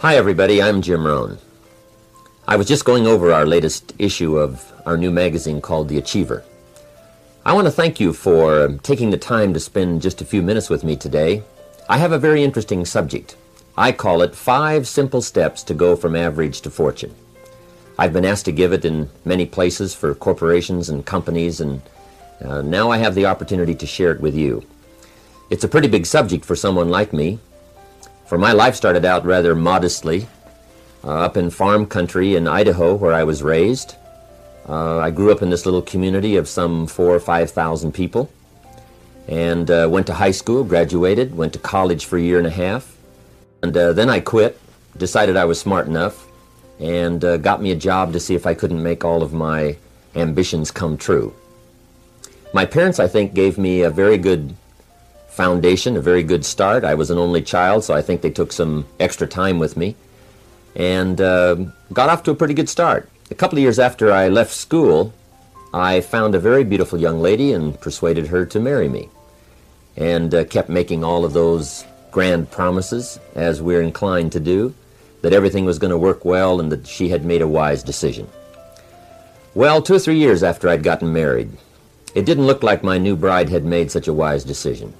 Hi, everybody. I'm Jim Rohn. I was just going over our latest issue of our new magazine called The Achiever. I want to thank you for taking the time to spend just a few minutes with me today. I have a very interesting subject. I call it Five Simple Steps to Go from Average to Fortune. I've been asked to give it in many places for corporations and companies, and uh, now I have the opportunity to share it with you. It's a pretty big subject for someone like me, for my life started out rather modestly, uh, up in farm country in Idaho where I was raised. Uh, I grew up in this little community of some four or five thousand people, and uh, went to high school, graduated, went to college for a year and a half, and uh, then I quit, decided I was smart enough, and uh, got me a job to see if I couldn't make all of my ambitions come true. My parents, I think, gave me a very good foundation, a very good start. I was an only child, so I think they took some extra time with me and uh, got off to a pretty good start. A couple of years after I left school, I found a very beautiful young lady and persuaded her to marry me and uh, kept making all of those grand promises, as we're inclined to do that everything was going to work well and that she had made a wise decision. Well, two or three years after I'd gotten married, it didn't look like my new bride had made such a wise decision,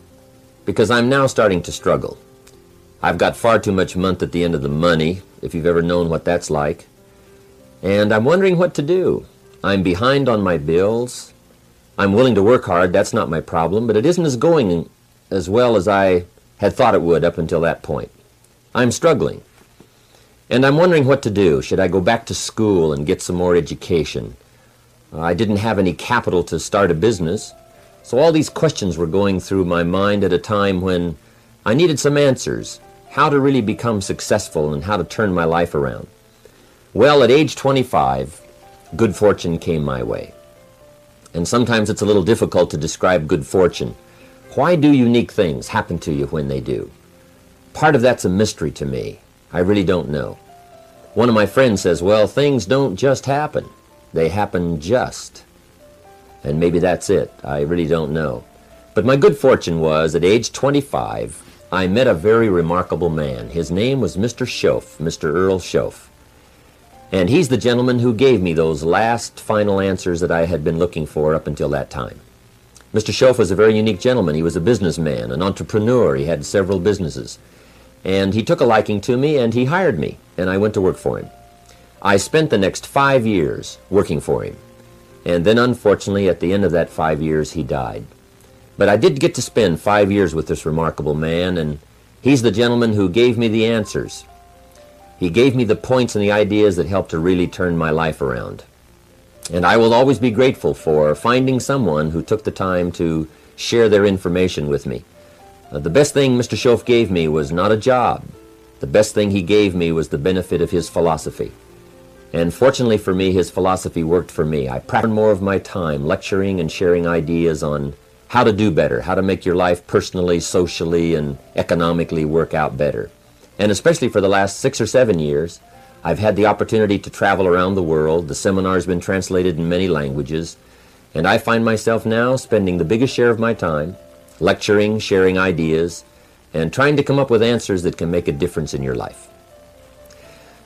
because I'm now starting to struggle. I've got far too much month at the end of the money, if you've ever known what that's like, and I'm wondering what to do. I'm behind on my bills. I'm willing to work hard, that's not my problem, but it isn't as going as well as I had thought it would up until that point. I'm struggling. And I'm wondering what to do. Should I go back to school and get some more education? I didn't have any capital to start a business, so all these questions were going through my mind at a time when I needed some answers. How to really become successful and how to turn my life around. Well, at age 25, good fortune came my way. And sometimes it's a little difficult to describe good fortune. Why do unique things happen to you when they do? Part of that's a mystery to me. I really don't know. One of my friends says, well, things don't just happen. They happen just. And maybe that's it. I really don't know. But my good fortune was, at age 25, I met a very remarkable man. His name was Mr. Shoaff, Mr. Earl Shoaff. And he's the gentleman who gave me those last final answers that I had been looking for up until that time. Mr. Shoaff was a very unique gentleman. He was a businessman, an entrepreneur. He had several businesses. And he took a liking to me and he hired me, and I went to work for him. I spent the next five years working for him. And then, unfortunately, at the end of that five years, he died. But I did get to spend five years with this remarkable man, and he's the gentleman who gave me the answers. He gave me the points and the ideas that helped to really turn my life around. And I will always be grateful for finding someone who took the time to share their information with me. Uh, the best thing Mr. Shoaff gave me was not a job. The best thing he gave me was the benefit of his philosophy. And fortunately for me, his philosophy worked for me. I practiced more of my time lecturing and sharing ideas on how to do better, how to make your life personally, socially, and economically work out better. And especially for the last six or seven years, I've had the opportunity to travel around the world. The seminar's been translated in many languages. And I find myself now spending the biggest share of my time lecturing, sharing ideas, and trying to come up with answers that can make a difference in your life.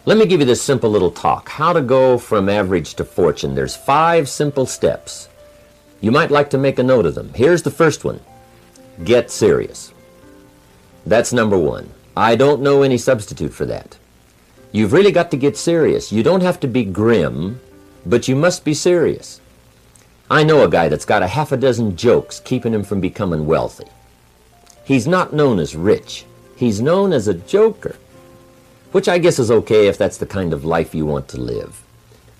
Let me give you this simple little talk. How to go from average to fortune. There's five simple steps. You might like to make a note of them. Here's the first one. Get serious. That's number one. I don't know any substitute for that. You've really got to get serious. You don't have to be grim, but you must be serious. I know a guy that's got a half a dozen jokes keeping him from becoming wealthy. He's not known as rich. He's known as a joker, which I guess is okay if that's the kind of life you want to live.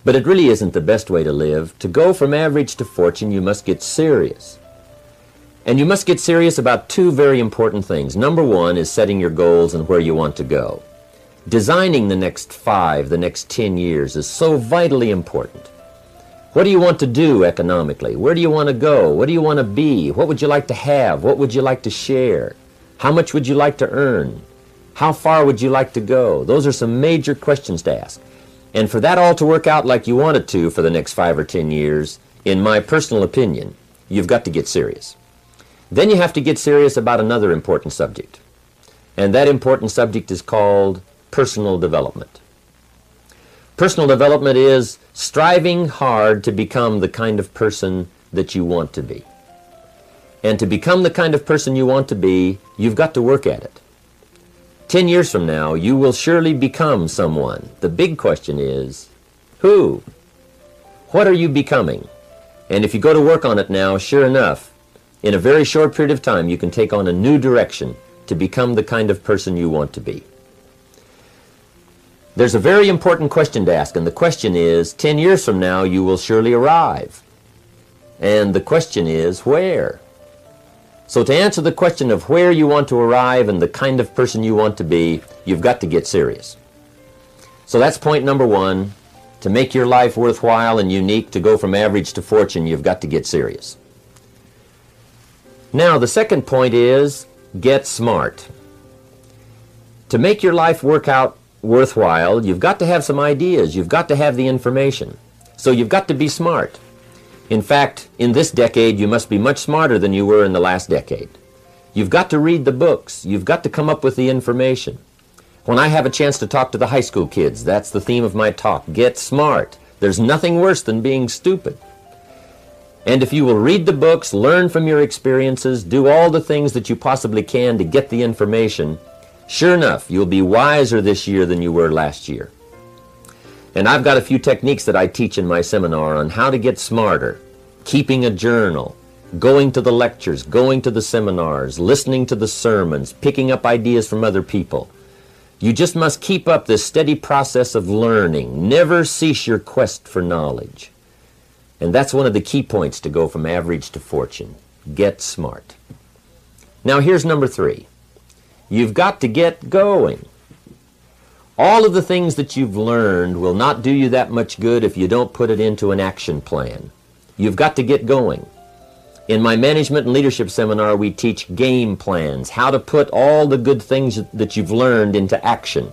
But it really isn't the best way to live. To go from average to fortune, you must get serious. And you must get serious about two very important things. Number one is setting your goals and where you want to go. Designing the next five, the next ten years is so vitally important. What do you want to do economically? Where do you want to go? What do you want to be? What would you like to have? What would you like to share? How much would you like to earn? How far would you like to go? Those are some major questions to ask. And for that all to work out like you want it to for the next five or ten years, in my personal opinion, you've got to get serious. Then you have to get serious about another important subject. And that important subject is called personal development. Personal development is striving hard to become the kind of person that you want to be. And to become the kind of person you want to be, you've got to work at it. Ten years from now, you will surely become someone. The big question is, who? What are you becoming? And if you go to work on it now, sure enough, in a very short period of time, you can take on a new direction to become the kind of person you want to be. There's a very important question to ask, and the question is 10 years from now, you will surely arrive. And the question is, where? So, to answer the question of where you want to arrive and the kind of person you want to be, you've got to get serious. So, that's point number one. To make your life worthwhile and unique, to go from average to fortune, you've got to get serious. Now, the second point is get smart. To make your life work out worthwhile, you've got to have some ideas. You've got to have the information. So you've got to be smart. In fact, in this decade, you must be much smarter than you were in the last decade. You've got to read the books. You've got to come up with the information. When I have a chance to talk to the high school kids, that's the theme of my talk. Get smart. There's nothing worse than being stupid. And if you will read the books, learn from your experiences, do all the things that you possibly can to get the information, sure enough, you'll be wiser this year than you were last year. And I've got a few techniques that I teach in my seminar on how to get smarter, keeping a journal, going to the lectures, going to the seminars, listening to the sermons, picking up ideas from other people. You just must keep up this steady process of learning. Never cease your quest for knowledge. And that's one of the key points to go from average to fortune. Get smart. Now here's number three. You've got to get going. All of the things that you've learned will not do you that much good if you don't put it into an action plan. You've got to get going. In my management and leadership seminar, we teach game plans, how to put all the good things that you've learned into action.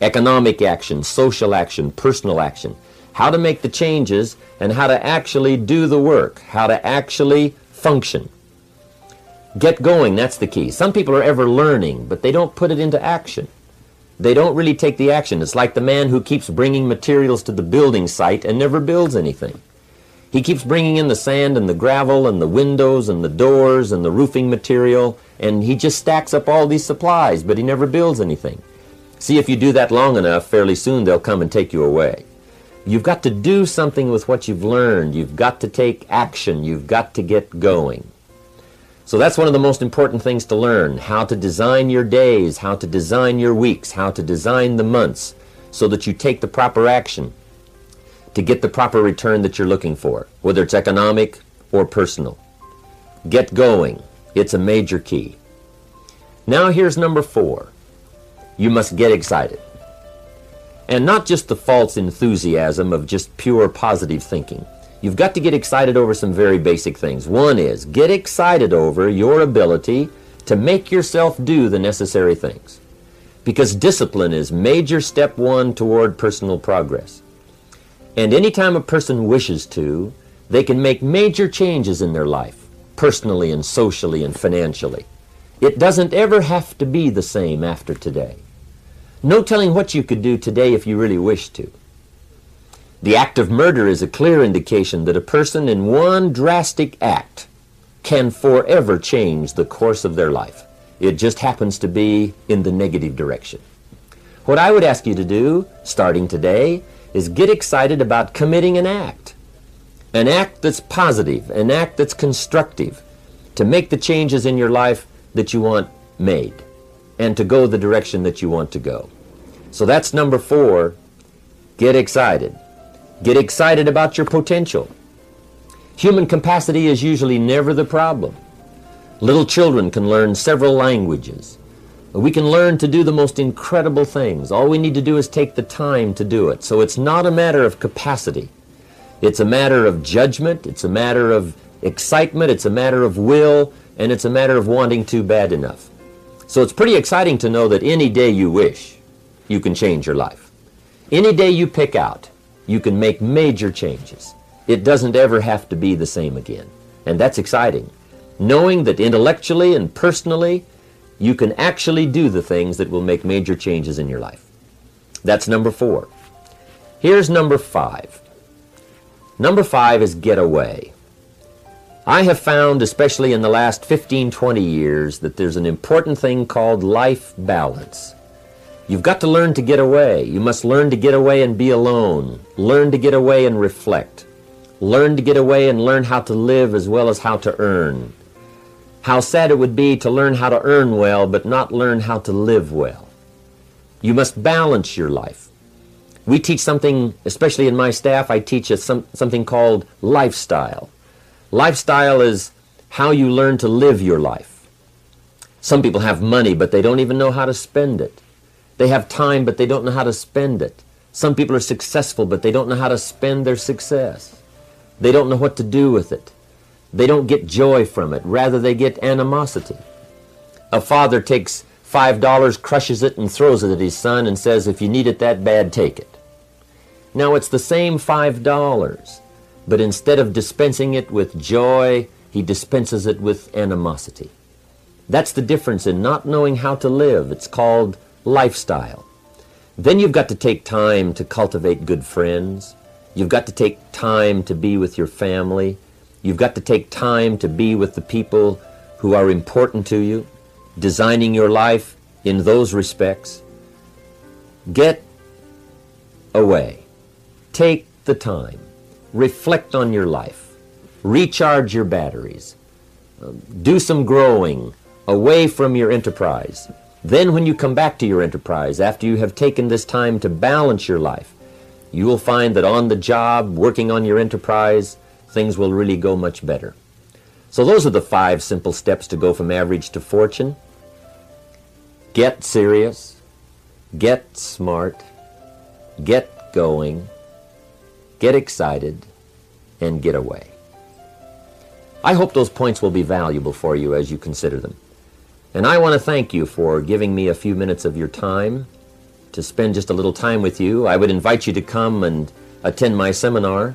Economic action, social action, personal action how to make the changes, and how to actually do the work, how to actually function. Get going, that's the key. Some people are ever learning, but they don't put it into action. They don't really take the action. It's like the man who keeps bringing materials to the building site and never builds anything. He keeps bringing in the sand and the gravel and the windows and the doors and the roofing material, and he just stacks up all these supplies, but he never builds anything. See, if you do that long enough, fairly soon they'll come and take you away. You've got to do something with what you've learned. You've got to take action. You've got to get going. So that's one of the most important things to learn, how to design your days, how to design your weeks, how to design the months so that you take the proper action to get the proper return that you're looking for, whether it's economic or personal. Get going. It's a major key. Now here's number four. You must get excited. And not just the false enthusiasm of just pure positive thinking. You've got to get excited over some very basic things. One is get excited over your ability to make yourself do the necessary things. Because discipline is major step one toward personal progress. And anytime a person wishes to, they can make major changes in their life, personally and socially and financially. It doesn't ever have to be the same after today. No telling what you could do today if you really wished to. The act of murder is a clear indication that a person in one drastic act can forever change the course of their life. It just happens to be in the negative direction. What I would ask you to do, starting today, is get excited about committing an act. An act that's positive, an act that's constructive, to make the changes in your life that you want made and to go the direction that you want to go. So that's number four. Get excited. Get excited about your potential. Human capacity is usually never the problem. Little children can learn several languages. We can learn to do the most incredible things. All we need to do is take the time to do it. So it's not a matter of capacity. It's a matter of judgment. It's a matter of excitement. It's a matter of will. And it's a matter of wanting to bad enough. So it's pretty exciting to know that any day you wish, you can change your life. Any day you pick out, you can make major changes. It doesn't ever have to be the same again. And that's exciting. Knowing that intellectually and personally, you can actually do the things that will make major changes in your life. That's number four. Here's number five. Number five is get away. I have found, especially in the last 15, 20 years, that there's an important thing called life balance. You've got to learn to get away. You must learn to get away and be alone. Learn to get away and reflect. Learn to get away and learn how to live as well as how to earn. How sad it would be to learn how to earn well but not learn how to live well. You must balance your life. We teach something, especially in my staff, I teach some, something called lifestyle. Lifestyle is how you learn to live your life. Some people have money, but they don't even know how to spend it. They have time, but they don't know how to spend it. Some people are successful, but they don't know how to spend their success. They don't know what to do with it. They don't get joy from it. Rather, they get animosity. A father takes $5, crushes it, and throws it at his son and says, if you need it that bad, take it. Now, it's the same $5, but instead of dispensing it with joy, he dispenses it with animosity. That's the difference in not knowing how to live. It's called lifestyle. Then you've got to take time to cultivate good friends. You've got to take time to be with your family. You've got to take time to be with the people who are important to you, designing your life in those respects. Get away. Take the time. Reflect on your life. Recharge your batteries. Um, do some growing away from your enterprise. Then when you come back to your enterprise, after you have taken this time to balance your life, you will find that on the job, working on your enterprise, things will really go much better. So those are the five simple steps to go from average to fortune. Get serious, get smart, get going, get excited, and get away. I hope those points will be valuable for you as you consider them. And I want to thank you for giving me a few minutes of your time to spend just a little time with you. I would invite you to come and attend my seminar.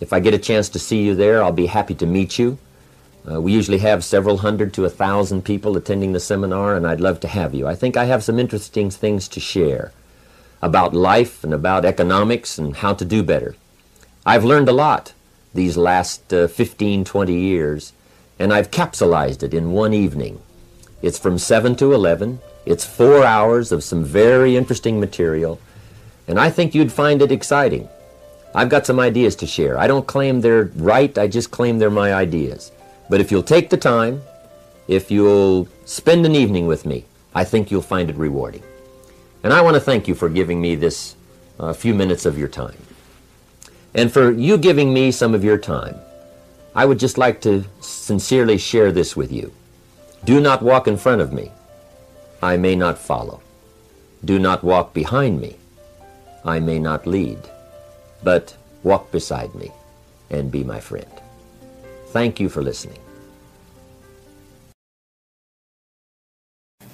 If I get a chance to see you there, I'll be happy to meet you. Uh, we usually have several hundred to a thousand people attending the seminar, and I'd love to have you. I think I have some interesting things to share about life and about economics and how to do better. I've learned a lot these last uh, 15, 20 years, and I've capsulized it in one evening. It's from 7 to 11. It's four hours of some very interesting material, and I think you'd find it exciting. I've got some ideas to share. I don't claim they're right, I just claim they're my ideas. But if you'll take the time, if you'll spend an evening with me, I think you'll find it rewarding. And I want to thank you for giving me this uh, few minutes of your time. And for you giving me some of your time, I would just like to sincerely share this with you. Do not walk in front of me. I may not follow. Do not walk behind me. I may not lead. But walk beside me and be my friend. Thank you for listening.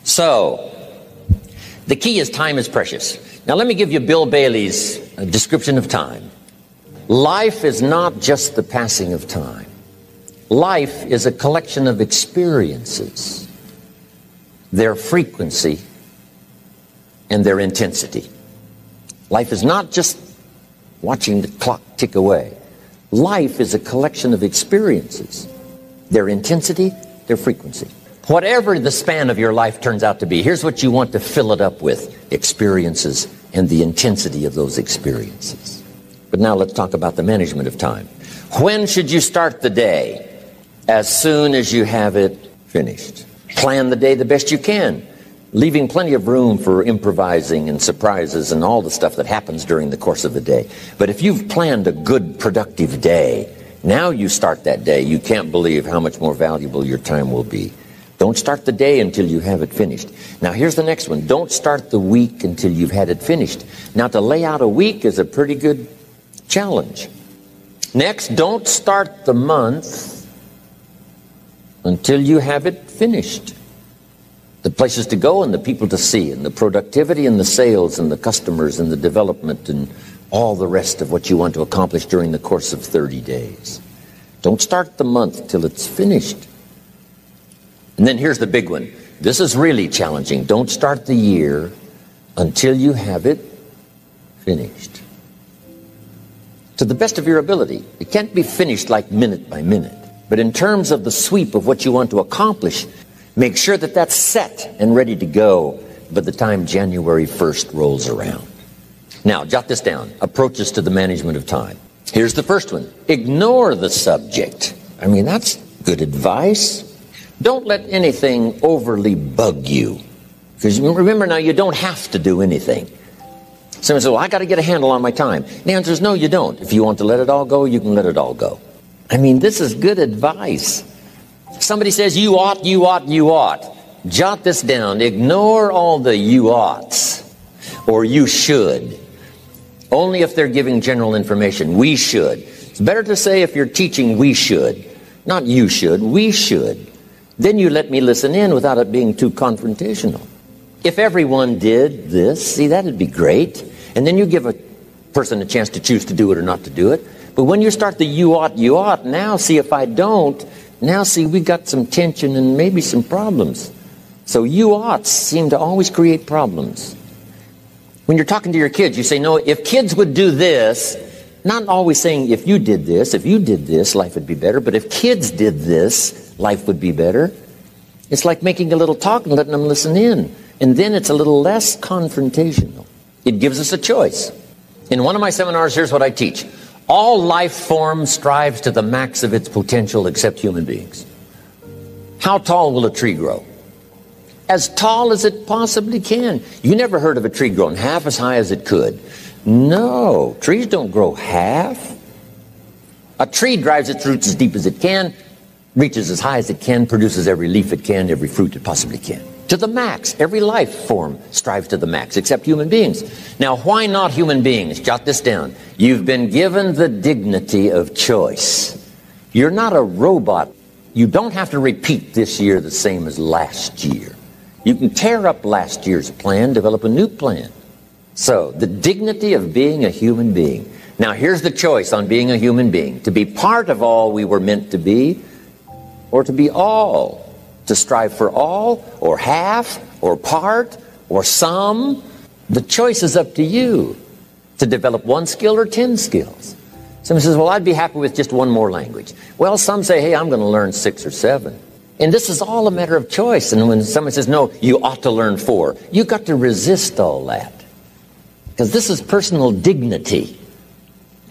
So, the key is time is precious. Now, let me give you Bill Bailey's uh, description of time. Life is not just the passing of time. Life is a collection of experiences, their frequency, and their intensity. Life is not just watching the clock tick away. Life is a collection of experiences, their intensity, their frequency. Whatever the span of your life turns out to be, here's what you want to fill it up with experiences and the intensity of those experiences. But now let's talk about the management of time. When should you start the day? As soon as you have it finished. Plan the day the best you can, leaving plenty of room for improvising and surprises and all the stuff that happens during the course of the day. But if you've planned a good, productive day, now you start that day, you can't believe how much more valuable your time will be. Don't start the day until you have it finished. Now, here's the next one. Don't start the week until you've had it finished. Now, to lay out a week is a pretty good challenge. Next, don't start the month until you have it finished. The places to go and the people to see, and the productivity and the sales and the customers and the development and all the rest of what you want to accomplish during the course of 30 days. Don't start the month till it's finished. And then here's the big one. This is really challenging. Don't start the year until you have it finished. To the best of your ability. It can't be finished like minute by minute. But in terms of the sweep of what you want to accomplish, make sure that that's set and ready to go by the time January 1st rolls around. Now, jot this down. Approaches to the management of time. Here's the first one. Ignore the subject. I mean, that's good advice. Don't let anything overly bug you. Because remember now, you don't have to do anything. Someone says, well, I got to get a handle on my time. The answer is no, you don't. If you want to let it all go, you can let it all go. I mean, this is good advice. Somebody says, you ought, you ought, you ought. Jot this down. Ignore all the you oughts or you should. Only if they're giving general information. We should. It's better to say if you're teaching, we should. Not you should, we should. Then you let me listen in without it being too confrontational. If everyone did this, see, that'd be great. And then you give a person a chance to choose to do it or not to do it. But when you start the you ought, you ought, now see if I don't, now see we got some tension and maybe some problems. So you oughts seem to always create problems. When you're talking to your kids, you say, no, if kids would do this, not always saying if you did this, if you did this, life would be better, but if kids did this, life would be better. It's like making a little talk and letting them listen in. And then it's a little less confrontational. It gives us a choice. In one of my seminars, here's what I teach. All life form strives to the max of its potential except human beings. How tall will a tree grow? As tall as it possibly can. You never heard of a tree growing half as high as it could. No, trees don't grow half. A tree drives its roots as deep as it can, reaches as high as it can, produces every leaf it can, every fruit it possibly can to the max. Every life form strives to the max, except human beings. Now, why not human beings? Jot this down. You've been given the dignity of choice. You're not a robot. You don't have to repeat this year the same as last year. You can tear up last year's plan, develop a new plan. So, the dignity of being a human being. Now, here's the choice on being a human being to be part of all we were meant to be, or to be all to strive for all, or half, or part, or some. The choice is up to you to develop one skill or ten skills. Someone says, Well, I'd be happy with just one more language. Well, some say, Hey, I'm going to learn six or seven. And this is all a matter of choice. And when someone says, No, you ought to learn four, you've got to resist all that. Because this is personal dignity.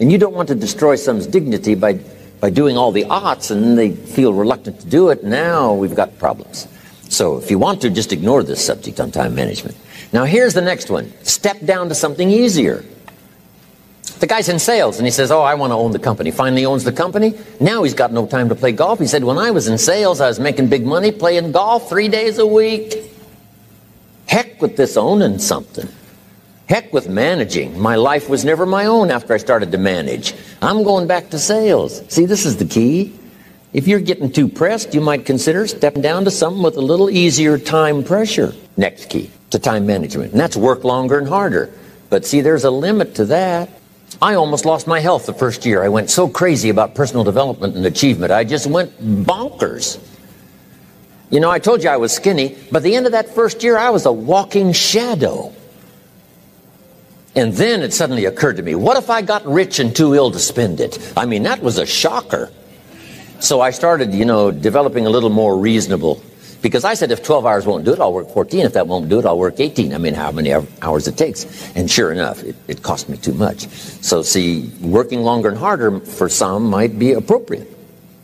And you don't want to destroy someone's dignity by by doing all the oughts and they feel reluctant to do it, now we've got problems. So if you want to, just ignore this subject on time management. Now here's the next one. Step down to something easier. The guy's in sales and he says, Oh, I want to own the company. Finally owns the company. Now he's got no time to play golf. He said, When I was in sales, I was making big money playing golf three days a week. Heck with this owning something. Heck with managing. My life was never my own after I started to manage. I'm going back to sales. See, this is the key. If you're getting too pressed, you might consider stepping down to something with a little easier time pressure. Next key to time management. And that's work longer and harder. But see, there's a limit to that. I almost lost my health the first year. I went so crazy about personal development and achievement. I just went bonkers. You know, I told you I was skinny. By the end of that first year, I was a walking shadow. And then it suddenly occurred to me, what if I got rich and too ill to spend it? I mean, that was a shocker. So I started, you know, developing a little more reasonable. Because I said, if 12 hours won't do it, I'll work 14. If that won't do it, I'll work 18. I mean, how many hours it takes. And sure enough, it, it cost me too much. So see, working longer and harder for some might be appropriate.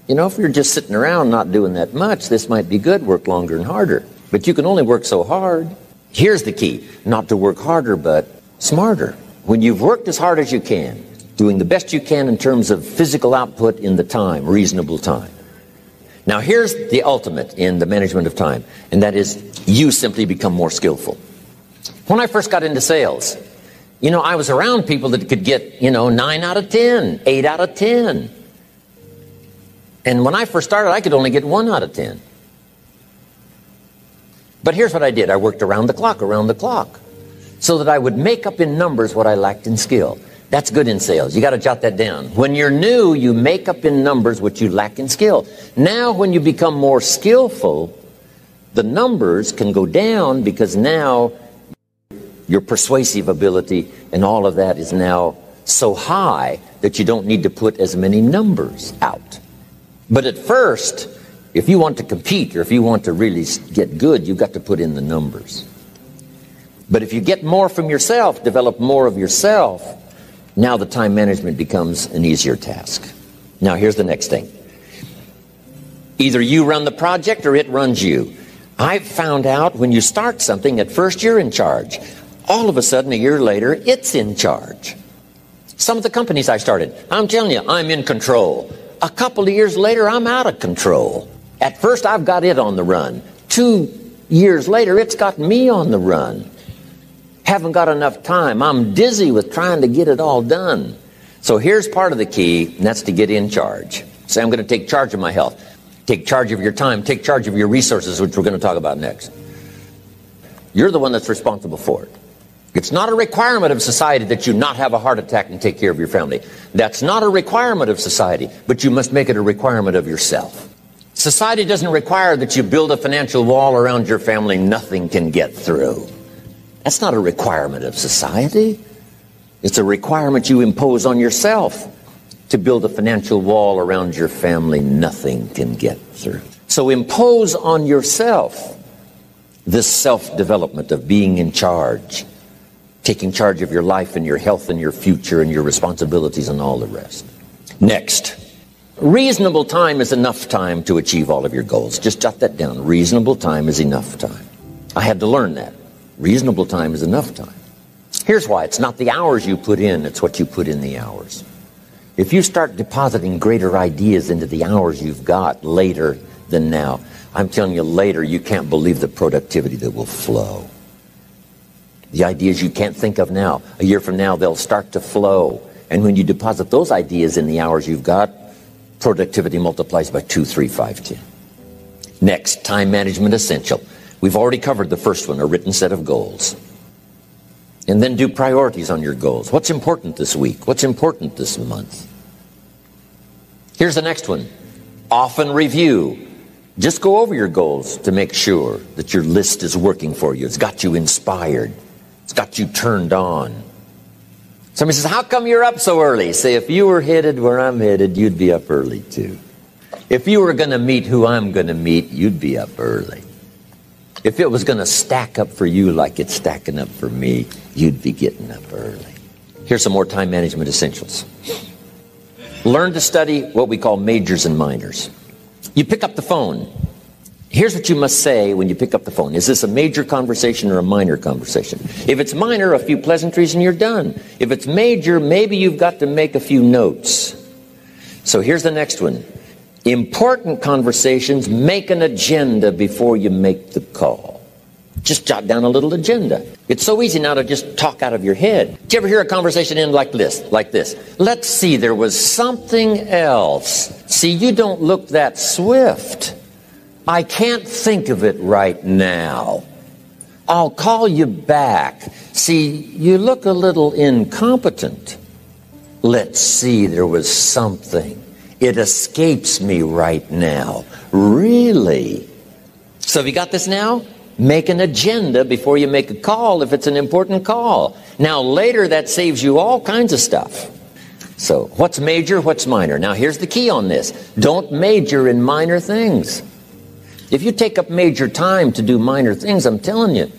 You know, if you're just sitting around not doing that much, this might be good, work longer and harder. But you can only work so hard. Here's the key, not to work harder, but smarter. When you've worked as hard as you can, doing the best you can in terms of physical output in the time, reasonable time. Now, here's the ultimate in the management of time, and that is you simply become more skillful. When I first got into sales, you know, I was around people that could get, you know, 9 out of 10, 8 out of 10. And when I first started, I could only get 1 out of 10. But here's what I did I worked around the clock, around the clock so that I would make up in numbers what I lacked in skill. That's good in sales. You got to jot that down. When you're new, you make up in numbers what you lack in skill. Now, when you become more skillful, the numbers can go down because now your persuasive ability, and all of that is now so high that you don't need to put as many numbers out. But at first, if you want to compete or if you want to really get good, you've got to put in the numbers. But if you get more from yourself, develop more of yourself, now the time management becomes an easier task. Now, here's the next thing either you run the project or it runs you. I've found out when you start something, at first you're in charge. All of a sudden, a year later, it's in charge. Some of the companies I started, I'm telling you, I'm in control. A couple of years later, I'm out of control. At first, I've got it on the run. Two years later, it's got me on the run. Haven't got enough time. I'm dizzy with trying to get it all done. So here's part of the key, and that's to get in charge. Say, I'm going to take charge of my health. Take charge of your time. Take charge of your resources, which we're going to talk about next. You're the one that's responsible for it. It's not a requirement of society that you not have a heart attack and take care of your family. That's not a requirement of society, but you must make it a requirement of yourself. Society doesn't require that you build a financial wall around your family nothing can get through. That's not a requirement of society. It's a requirement you impose on yourself to build a financial wall around your family nothing can get through. So impose on yourself this self development of being in charge taking charge of your life and your health and your future and your responsibilities and all the rest. Next, reasonable time is enough time to achieve all of your goals. Just jot that down. Reasonable time is enough time. I had to learn that. Reasonable time is enough time. Here's why it's not the hours you put in, it's what you put in the hours. If you start depositing greater ideas into the hours you've got later than now, I'm telling you later, you can't believe the productivity that will flow. The ideas you can't think of now, a year from now, they'll start to flow. And when you deposit those ideas in the hours you've got, productivity multiplies by 2, 3, 5, 10. Next, time management essential. We've already covered the first one, a written set of goals. And then do priorities on your goals. What's important this week? What's important this month? Here's the next one. Often review. Just go over your goals to make sure that your list is working for you. It's got you inspired. It's got you turned on. Somebody says, How come you're up so early? Say, if you were headed where I'm headed, you'd be up early too. If you were going to meet who I'm going to meet, you'd be up early. If it was going to stack up for you like it's stacking up for me, you'd be getting up early. Here's some more time management essentials. Learn to study what we call majors and minors. You pick up the phone Here's what you must say when you pick up the phone. Is this a major conversation or a minor conversation? If it's minor, a few pleasantries and you're done. If it's major, maybe you've got to make a few notes. So here's the next one. Important conversations, make an agenda before you make the call. Just jot down a little agenda. It's so easy now to just talk out of your head. Did you ever hear a conversation end like this? Like this. Let's see, there was something else. See, you don't look that swift. I can't think of it right now. I'll call you back. See, you look a little incompetent. Let's see, there was something. It escapes me right now. Really? So, have you got this now? Make an agenda before you make a call if it's an important call. Now, later, that saves you all kinds of stuff. So, what's major? What's minor? Now, here's the key on this don't major in minor things. If you take up major time to do minor things, I'm telling you,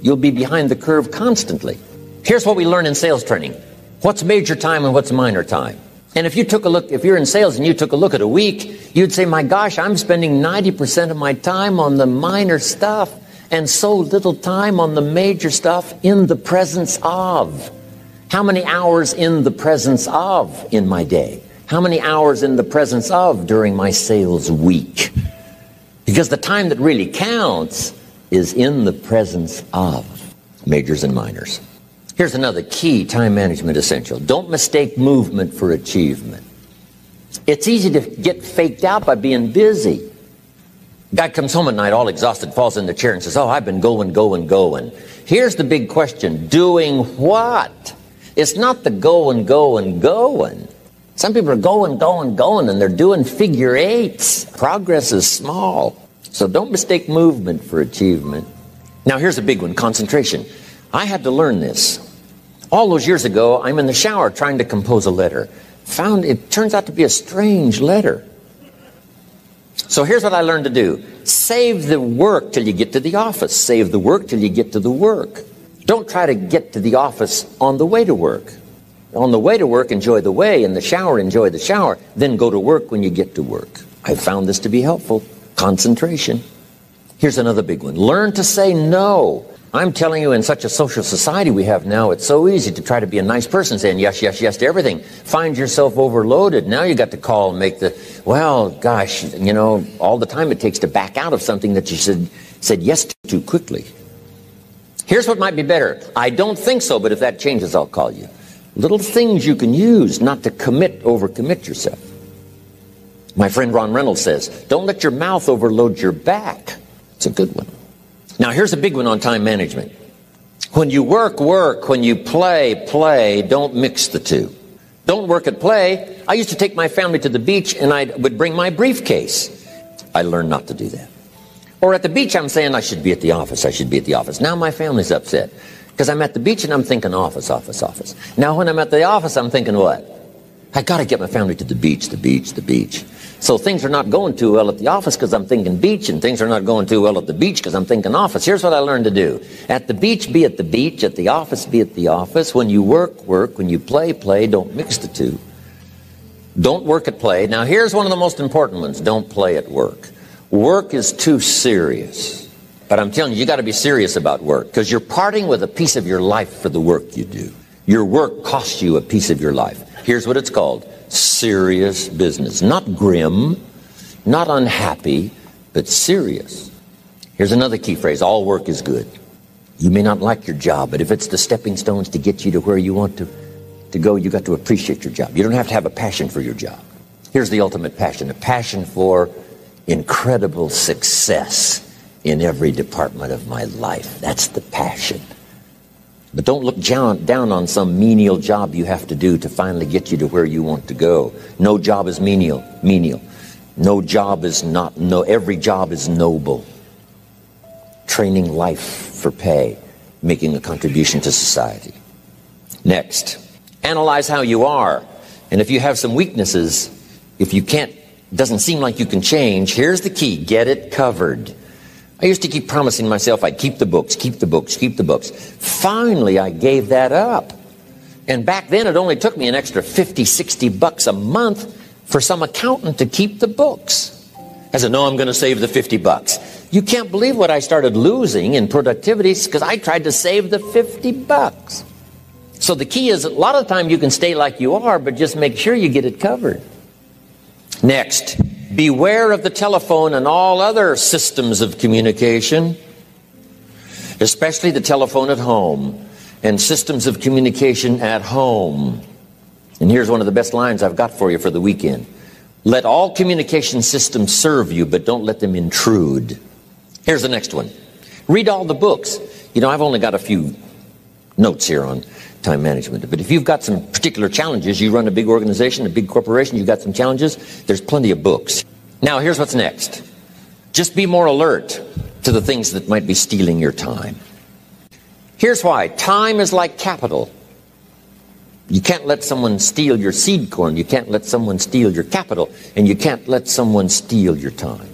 you'll be behind the curve constantly. Here's what we learn in sales training. What's major time and what's minor time? And if you took a look, if you're in sales and you took a look at a week, you'd say, my gosh, I'm spending 90% of my time on the minor stuff and so little time on the major stuff in the presence of. How many hours in the presence of in my day? How many hours in the presence of during my sales week? Because the time that really counts is in the presence of majors and minors. Here's another key time management essential don't mistake movement for achievement. It's easy to get faked out by being busy. Guy comes home at night all exhausted, falls in the chair and says, Oh, I've been going, going, going. Here's the big question doing what? It's not the going, going, going. Some people are going, going, going, and they're doing figure eights. Progress is small. So don't mistake movement for achievement. Now, here's a big one concentration. I had to learn this. All those years ago, I'm in the shower trying to compose a letter. Found it turns out to be a strange letter. So here's what I learned to do save the work till you get to the office, save the work till you get to the work. Don't try to get to the office on the way to work. On the way to work, enjoy the way. In the shower, enjoy the shower. Then go to work when you get to work. I found this to be helpful. Concentration. Here's another big one. Learn to say no. I'm telling you, in such a social society we have now, it's so easy to try to be a nice person, saying yes, yes, yes to everything. Find yourself overloaded. Now you got to call and make the, well, gosh, you know, all the time it takes to back out of something that you said, said yes to too quickly. Here's what might be better. I don't think so, but if that changes, I'll call you. Little things you can use not to commit, overcommit yourself. My friend Ron Reynolds says, don't let your mouth overload your back. It's a good one. Now, here's a big one on time management. When you work, work. When you play, play. Don't mix the two. Don't work at play. I used to take my family to the beach and I would bring my briefcase. I learned not to do that. Or at the beach, I'm saying I should be at the office. I should be at the office. Now my family's upset because I'm at the beach and I'm thinking office, office, office. Now when I'm at the office, I'm thinking what? I got to get my family to the beach, the beach, the beach. So things are not going too well at the office because I'm thinking beach, and things are not going too well at the beach because I'm thinking office. Here's what I learned to do. At the beach, be at the beach. At the office, be at the office. When you work, work. When you play, play. Don't mix the two. Don't work at play. Now here's one of the most important ones. Don't play at work. Work is too serious. But I'm telling you, you got to be serious about work because you're parting with a piece of your life for the work you do. Your work costs you a piece of your life. Here's what it's called serious business. Not grim, not unhappy, but serious. Here's another key phrase all work is good. You may not like your job, but if it's the stepping stones to get you to where you want to, to go, you got to appreciate your job. You don't have to have a passion for your job. Here's the ultimate passion a passion for incredible success in every department of my life. That's the passion. But don't look down on some menial job you have to do to finally get you to where you want to go. No job is menial. Menial. No job is not, no, every job is noble. Training life for pay, making a contribution to society. Next, analyze how you are. And if you have some weaknesses, if you can't, doesn't seem like you can change, here's the key get it covered. I used to keep promising myself I'd keep the books, keep the books, keep the books. Finally, I gave that up. And back then, it only took me an extra 50, 60 bucks a month for some accountant to keep the books. I said, no, I'm going to save the 50 bucks. You can't believe what I started losing in productivity because I tried to save the 50 bucks. So the key is a lot of the time you can stay like you are, but just make sure you get it covered. Next, Beware of the telephone and all other systems of communication, especially the telephone at home and systems of communication at home. And here's one of the best lines I've got for you for the weekend. Let all communication systems serve you, but don't let them intrude. Here's the next one. Read all the books. You know, I've only got a few notes here on time management. But if you've got some particular challenges, you run a big organization, a big corporation, you've got some challenges, there's plenty of books. Now, here's what's next. Just be more alert to the things that might be stealing your time. Here's why time is like capital. You can't let someone steal your seed corn. You can't let someone steal your capital. And you can't let someone steal your time.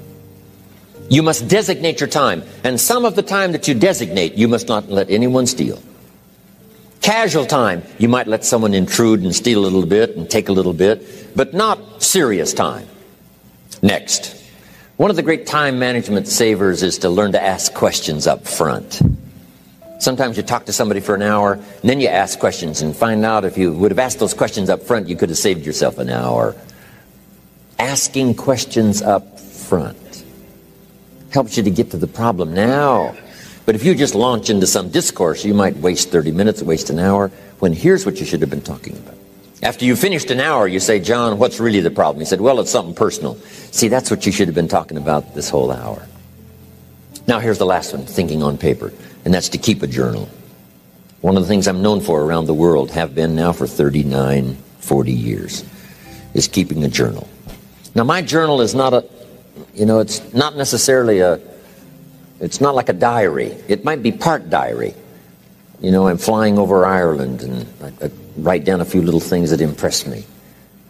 You must designate your time. And some of the time that you designate, you must not let anyone steal. Casual time, you might let someone intrude and steal a little bit and take a little bit, but not serious time. Next, one of the great time management savers is to learn to ask questions up front. Sometimes you talk to somebody for an hour, and then you ask questions and find out if you would have asked those questions up front, you could have saved yourself an hour. Asking questions up front helps you to get to the problem now. But if you just launch into some discourse, you might waste 30 minutes, waste an hour, when here's what you should have been talking about. After you finished an hour, you say, John, what's really the problem? He said, well, it's something personal. See, that's what you should have been talking about this whole hour. Now, here's the last one thinking on paper, and that's to keep a journal. One of the things I'm known for around the world, have been now for 39, 40 years, is keeping a journal. Now, my journal is not a, you know, it's not necessarily a it's not like a diary. It might be part diary. You know, I'm flying over Ireland and I, I write down a few little things that impress me.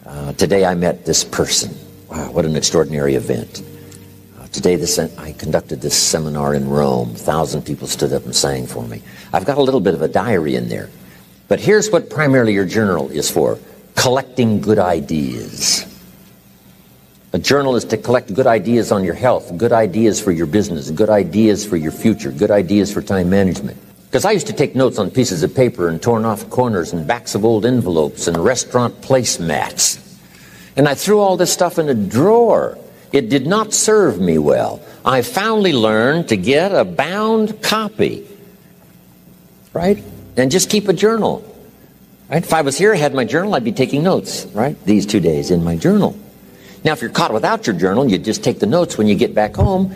Uh, today I met this person. Wow, what an extraordinary event. Uh, today this, I conducted this seminar in Rome. A thousand people stood up and sang for me. I've got a little bit of a diary in there. But here's what primarily your journal is for collecting good ideas. A journal is to collect good ideas on your health, good ideas for your business, good ideas for your future, good ideas for time management. Because I used to take notes on pieces of paper and torn off corners and backs of old envelopes and restaurant placemats. And I threw all this stuff in a drawer. It did not serve me well. I finally learned to get a bound copy, right? And just keep a journal. Right? If I was here, I had my journal, I'd be taking notes, right? These two days in my journal. Now, if you're caught without your journal, you just take the notes when you get back home,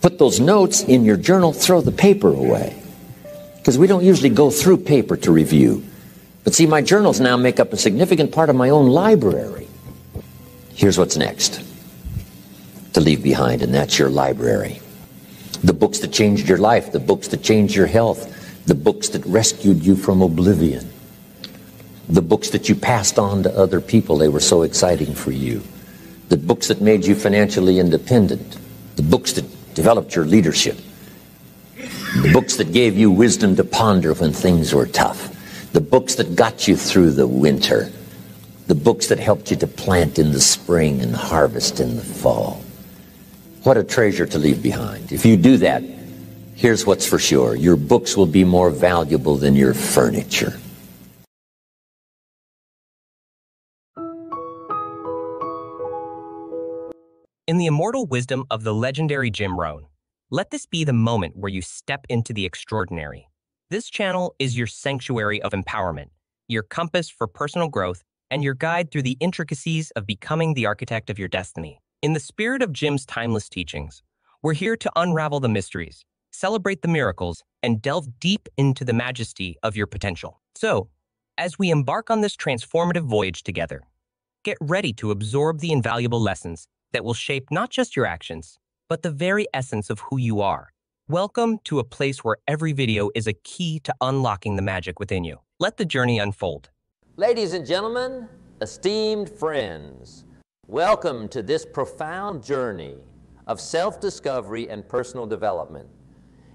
put those notes in your journal, throw the paper away. Because we don't usually go through paper to review. But see, my journals now make up a significant part of my own library. Here's what's next to leave behind, and that's your library. The books that changed your life, the books that changed your health, the books that rescued you from oblivion the books that you passed on to other people, they were so exciting for you. The books that made you financially independent. The books that developed your leadership. The books that gave you wisdom to ponder when things were tough. The books that got you through the winter. The books that helped you to plant in the spring and harvest in the fall. What a treasure to leave behind. If you do that, here's what's for sure. Your books will be more valuable than your furniture. In the immortal wisdom of the legendary Jim Rohn, let this be the moment where you step into the extraordinary. This channel is your sanctuary of empowerment, your compass for personal growth, and your guide through the intricacies of becoming the architect of your destiny. In the spirit of Jim's timeless teachings, we're here to unravel the mysteries, celebrate the miracles, and delve deep into the majesty of your potential. So, as we embark on this transformative voyage together, get ready to absorb the invaluable lessons that will shape not just your actions, but the very essence of who you are. Welcome to a place where every video is a key to unlocking the magic within you. Let the journey unfold. Ladies and gentlemen, esteemed friends, welcome to this profound journey of self-discovery and personal development.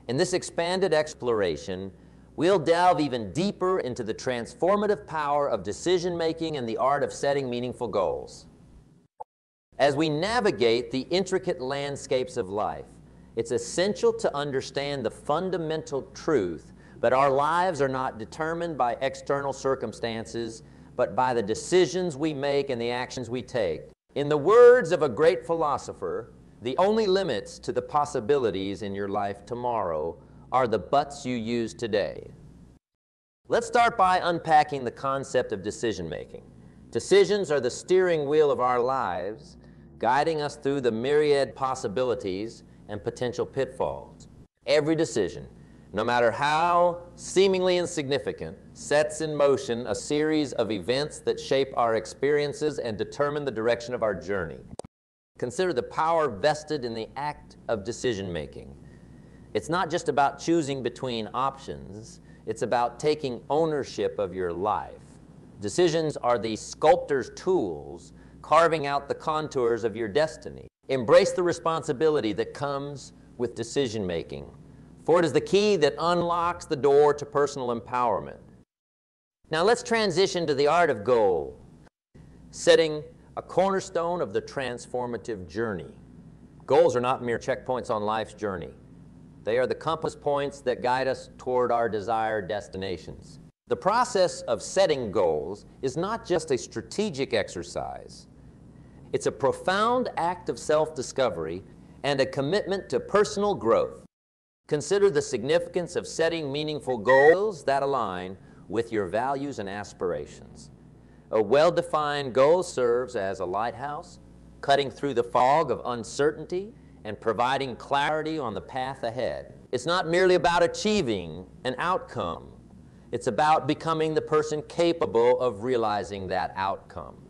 In this expanded exploration, we'll delve even deeper into the transformative power of decision-making and the art of setting meaningful goals. As we navigate the intricate landscapes of life, it's essential to understand the fundamental truth that our lives are not determined by external circumstances, but by the decisions we make and the actions we take. In the words of a great philosopher, the only limits to the possibilities in your life tomorrow are the buts you use today. Let's start by unpacking the concept of decision making. Decisions are the steering wheel of our lives, guiding us through the myriad possibilities and potential pitfalls. Every decision, no matter how seemingly insignificant, sets in motion a series of events that shape our experiences and determine the direction of our journey. Consider the power vested in the act of decision making. It's not just about choosing between options, it's about taking ownership of your life. Decisions are the sculptor's tools carving out the contours of your destiny. Embrace the responsibility that comes with decision making, for it is the key that unlocks the door to personal empowerment. Now let's transition to the art of goal, setting a cornerstone of the transformative journey. Goals are not mere checkpoints on life's journey. They are the compass points that guide us toward our desired destinations. The process of setting goals is not just a strategic exercise. It's a profound act of self-discovery and a commitment to personal growth. Consider the significance of setting meaningful goals that align with your values and aspirations. A well-defined goal serves as a lighthouse, cutting through the fog of uncertainty and providing clarity on the path ahead. It's not merely about achieving an outcome. It's about becoming the person capable of realizing that outcome.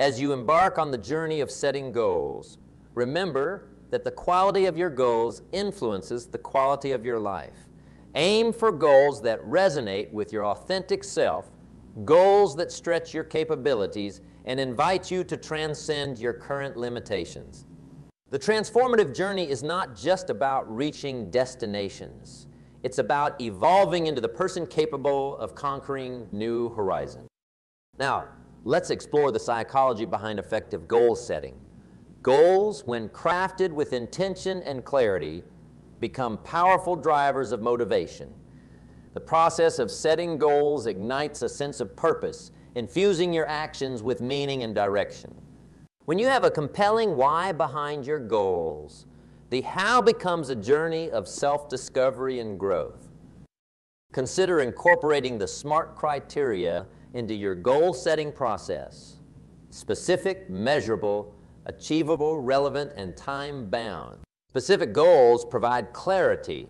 As you embark on the journey of setting goals, remember that the quality of your goals influences the quality of your life. Aim for goals that resonate with your authentic self, goals that stretch your capabilities and invite you to transcend your current limitations. The transformative journey is not just about reaching destinations. It's about evolving into the person capable of conquering new horizons. Now, let's explore the psychology behind effective goal setting. Goals, when crafted with intention and clarity, become powerful drivers of motivation. The process of setting goals ignites a sense of purpose, infusing your actions with meaning and direction. When you have a compelling why behind your goals, the how becomes a journey of self-discovery and growth. Consider incorporating the SMART criteria into your goal-setting process. Specific, measurable, achievable, relevant, and time-bound. Specific goals provide clarity.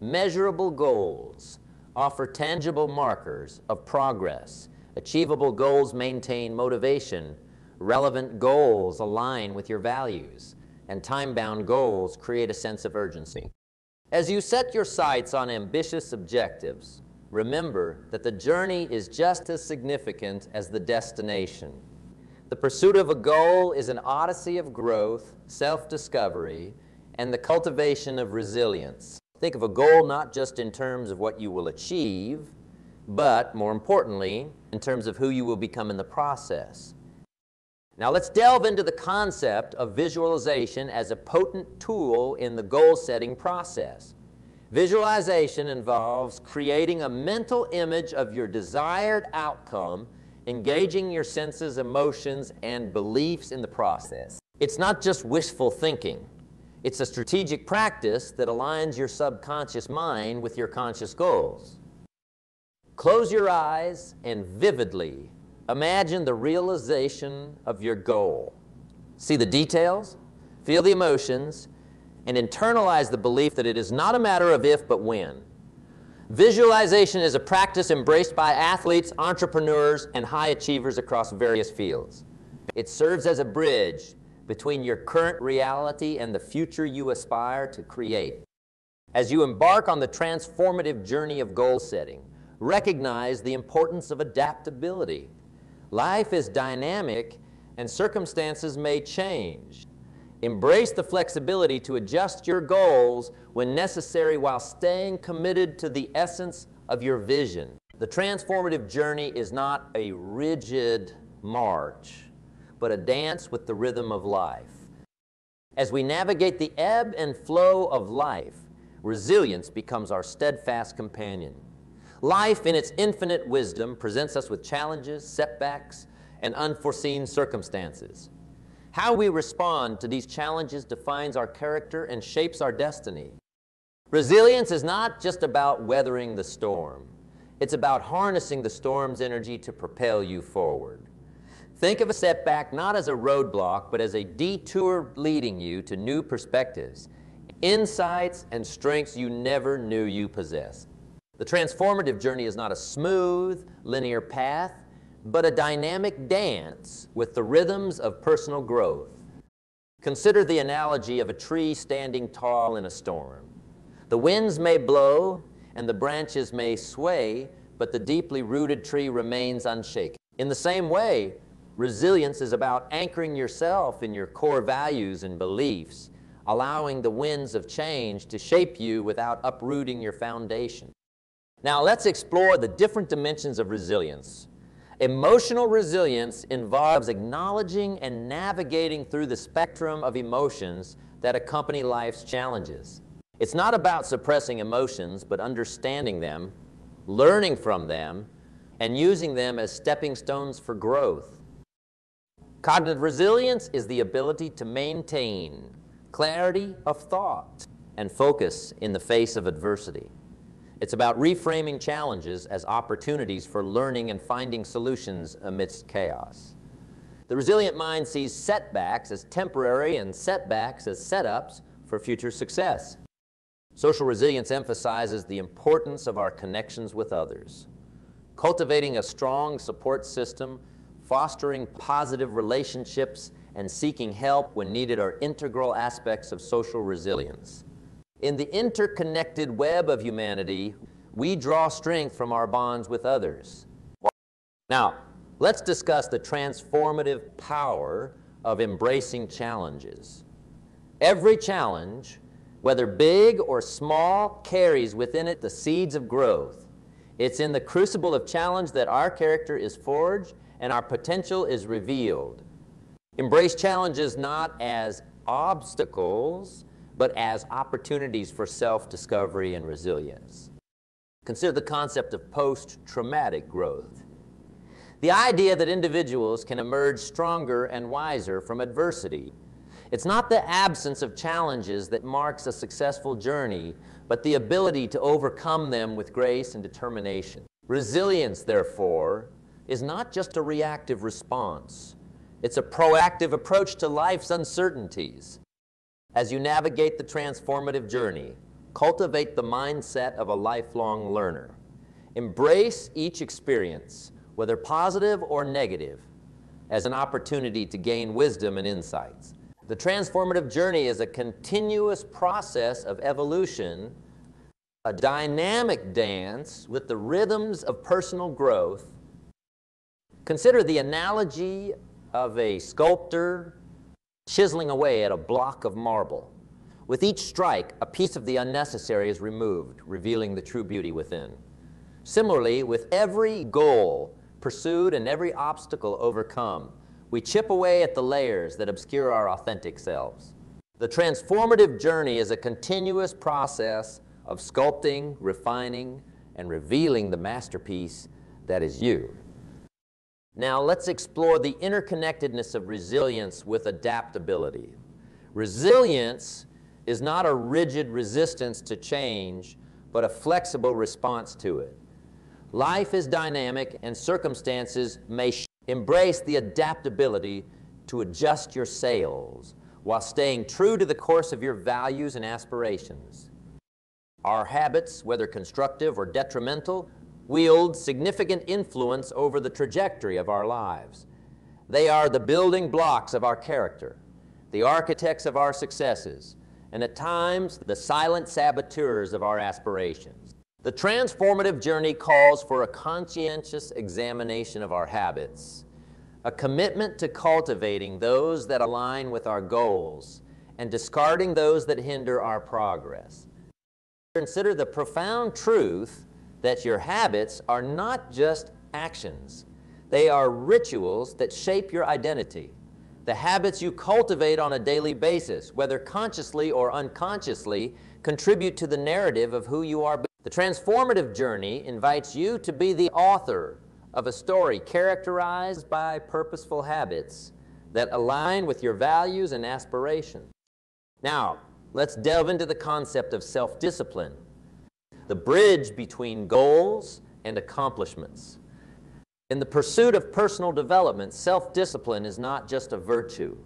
Measurable goals offer tangible markers of progress. Achievable goals maintain motivation. Relevant goals align with your values and time-bound goals create a sense of urgency. As you set your sights on ambitious objectives, remember that the journey is just as significant as the destination. The pursuit of a goal is an odyssey of growth, self-discovery, and the cultivation of resilience. Think of a goal not just in terms of what you will achieve, but more importantly, in terms of who you will become in the process. Now let's delve into the concept of visualization as a potent tool in the goal-setting process. Visualization involves creating a mental image of your desired outcome, engaging your senses, emotions, and beliefs in the process. It's not just wishful thinking. It's a strategic practice that aligns your subconscious mind with your conscious goals. Close your eyes and vividly Imagine the realization of your goal. See the details, feel the emotions, and internalize the belief that it is not a matter of if but when. Visualization is a practice embraced by athletes, entrepreneurs, and high achievers across various fields. It serves as a bridge between your current reality and the future you aspire to create. As you embark on the transformative journey of goal setting, recognize the importance of adaptability Life is dynamic and circumstances may change. Embrace the flexibility to adjust your goals when necessary while staying committed to the essence of your vision. The transformative journey is not a rigid march, but a dance with the rhythm of life. As we navigate the ebb and flow of life, resilience becomes our steadfast companion. Life, in its infinite wisdom, presents us with challenges, setbacks, and unforeseen circumstances. How we respond to these challenges defines our character and shapes our destiny. Resilience is not just about weathering the storm. It's about harnessing the storm's energy to propel you forward. Think of a setback not as a roadblock, but as a detour leading you to new perspectives, insights, and strengths you never knew you possessed. The transformative journey is not a smooth, linear path, but a dynamic dance with the rhythms of personal growth. Consider the analogy of a tree standing tall in a storm. The winds may blow and the branches may sway, but the deeply rooted tree remains unshaken. In the same way, resilience is about anchoring yourself in your core values and beliefs, allowing the winds of change to shape you without uprooting your foundation. Now let's explore the different dimensions of resilience. Emotional resilience involves acknowledging and navigating through the spectrum of emotions that accompany life's challenges. It's not about suppressing emotions, but understanding them, learning from them, and using them as stepping stones for growth. Cognitive resilience is the ability to maintain clarity of thought and focus in the face of adversity. It's about reframing challenges as opportunities for learning and finding solutions amidst chaos. The resilient mind sees setbacks as temporary and setbacks as setups for future success. Social resilience emphasizes the importance of our connections with others. Cultivating a strong support system, fostering positive relationships, and seeking help when needed are integral aspects of social resilience. In the interconnected web of humanity, we draw strength from our bonds with others. Now, let's discuss the transformative power of embracing challenges. Every challenge, whether big or small, carries within it the seeds of growth. It's in the crucible of challenge that our character is forged and our potential is revealed. Embrace challenges not as obstacles, but as opportunities for self-discovery and resilience. Consider the concept of post-traumatic growth. The idea that individuals can emerge stronger and wiser from adversity. It's not the absence of challenges that marks a successful journey, but the ability to overcome them with grace and determination. Resilience, therefore, is not just a reactive response. It's a proactive approach to life's uncertainties. As you navigate the transformative journey, cultivate the mindset of a lifelong learner. Embrace each experience, whether positive or negative, as an opportunity to gain wisdom and insights. The transformative journey is a continuous process of evolution, a dynamic dance with the rhythms of personal growth. Consider the analogy of a sculptor chiseling away at a block of marble. With each strike, a piece of the unnecessary is removed, revealing the true beauty within. Similarly, with every goal pursued and every obstacle overcome, we chip away at the layers that obscure our authentic selves. The transformative journey is a continuous process of sculpting, refining, and revealing the masterpiece that is you. Now let's explore the interconnectedness of resilience with adaptability. Resilience is not a rigid resistance to change, but a flexible response to it. Life is dynamic and circumstances may embrace the adaptability to adjust your sails while staying true to the course of your values and aspirations. Our habits, whether constructive or detrimental, wield significant influence over the trajectory of our lives. They are the building blocks of our character, the architects of our successes, and at times the silent saboteurs of our aspirations. The transformative journey calls for a conscientious examination of our habits, a commitment to cultivating those that align with our goals and discarding those that hinder our progress. Consider the profound truth that your habits are not just actions. They are rituals that shape your identity. The habits you cultivate on a daily basis, whether consciously or unconsciously, contribute to the narrative of who you are. The transformative journey invites you to be the author of a story characterized by purposeful habits that align with your values and aspirations. Now, let's delve into the concept of self-discipline the bridge between goals and accomplishments. In the pursuit of personal development, self-discipline is not just a virtue.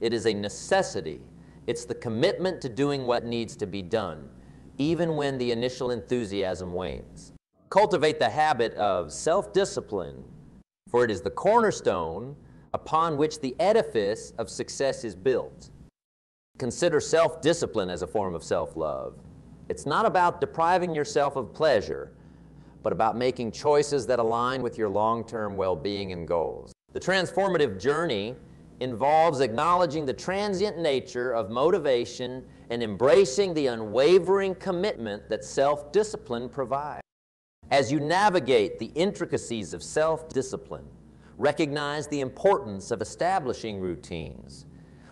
It is a necessity. It's the commitment to doing what needs to be done, even when the initial enthusiasm wanes. Cultivate the habit of self-discipline, for it is the cornerstone upon which the edifice of success is built. Consider self-discipline as a form of self-love. It's not about depriving yourself of pleasure, but about making choices that align with your long-term well-being and goals. The transformative journey involves acknowledging the transient nature of motivation and embracing the unwavering commitment that self-discipline provides. As you navigate the intricacies of self-discipline, recognize the importance of establishing routines.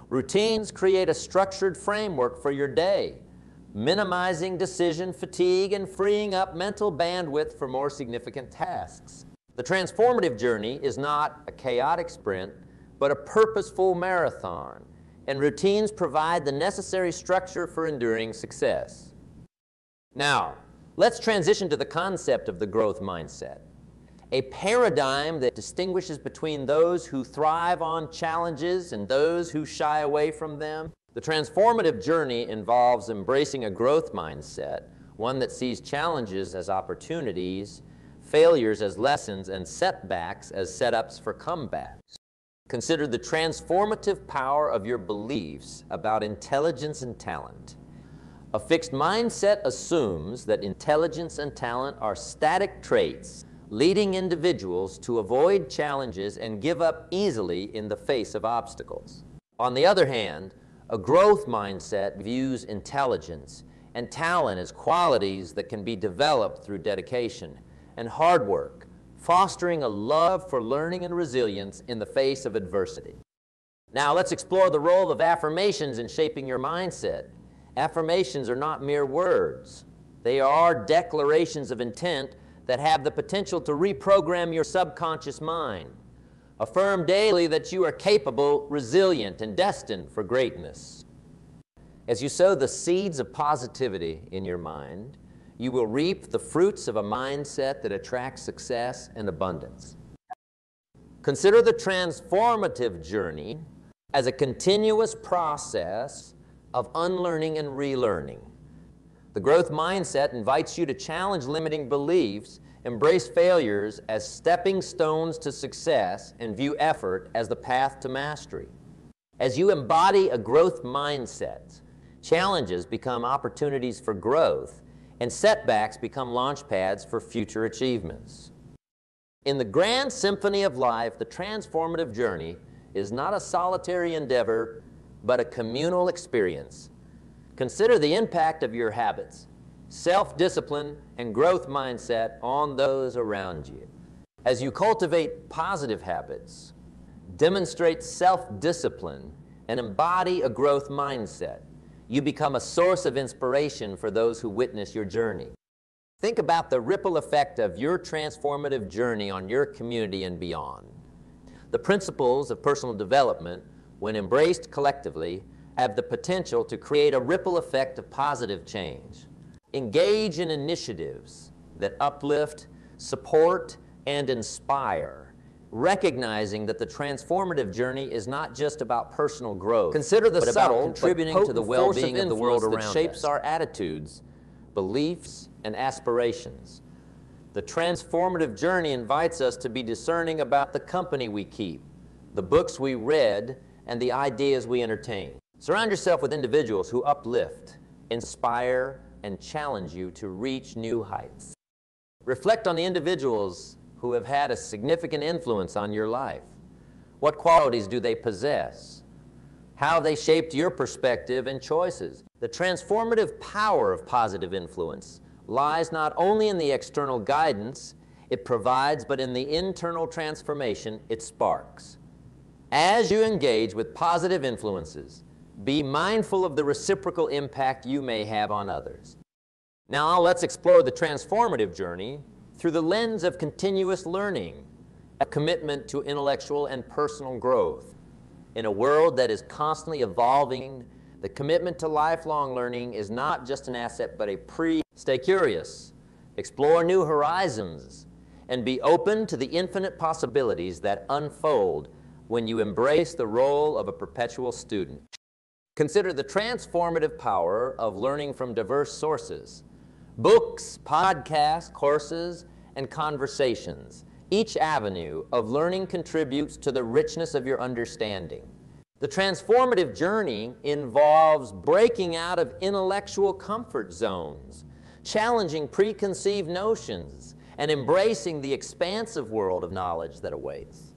Routines create a structured framework for your day minimizing decision fatigue and freeing up mental bandwidth for more significant tasks. The transformative journey is not a chaotic sprint, but a purposeful marathon, and routines provide the necessary structure for enduring success. Now, let's transition to the concept of the growth mindset, a paradigm that distinguishes between those who thrive on challenges and those who shy away from them. The transformative journey involves embracing a growth mindset, one that sees challenges as opportunities, failures as lessons, and setbacks as setups for comebacks. Consider the transformative power of your beliefs about intelligence and talent. A fixed mindset assumes that intelligence and talent are static traits leading individuals to avoid challenges and give up easily in the face of obstacles. On the other hand, a growth mindset views intelligence and talent as qualities that can be developed through dedication and hard work, fostering a love for learning and resilience in the face of adversity. Now, let's explore the role of affirmations in shaping your mindset. Affirmations are not mere words. They are declarations of intent that have the potential to reprogram your subconscious mind. Affirm daily that you are capable, resilient, and destined for greatness. As you sow the seeds of positivity in your mind, you will reap the fruits of a mindset that attracts success and abundance. Consider the transformative journey as a continuous process of unlearning and relearning. The growth mindset invites you to challenge limiting beliefs, embrace failures as stepping stones to success, and view effort as the path to mastery. As you embody a growth mindset, challenges become opportunities for growth, and setbacks become launch pads for future achievements. In the grand symphony of life, the transformative journey is not a solitary endeavor, but a communal experience. Consider the impact of your habits, self-discipline, and growth mindset on those around you. As you cultivate positive habits, demonstrate self-discipline, and embody a growth mindset, you become a source of inspiration for those who witness your journey. Think about the ripple effect of your transformative journey on your community and beyond. The principles of personal development, when embraced collectively, have the potential to create a ripple effect of positive change. Engage in initiatives that uplift, support, and inspire, recognizing that the transformative journey is not just about personal growth. Consider the subtle, contributing to the well-being of the world around that shapes us. our attitudes, beliefs, and aspirations. The transformative journey invites us to be discerning about the company we keep, the books we read, and the ideas we entertain. Surround yourself with individuals who uplift, inspire, and challenge you to reach new heights. Reflect on the individuals who have had a significant influence on your life. What qualities do they possess? How they shaped your perspective and choices? The transformative power of positive influence lies not only in the external guidance it provides, but in the internal transformation it sparks. As you engage with positive influences, be mindful of the reciprocal impact you may have on others. Now let's explore the transformative journey through the lens of continuous learning, a commitment to intellectual and personal growth. In a world that is constantly evolving, the commitment to lifelong learning is not just an asset, but a pre Stay curious, explore new horizons, and be open to the infinite possibilities that unfold when you embrace the role of a perpetual student. Consider the transformative power of learning from diverse sources. Books, podcasts, courses, and conversations. Each avenue of learning contributes to the richness of your understanding. The transformative journey involves breaking out of intellectual comfort zones challenging preconceived notions, and embracing the expansive world of knowledge that awaits.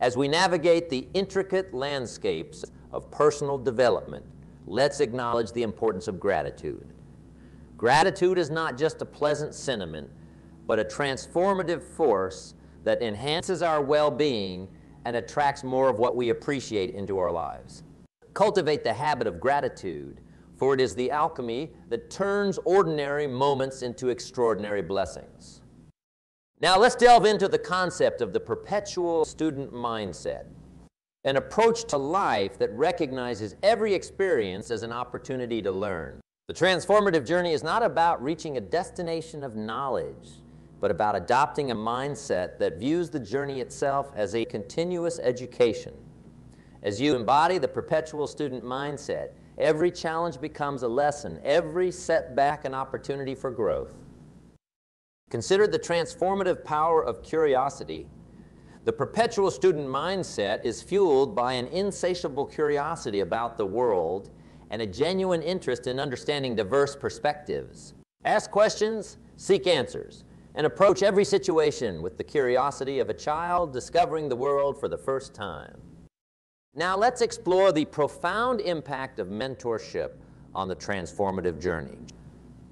As we navigate the intricate landscapes of personal development, let's acknowledge the importance of gratitude. Gratitude is not just a pleasant sentiment, but a transformative force that enhances our well-being and attracts more of what we appreciate into our lives. Cultivate the habit of gratitude for it is the alchemy that turns ordinary moments into extraordinary blessings. Now let's delve into the concept of the perpetual student mindset, an approach to life that recognizes every experience as an opportunity to learn. The transformative journey is not about reaching a destination of knowledge, but about adopting a mindset that views the journey itself as a continuous education. As you embody the perpetual student mindset, Every challenge becomes a lesson, every setback an opportunity for growth. Consider the transformative power of curiosity. The perpetual student mindset is fueled by an insatiable curiosity about the world and a genuine interest in understanding diverse perspectives. Ask questions, seek answers, and approach every situation with the curiosity of a child discovering the world for the first time. Now let's explore the profound impact of mentorship on the transformative journey.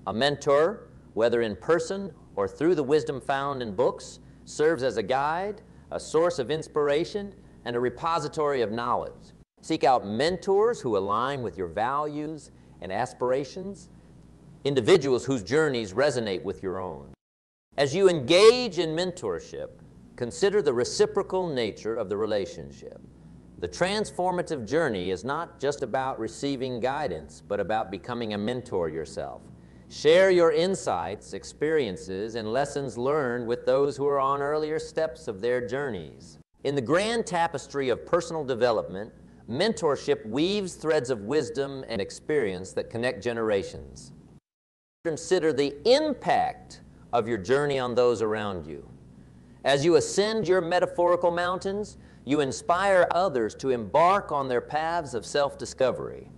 A mentor, whether in person or through the wisdom found in books, serves as a guide, a source of inspiration, and a repository of knowledge. Seek out mentors who align with your values and aspirations, individuals whose journeys resonate with your own. As you engage in mentorship, consider the reciprocal nature of the relationship. The transformative journey is not just about receiving guidance, but about becoming a mentor yourself. Share your insights, experiences, and lessons learned with those who are on earlier steps of their journeys. In the grand tapestry of personal development, mentorship weaves threads of wisdom and experience that connect generations. Consider the impact of your journey on those around you. As you ascend your metaphorical mountains, you inspire others to embark on their paths of self-discovery.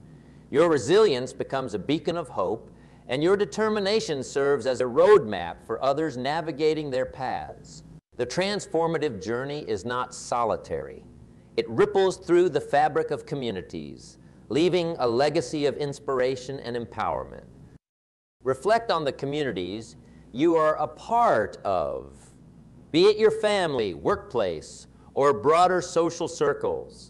Your resilience becomes a beacon of hope, and your determination serves as a roadmap for others navigating their paths. The transformative journey is not solitary. It ripples through the fabric of communities, leaving a legacy of inspiration and empowerment. Reflect on the communities you are a part of, be it your family, workplace, or broader social circles.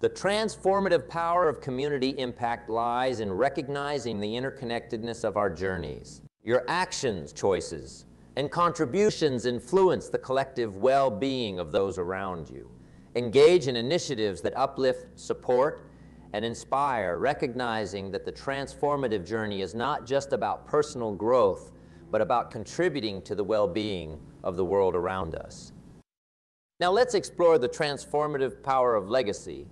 The transformative power of community impact lies in recognizing the interconnectedness of our journeys. Your actions, choices, and contributions influence the collective well-being of those around you. Engage in initiatives that uplift, support, and inspire, recognizing that the transformative journey is not just about personal growth, but about contributing to the well-being of the world around us. Now let's explore the transformative power of legacy,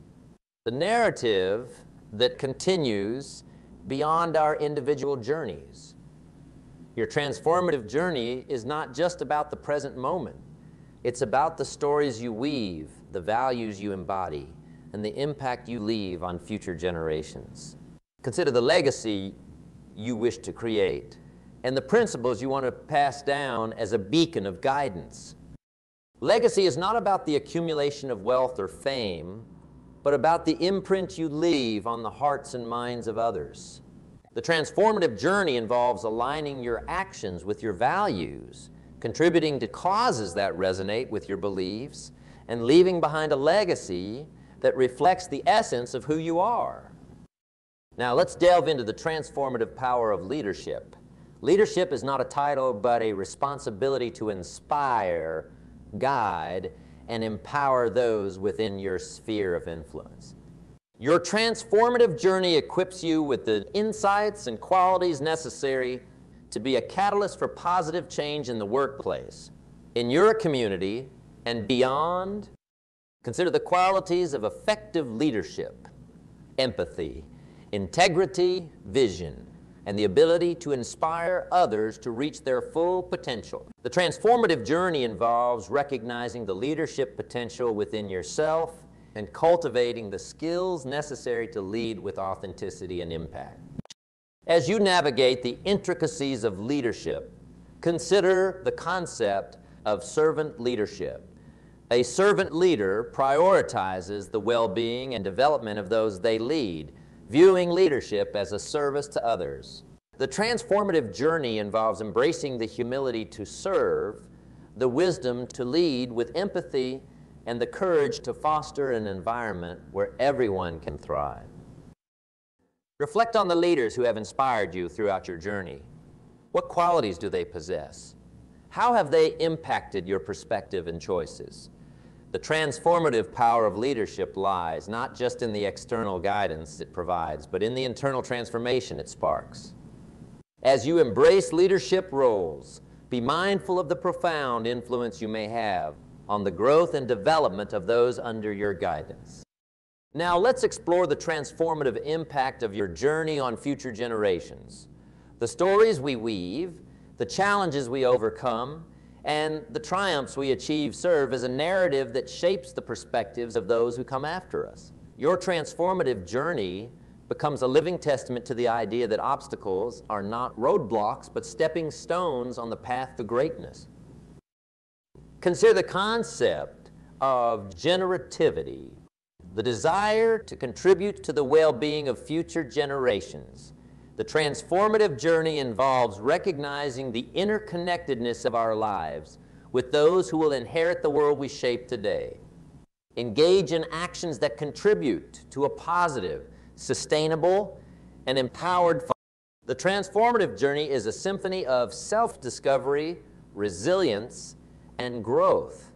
the narrative that continues beyond our individual journeys. Your transformative journey is not just about the present moment. It's about the stories you weave, the values you embody, and the impact you leave on future generations. Consider the legacy you wish to create and the principles you want to pass down as a beacon of guidance. Legacy is not about the accumulation of wealth or fame, but about the imprint you leave on the hearts and minds of others. The transformative journey involves aligning your actions with your values, contributing to causes that resonate with your beliefs, and leaving behind a legacy that reflects the essence of who you are. Now let's delve into the transformative power of leadership. Leadership is not a title, but a responsibility to inspire guide, and empower those within your sphere of influence. Your transformative journey equips you with the insights and qualities necessary to be a catalyst for positive change in the workplace, in your community, and beyond. Consider the qualities of effective leadership, empathy, integrity, vision, and the ability to inspire others to reach their full potential. The transformative journey involves recognizing the leadership potential within yourself and cultivating the skills necessary to lead with authenticity and impact. As you navigate the intricacies of leadership, consider the concept of servant leadership. A servant leader prioritizes the well-being and development of those they lead, viewing leadership as a service to others. The transformative journey involves embracing the humility to serve, the wisdom to lead with empathy, and the courage to foster an environment where everyone can thrive. Reflect on the leaders who have inspired you throughout your journey. What qualities do they possess? How have they impacted your perspective and choices? The transformative power of leadership lies not just in the external guidance it provides, but in the internal transformation it sparks. As you embrace leadership roles, be mindful of the profound influence you may have on the growth and development of those under your guidance. Now let's explore the transformative impact of your journey on future generations. The stories we weave, the challenges we overcome, and the triumphs we achieve serve as a narrative that shapes the perspectives of those who come after us. Your transformative journey becomes a living testament to the idea that obstacles are not roadblocks, but stepping stones on the path to greatness. Consider the concept of generativity, the desire to contribute to the well-being of future generations. The transformative journey involves recognizing the interconnectedness of our lives with those who will inherit the world we shape today. Engage in actions that contribute to a positive, sustainable, and empowered. The transformative journey is a symphony of self-discovery, resilience, and growth.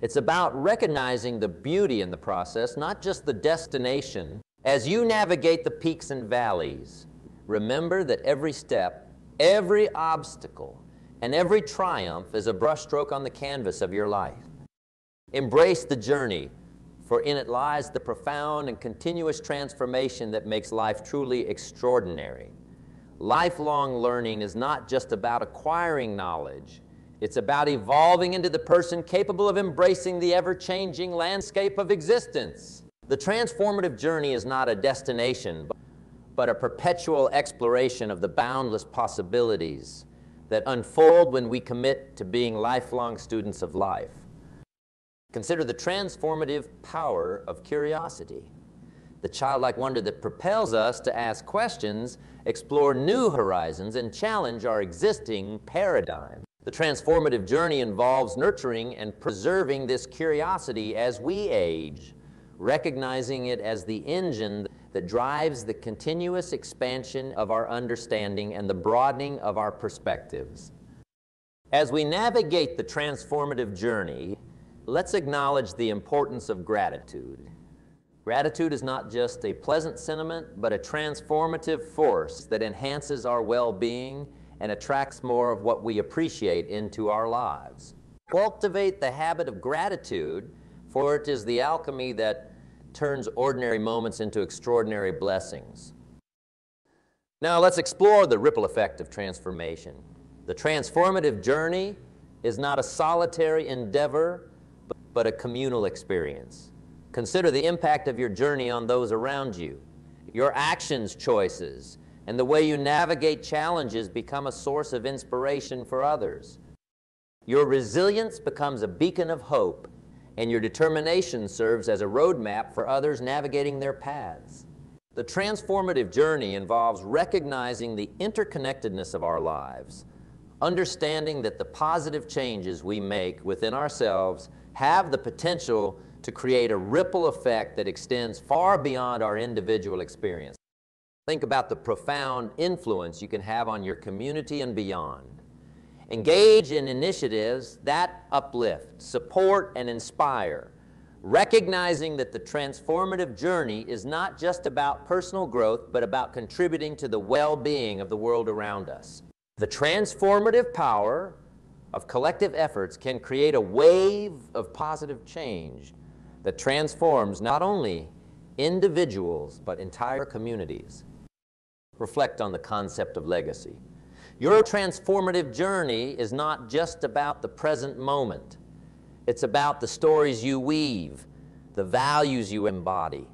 It's about recognizing the beauty in the process, not just the destination. As you navigate the peaks and valleys, remember that every step, every obstacle, and every triumph is a brushstroke on the canvas of your life. Embrace the journey, for in it lies the profound and continuous transformation that makes life truly extraordinary. Lifelong learning is not just about acquiring knowledge, it's about evolving into the person capable of embracing the ever-changing landscape of existence. The transformative journey is not a destination, but a perpetual exploration of the boundless possibilities that unfold when we commit to being lifelong students of life. Consider the transformative power of curiosity, the childlike wonder that propels us to ask questions, explore new horizons, and challenge our existing paradigm. The transformative journey involves nurturing and preserving this curiosity as we age, recognizing it as the engine that drives the continuous expansion of our understanding and the broadening of our perspectives. As we navigate the transformative journey, let's acknowledge the importance of gratitude. Gratitude is not just a pleasant sentiment, but a transformative force that enhances our well-being and attracts more of what we appreciate into our lives. Cultivate the habit of gratitude, for it is the alchemy that turns ordinary moments into extraordinary blessings. Now let's explore the ripple effect of transformation. The transformative journey is not a solitary endeavor, but a communal experience. Consider the impact of your journey on those around you. Your actions, choices, and the way you navigate challenges become a source of inspiration for others. Your resilience becomes a beacon of hope and your determination serves as a roadmap for others navigating their paths. The transformative journey involves recognizing the interconnectedness of our lives, understanding that the positive changes we make within ourselves have the potential to create a ripple effect that extends far beyond our individual experience. Think about the profound influence you can have on your community and beyond. Engage in initiatives that uplift, support, and inspire, recognizing that the transformative journey is not just about personal growth, but about contributing to the well-being of the world around us. The transformative power of collective efforts can create a wave of positive change that transforms not only individuals, but entire communities. Reflect on the concept of legacy. Your transformative journey is not just about the present moment. It's about the stories you weave, the values you embody,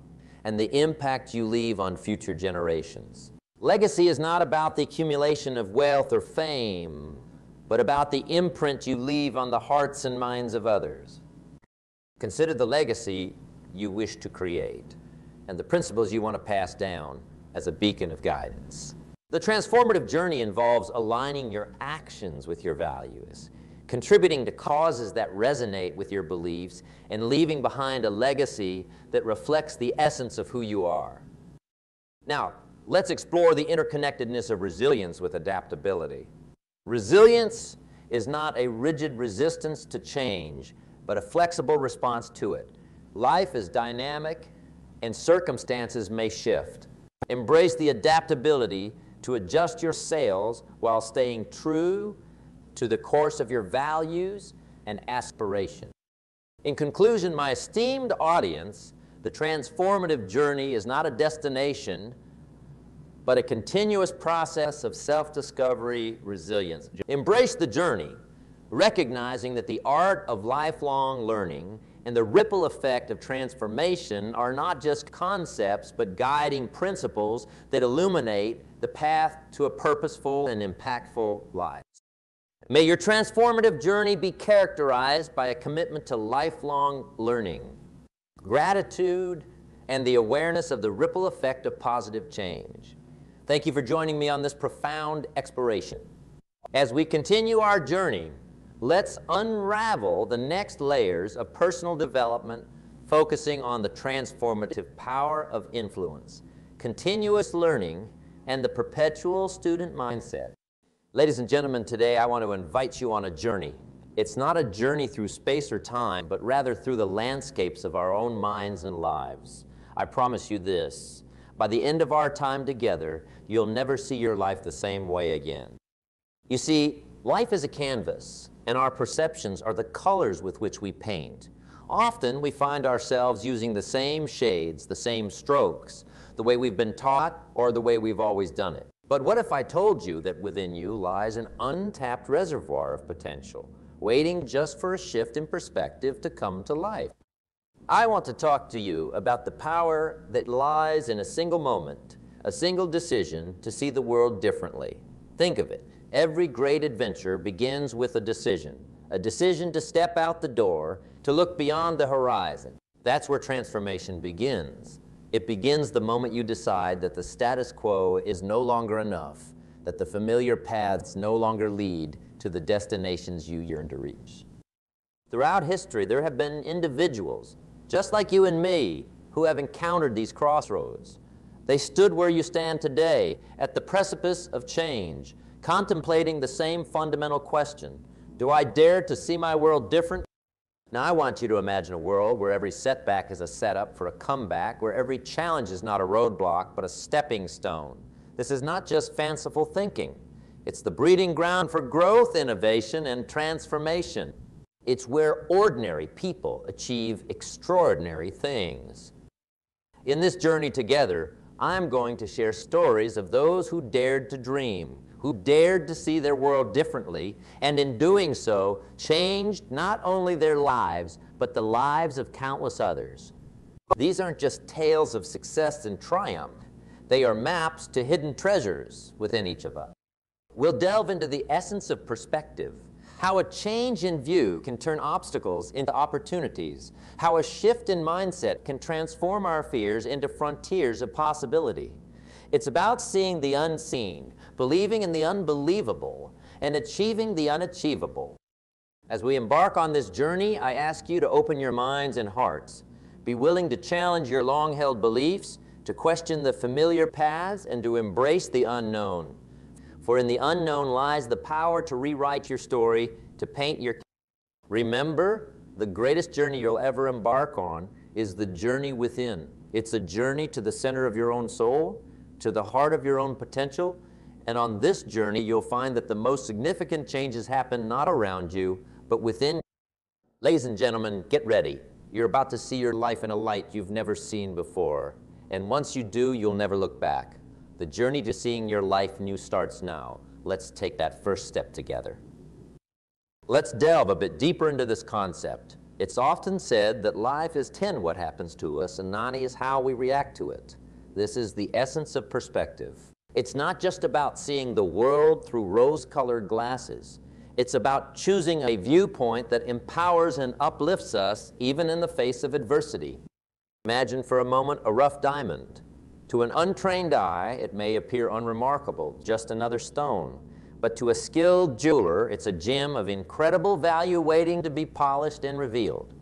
and the impact you leave on future generations. Legacy is not about the accumulation of wealth or fame, but about the imprint you leave on the hearts and minds of others. Consider the legacy you wish to create and the principles you want to pass down as a beacon of guidance. The transformative journey involves aligning your actions with your values, contributing to causes that resonate with your beliefs, and leaving behind a legacy that reflects the essence of who you are. Now, let's explore the interconnectedness of resilience with adaptability. Resilience is not a rigid resistance to change, but a flexible response to it. Life is dynamic and circumstances may shift. Embrace the adaptability to adjust your sails while staying true to the course of your values and aspirations. In conclusion, my esteemed audience, the transformative journey is not a destination, but a continuous process of self-discovery, resilience. Embrace the journey, recognizing that the art of lifelong learning and the ripple effect of transformation are not just concepts, but guiding principles that illuminate the path to a purposeful and impactful life. May your transformative journey be characterized by a commitment to lifelong learning, gratitude, and the awareness of the ripple effect of positive change. Thank you for joining me on this profound exploration. As we continue our journey, let's unravel the next layers of personal development focusing on the transformative power of influence, continuous learning, and the perpetual student mindset. Ladies and gentlemen, today I want to invite you on a journey. It's not a journey through space or time, but rather through the landscapes of our own minds and lives. I promise you this, by the end of our time together, you'll never see your life the same way again. You see, life is a canvas, and our perceptions are the colors with which we paint. Often we find ourselves using the same shades, the same strokes, the way we've been taught or the way we've always done it. But what if I told you that within you lies an untapped reservoir of potential, waiting just for a shift in perspective to come to life? I want to talk to you about the power that lies in a single moment, a single decision to see the world differently. Think of it. Every great adventure begins with a decision, a decision to step out the door, to look beyond the horizon. That's where transformation begins. It begins the moment you decide that the status quo is no longer enough, that the familiar paths no longer lead to the destinations you yearn to reach. Throughout history, there have been individuals, just like you and me, who have encountered these crossroads. They stood where you stand today, at the precipice of change, contemplating the same fundamental question Do I dare to see my world different? Now, I want you to imagine a world where every setback is a setup for a comeback, where every challenge is not a roadblock, but a stepping stone. This is not just fanciful thinking. It's the breeding ground for growth, innovation, and transformation. It's where ordinary people achieve extraordinary things. In this journey together, I'm going to share stories of those who dared to dream, who dared to see their world differently, and in doing so, changed not only their lives, but the lives of countless others. These aren't just tales of success and triumph. They are maps to hidden treasures within each of us. We'll delve into the essence of perspective, how a change in view can turn obstacles into opportunities, how a shift in mindset can transform our fears into frontiers of possibility. It's about seeing the unseen, believing in the unbelievable, and achieving the unachievable. As we embark on this journey, I ask you to open your minds and hearts. Be willing to challenge your long held beliefs, to question the familiar paths, and to embrace the unknown. For in the unknown lies the power to rewrite your story, to paint your. Remember, the greatest journey you'll ever embark on is the journey within. It's a journey to the center of your own soul, to the heart of your own potential, and on this journey, you'll find that the most significant changes happen not around you, but within. Ladies and gentlemen, get ready. You're about to see your life in a light you've never seen before. And once you do, you'll never look back. The journey to seeing your life new starts now. Let's take that first step together. Let's delve a bit deeper into this concept. It's often said that life is 10 what happens to us and 90 is how we react to it. This is the essence of perspective. It's not just about seeing the world through rose-colored glasses. It's about choosing a viewpoint that empowers and uplifts us even in the face of adversity. Imagine for a moment a rough diamond. To an untrained eye, it may appear unremarkable, just another stone. But to a skilled jeweler, it's a gem of incredible value waiting to be polished and revealed.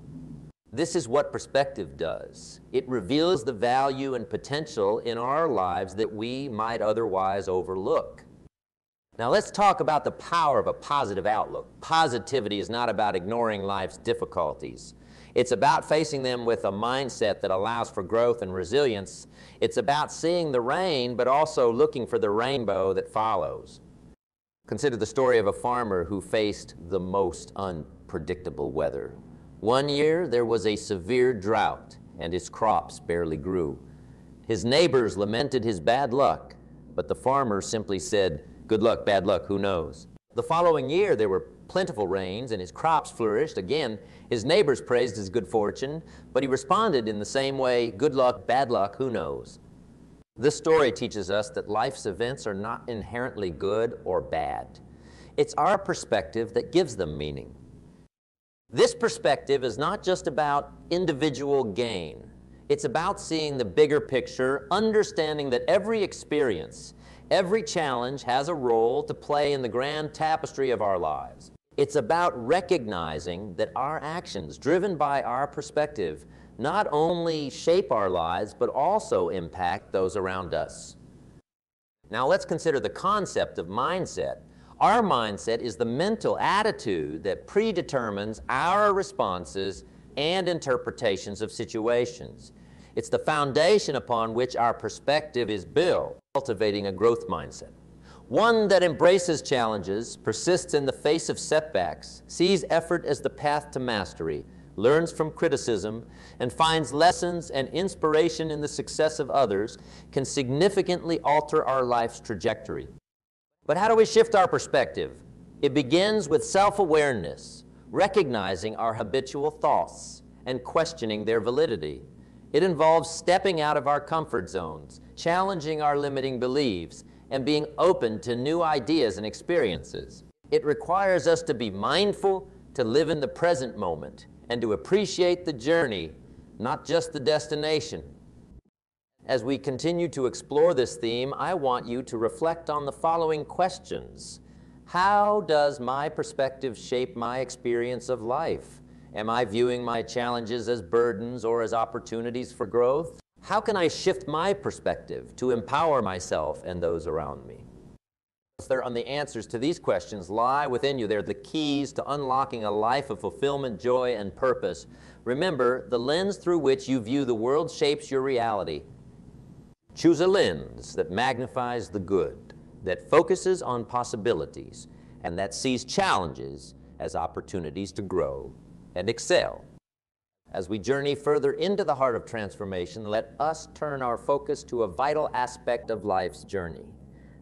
This is what perspective does. It reveals the value and potential in our lives that we might otherwise overlook. Now let's talk about the power of a positive outlook. Positivity is not about ignoring life's difficulties. It's about facing them with a mindset that allows for growth and resilience. It's about seeing the rain, but also looking for the rainbow that follows. Consider the story of a farmer who faced the most unpredictable weather. One year there was a severe drought and his crops barely grew. His neighbors lamented his bad luck, but the farmer simply said, Good luck, bad luck, who knows? The following year there were plentiful rains and his crops flourished. Again, his neighbors praised his good fortune, but he responded in the same way good luck, bad luck, who knows? This story teaches us that life's events are not inherently good or bad. It's our perspective that gives them meaning. This perspective is not just about individual gain. It's about seeing the bigger picture, understanding that every experience, every challenge has a role to play in the grand tapestry of our lives. It's about recognizing that our actions, driven by our perspective, not only shape our lives, but also impact those around us. Now let's consider the concept of mindset. Our mindset is the mental attitude that predetermines our responses and interpretations of situations. It's the foundation upon which our perspective is built, cultivating a growth mindset. One that embraces challenges, persists in the face of setbacks, sees effort as the path to mastery, learns from criticism, and finds lessons and inspiration in the success of others can significantly alter our life's trajectory. But how do we shift our perspective? It begins with self-awareness, recognizing our habitual thoughts and questioning their validity. It involves stepping out of our comfort zones, challenging our limiting beliefs, and being open to new ideas and experiences. It requires us to be mindful, to live in the present moment, and to appreciate the journey, not just the destination. As we continue to explore this theme, I want you to reflect on the following questions. How does my perspective shape my experience of life? Am I viewing my challenges as burdens or as opportunities for growth? How can I shift my perspective to empower myself and those around me? There on the answers to these questions lie within you. They're the keys to unlocking a life of fulfillment, joy, and purpose. Remember, the lens through which you view the world shapes your reality. Choose a lens that magnifies the good, that focuses on possibilities, and that sees challenges as opportunities to grow and excel. As we journey further into the heart of transformation, let us turn our focus to a vital aspect of life's journey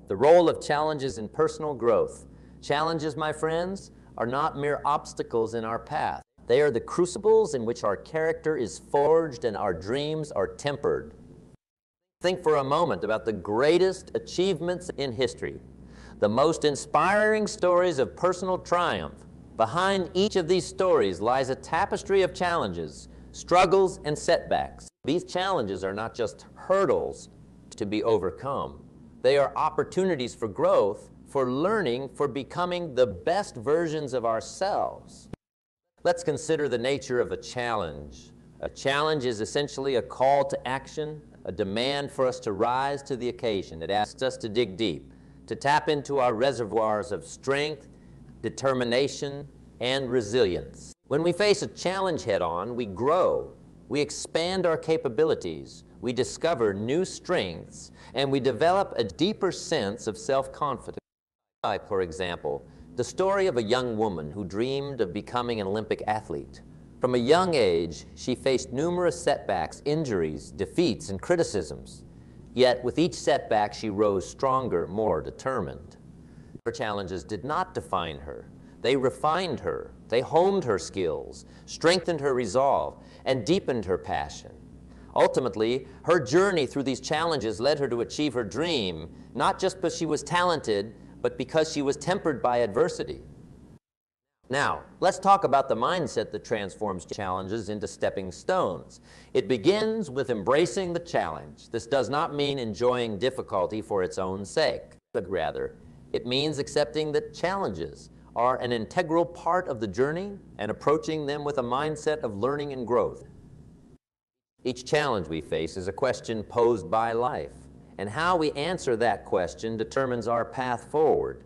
the role of challenges in personal growth. Challenges, my friends, are not mere obstacles in our path. They are the crucibles in which our character is forged and our dreams are tempered. Think for a moment about the greatest achievements in history, the most inspiring stories of personal triumph. Behind each of these stories lies a tapestry of challenges, struggles, and setbacks. These challenges are not just hurdles to be overcome. They are opportunities for growth, for learning, for becoming the best versions of ourselves. Let's consider the nature of a challenge. A challenge is essentially a call to action, a demand for us to rise to the occasion. It asks us to dig deep, to tap into our reservoirs of strength, determination, and resilience. When we face a challenge head on, we grow, we expand our capabilities, we discover new strengths, and we develop a deeper sense of self-confidence. Like, for example, the story of a young woman who dreamed of becoming an Olympic athlete. From a young age, she faced numerous setbacks, injuries, defeats, and criticisms. Yet with each setback, she rose stronger, more determined. Her challenges did not define her. They refined her. They honed her skills, strengthened her resolve, and deepened her passion. Ultimately, her journey through these challenges led her to achieve her dream, not just because she was talented, but because she was tempered by adversity. Now, let's talk about the mindset that transforms challenges into stepping stones. It begins with embracing the challenge. This does not mean enjoying difficulty for its own sake, but rather, it means accepting that challenges are an integral part of the journey and approaching them with a mindset of learning and growth. Each challenge we face is a question posed by life, and how we answer that question determines our path forward.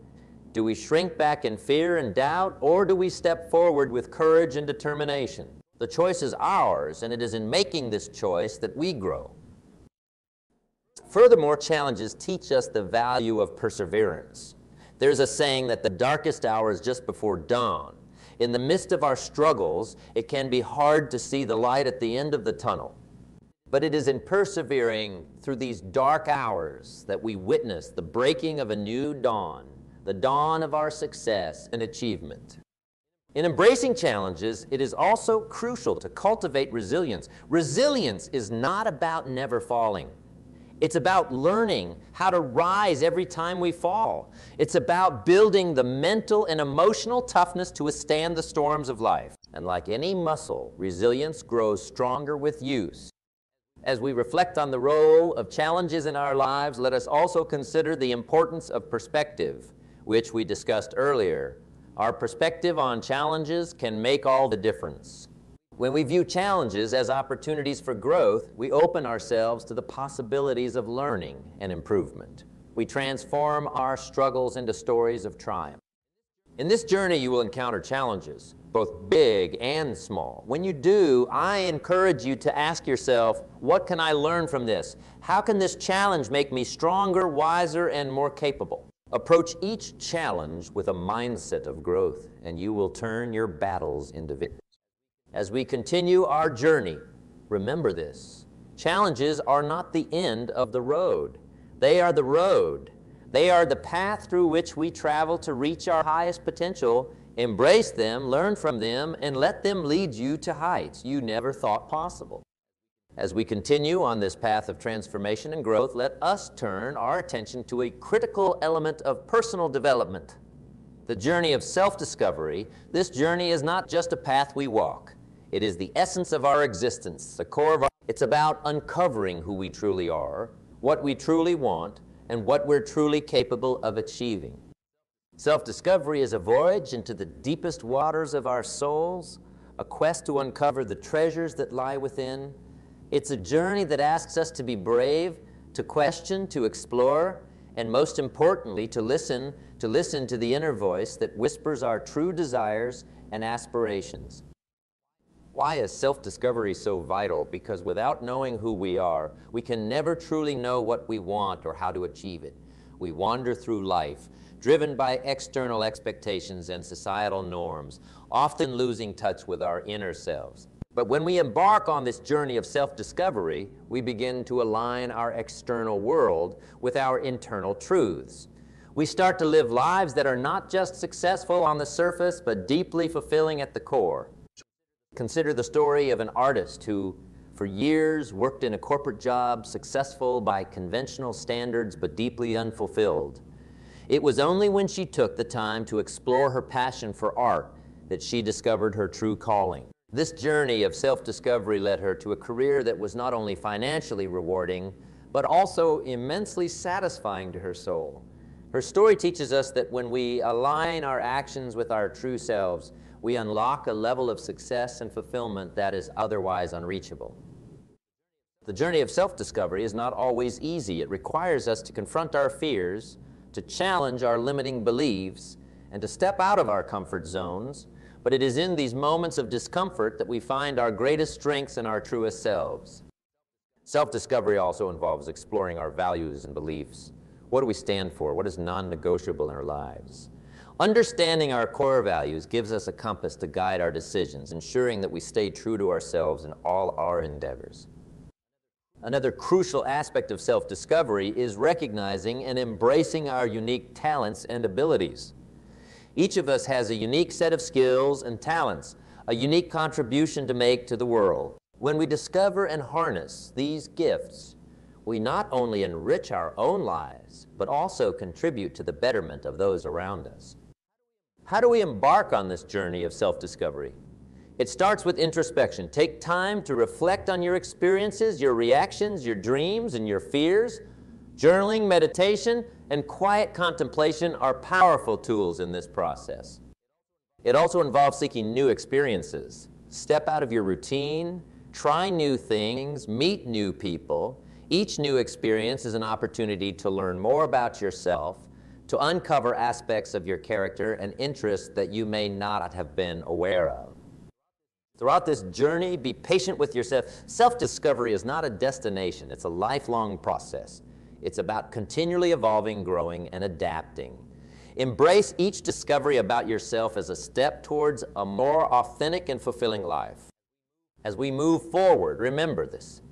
Do we shrink back in fear and doubt, or do we step forward with courage and determination? The choice is ours, and it is in making this choice that we grow. Furthermore, challenges teach us the value of perseverance. There's a saying that the darkest hour is just before dawn. In the midst of our struggles, it can be hard to see the light at the end of the tunnel. But it is in persevering through these dark hours that we witness the breaking of a new dawn, the dawn of our success and achievement. In embracing challenges, it is also crucial to cultivate resilience. Resilience is not about never falling. It's about learning how to rise every time we fall. It's about building the mental and emotional toughness to withstand the storms of life. And like any muscle, resilience grows stronger with use. As we reflect on the role of challenges in our lives, let us also consider the importance of perspective, which we discussed earlier. Our perspective on challenges can make all the difference. When we view challenges as opportunities for growth, we open ourselves to the possibilities of learning and improvement. We transform our struggles into stories of triumph. In this journey, you will encounter challenges, both big and small. When you do, I encourage you to ask yourself, what can I learn from this? How can this challenge make me stronger, wiser, and more capable? Approach each challenge with a mindset of growth, and you will turn your battles into victories. As we continue our journey, remember this. Challenges are not the end of the road. They are the road. They are the path through which we travel to reach our highest potential. Embrace them, learn from them, and let them lead you to heights you never thought possible. As we continue on this path of transformation and growth, let us turn our attention to a critical element of personal development. The journey of self-discovery, this journey is not just a path we walk. It is the essence of our existence, the core of our, it's about uncovering who we truly are, what we truly want, and what we're truly capable of achieving. Self-discovery is a voyage into the deepest waters of our souls, a quest to uncover the treasures that lie within. It's a journey that asks us to be brave, to question, to explore, and most importantly, to listen, to listen to the inner voice that whispers our true desires and aspirations. Why is self-discovery so vital? Because without knowing who we are, we can never truly know what we want or how to achieve it. We wander through life, driven by external expectations and societal norms, often losing touch with our inner selves. But when we embark on this journey of self-discovery, we begin to align our external world with our internal truths. We start to live lives that are not just successful on the surface, but deeply fulfilling at the core. Consider the story of an artist who, for years, worked in a corporate job, successful by conventional standards, but deeply unfulfilled. It was only when she took the time to explore her passion for art that she discovered her true calling. This journey of self-discovery led her to a career that was not only financially rewarding, but also immensely satisfying to her soul. Her story teaches us that when we align our actions with our true selves, we unlock a level of success and fulfillment that is otherwise unreachable. The journey of self-discovery is not always easy. It requires us to confront our fears, to challenge our limiting beliefs, and to step out of our comfort zones, but it is in these moments of discomfort that we find our greatest strengths and our truest selves. Self-discovery also involves exploring our values and beliefs. What do we stand for? What is non-negotiable in our lives? Understanding our core values gives us a compass to guide our decisions, ensuring that we stay true to ourselves in all our endeavors. Another crucial aspect of self-discovery is recognizing and embracing our unique talents and abilities. Each of us has a unique set of skills and talents, a unique contribution to make to the world. When we discover and harness these gifts, we not only enrich our own lives, but also contribute to the betterment of those around us. How do we embark on this journey of self-discovery? It starts with introspection. Take time to reflect on your experiences, your reactions, your dreams, and your fears. Journaling, meditation, and quiet contemplation are powerful tools in this process. It also involves seeking new experiences. Step out of your routine, try new things, meet new people. Each new experience is an opportunity to learn more about yourself to uncover aspects of your character and interests that you may not have been aware of. Throughout this journey, be patient with yourself. Self-discovery is not a destination. It's a lifelong process. It's about continually evolving, growing, and adapting. Embrace each discovery about yourself as a step towards a more authentic and fulfilling life. As we move forward, remember this.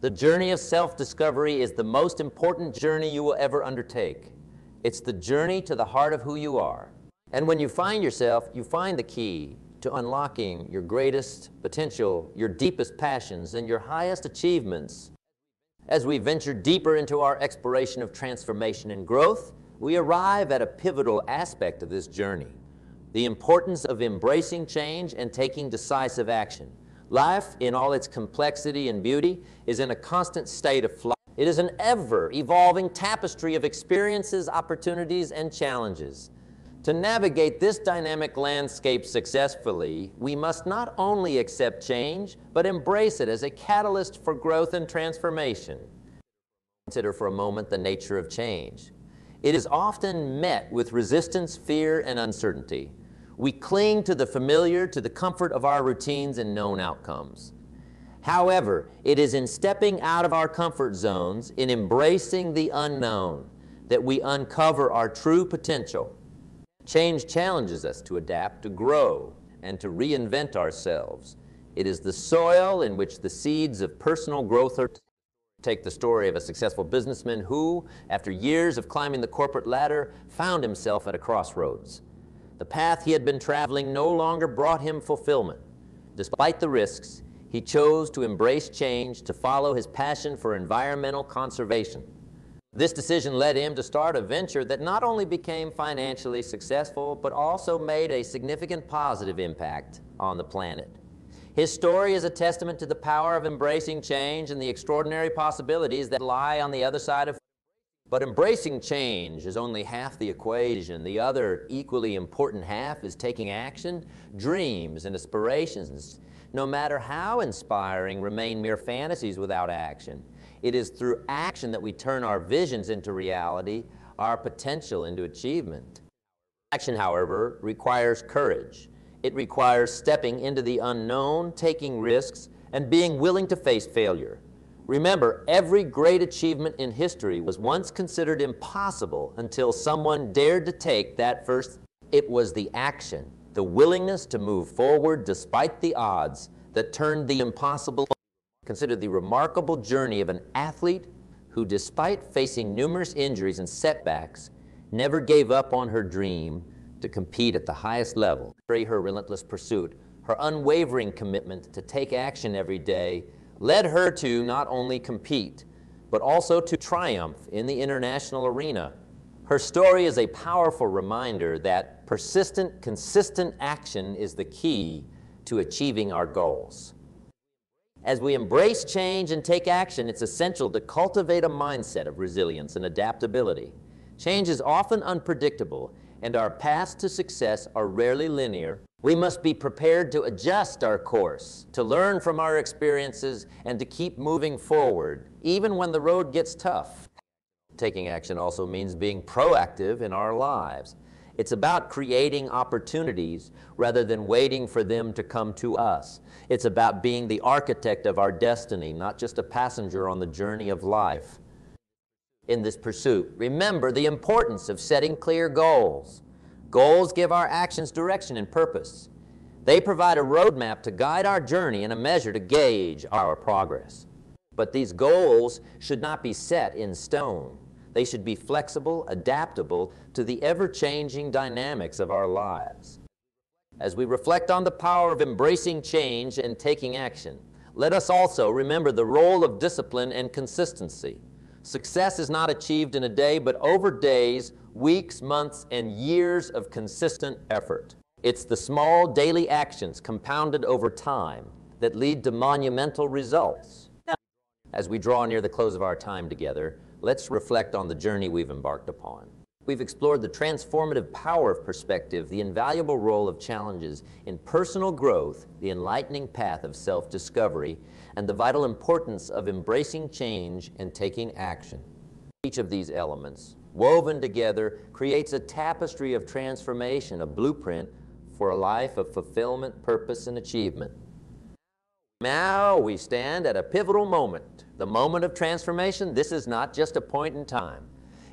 The journey of self-discovery is the most important journey you will ever undertake. It's the journey to the heart of who you are. And when you find yourself, you find the key to unlocking your greatest potential, your deepest passions, and your highest achievements. As we venture deeper into our exploration of transformation and growth, we arrive at a pivotal aspect of this journey the importance of embracing change and taking decisive action. Life, in all its complexity and beauty, is in a constant state of flux. It is an ever evolving tapestry of experiences, opportunities, and challenges. To navigate this dynamic landscape successfully, we must not only accept change, but embrace it as a catalyst for growth and transformation. Consider for a moment the nature of change. It is often met with resistance, fear, and uncertainty. We cling to the familiar, to the comfort of our routines and known outcomes. However, it is in stepping out of our comfort zones, in embracing the unknown, that we uncover our true potential. Change challenges us to adapt, to grow, and to reinvent ourselves. It is the soil in which the seeds of personal growth are. Take the story of a successful businessman who, after years of climbing the corporate ladder, found himself at a crossroads. The path he had been traveling no longer brought him fulfillment. Despite the risks, he chose to embrace change to follow his passion for environmental conservation. This decision led him to start a venture that not only became financially successful, but also made a significant positive impact on the planet. His story is a testament to the power of embracing change and the extraordinary possibilities that lie on the other side of but embracing change is only half the equation. The other equally important half is taking action. Dreams and aspirations, no matter how inspiring, remain mere fantasies without action. It is through action that we turn our visions into reality, our potential into achievement. Action, however, requires courage. It requires stepping into the unknown, taking risks, and being willing to face failure. Remember, every great achievement in history was once considered impossible until someone dared to take that first. It was the action, the willingness to move forward despite the odds, that turned the impossible. Consider the remarkable journey of an athlete who, despite facing numerous injuries and setbacks, never gave up on her dream to compete at the highest level. Her relentless pursuit, her unwavering commitment to take action every day, led her to not only compete, but also to triumph in the international arena. Her story is a powerful reminder that persistent, consistent action is the key to achieving our goals. As we embrace change and take action, it's essential to cultivate a mindset of resilience and adaptability. Change is often unpredictable, and our paths to success are rarely linear we must be prepared to adjust our course, to learn from our experiences, and to keep moving forward, even when the road gets tough. Taking action also means being proactive in our lives. It's about creating opportunities rather than waiting for them to come to us. It's about being the architect of our destiny, not just a passenger on the journey of life. In this pursuit, remember the importance of setting clear goals. Goals give our actions direction and purpose. They provide a roadmap to guide our journey and a measure to gauge our progress. But these goals should not be set in stone. They should be flexible, adaptable to the ever-changing dynamics of our lives. As we reflect on the power of embracing change and taking action, let us also remember the role of discipline and consistency. Success is not achieved in a day, but over days, weeks, months, and years of consistent effort. It's the small daily actions compounded over time that lead to monumental results. As we draw near the close of our time together, let's reflect on the journey we've embarked upon. We've explored the transformative power of perspective, the invaluable role of challenges in personal growth, the enlightening path of self-discovery, and the vital importance of embracing change and taking action. Each of these elements, woven together, creates a tapestry of transformation, a blueprint for a life of fulfillment, purpose, and achievement. Now we stand at a pivotal moment, the moment of transformation. This is not just a point in time.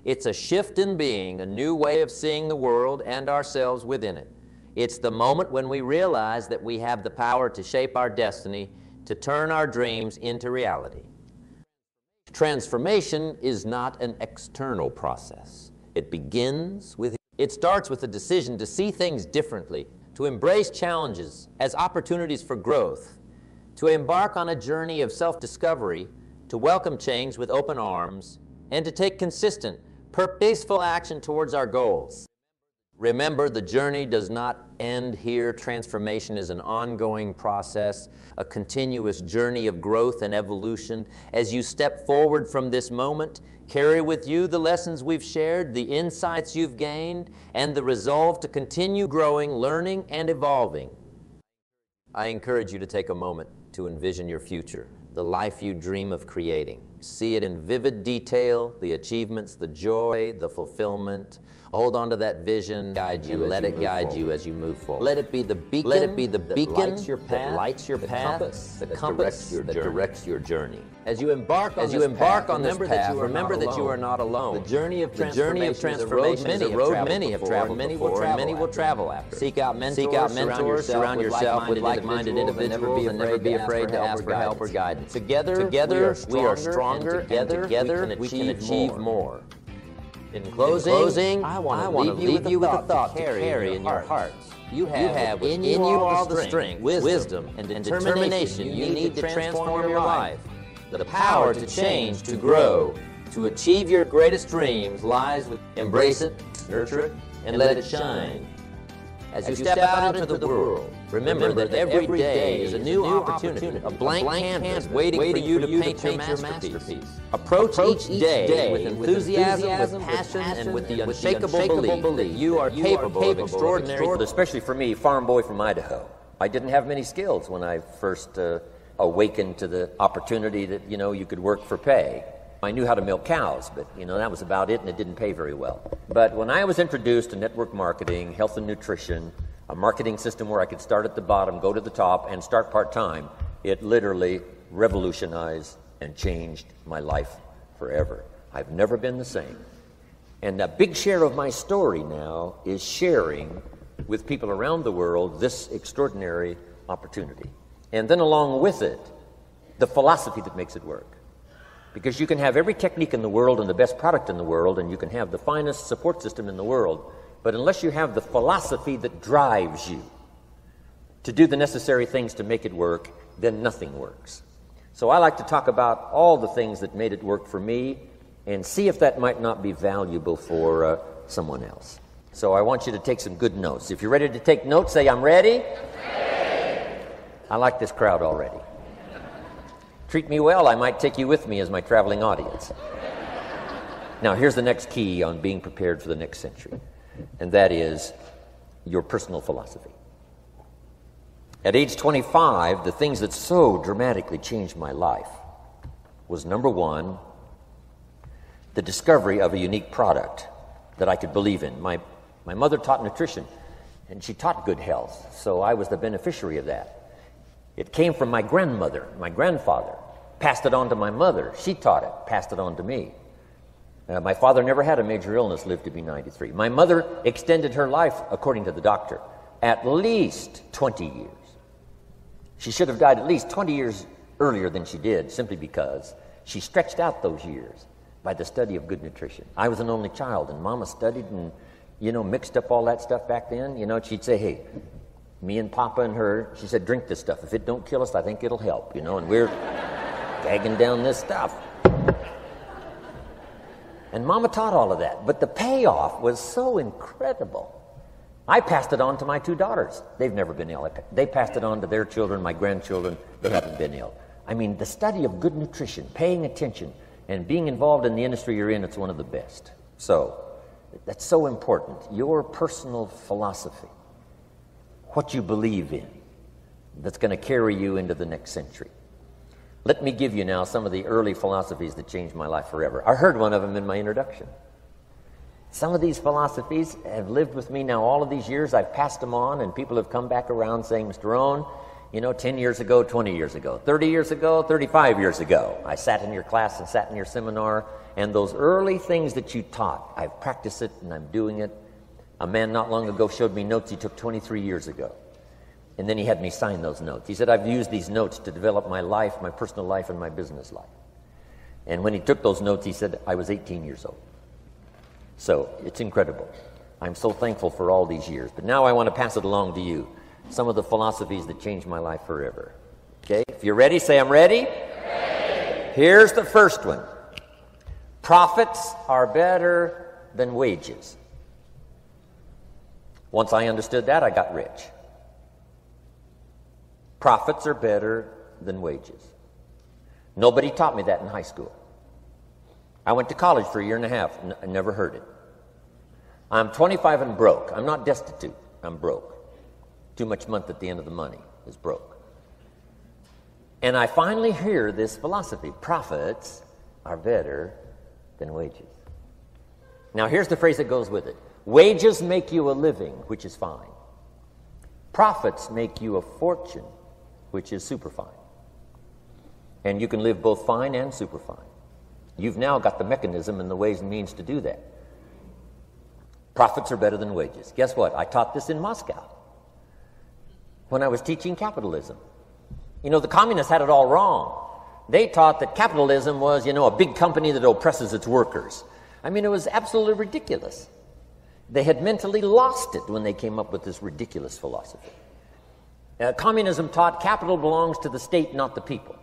It's a shift in being, a new way of seeing the world and ourselves within it. It's the moment when we realize that we have the power to shape our destiny, to turn our dreams into reality. Transformation is not an external process. It begins with, it starts with a decision to see things differently, to embrace challenges as opportunities for growth, to embark on a journey of self discovery, to welcome change with open arms, and to take consistent, purposeful action towards our goals. Remember, the journey does not end here. Transformation is an ongoing process, a continuous journey of growth and evolution. As you step forward from this moment, carry with you the lessons we've shared, the insights you've gained, and the resolve to continue growing, learning, and evolving. I encourage you to take a moment to envision your future, the life you dream of creating. See it in vivid detail, the achievements, the joy, the fulfillment, Hold on to that vision, guide you, let it guide forward. you as you move forward. Let it be the beacon. Let it be the beacon that lights your path. That lights your the path compass, the compass directs that directs your journey. As you embark on as you embark path, on this path, remember that you are not alone. The journey of transformation, the journey of transformation is a road many have traveled many will travel, many will travel after. Seek out mentors. Seek out mentors. Surround yourself with like-minded individuals, and never be afraid to ask for help or guidance. Together, together we are stronger. Together, we can achieve more. In closing, in closing I want to leave, you, leave with, you with a thought to carry, in your hearts. You have, you have within you all the strength, wisdom, and determination you need to transform your life. The power to change, to grow, to achieve your greatest dreams lies with embrace it, nurture it, and let it shine. As you, As you step, step out into the world, remember, remember that, that every day is a new, opportunity, opportunity, a blank, blank canvas, waiting, waiting for you to, you paint, to paint your masterpiece. masterpiece. Approach, Approach each day, day with enthusiasm, with passion, and with the unshakable, belief, belief that you are you capable, capable of extraordinary, extraordinary, especially for me, farm boy from Idaho. I didn't have many skills when I first uh, awakened to the opportunity that, you know, you could work for pay. I knew how to milk cows, but you know that was about it, and it didn't pay very well. But when I was introduced to network marketing, health and nutrition, a marketing system where I could start at the bottom, go to the top, and start part time, it literally revolutionized and changed my life forever. I've never been the same. And a big share of my story now is sharing with people around the world this extraordinary opportunity. And then along with it, the philosophy that makes it work. Because you can have every technique in the world and the best product in the world, and you can have the finest support system in the world, but unless you have the philosophy that drives you to do the necessary things to make it work, then nothing works. So I like to talk about all the things that made it work for me and see if that might not be valuable for uh, someone else. So I want you to take some good notes. If you're ready to take notes, say, I'm ready. ready. I like this crowd already. Treat me well, I might take you with me as my traveling audience. Now, here's the next key on being prepared for the next century, and that is your personal philosophy. At age 25, the things that so dramatically changed my life was number one, the discovery of a unique product that I could believe in. My, my mother taught nutrition, and she taught good health, so I was the beneficiary of that. It came from my grandmother, my grandfather, passed it on to my mother. She taught it, passed it on to me. Uh, my father never had a major illness, lived to be 93. My mother extended her life, according to the doctor, at least 20 years. She should have died at least 20 years earlier than she did, simply because she stretched out those years by the study of good nutrition. I was an only child, and Mama studied and, you know, mixed up all that stuff back then. You know, she'd say, hey, me and Papa and her, she said, drink this stuff. If it don't kill us, I think it'll help, you know, and we're gagging down this stuff. And Mama taught all of that, but the payoff was so incredible. I passed it on to my two daughters. They've never been ill. They passed it on to their children, my grandchildren. They haven't been ill. I mean, the study of good nutrition, paying attention, and being involved in the industry you're in, it's one of the best. So, that's so important. Your personal philosophy what you believe in that's going to carry you into the next century. Let me give you now some of the early philosophies that changed my life forever. I heard one of them in my introduction. Some of these philosophies have lived with me now all of these years. I've passed them on, and people have come back around saying, Mr. Rohn, you know, 10 years ago, 20 years ago, 30 years ago, 35 years ago, I sat in your class and sat in your seminar, and those early things that you taught, I've practiced it and I'm doing it a man not long ago showed me notes he took 23 years ago. And then he had me sign those notes. He said, I've used these notes to develop my life, my personal life, and my business life. And when he took those notes, he said, I was 18 years old. So it's incredible. I'm so thankful for all these years. But now I want to pass it along to you. Some of the philosophies that changed my life forever. Okay? If you're ready, say, I'm ready. ready. Here's the first one Profits are better than wages. Once I understood that, I got rich. Profits are better than wages. Nobody taught me that in high school. I went to college for a year and a half and I never heard it. I'm 25 and broke. I'm not destitute. I'm broke. Too much month at the end of the money is broke. And I finally hear this philosophy profits are better than wages. Now, here's the phrase that goes with it wages make you a living, which is fine. Profits make you a fortune, which is super fine. And you can live both fine and super fine. You've now got the mechanism and the ways and means to do that. Profits are better than wages. Guess what? I taught this in Moscow when I was teaching capitalism. You know, the communists had it all wrong. They taught that capitalism was, you know, a big company that oppresses its workers. I mean, it was absolutely ridiculous. They had mentally lost it when they came up with this ridiculous philosophy. Uh, communism taught capital belongs to the state, not the people.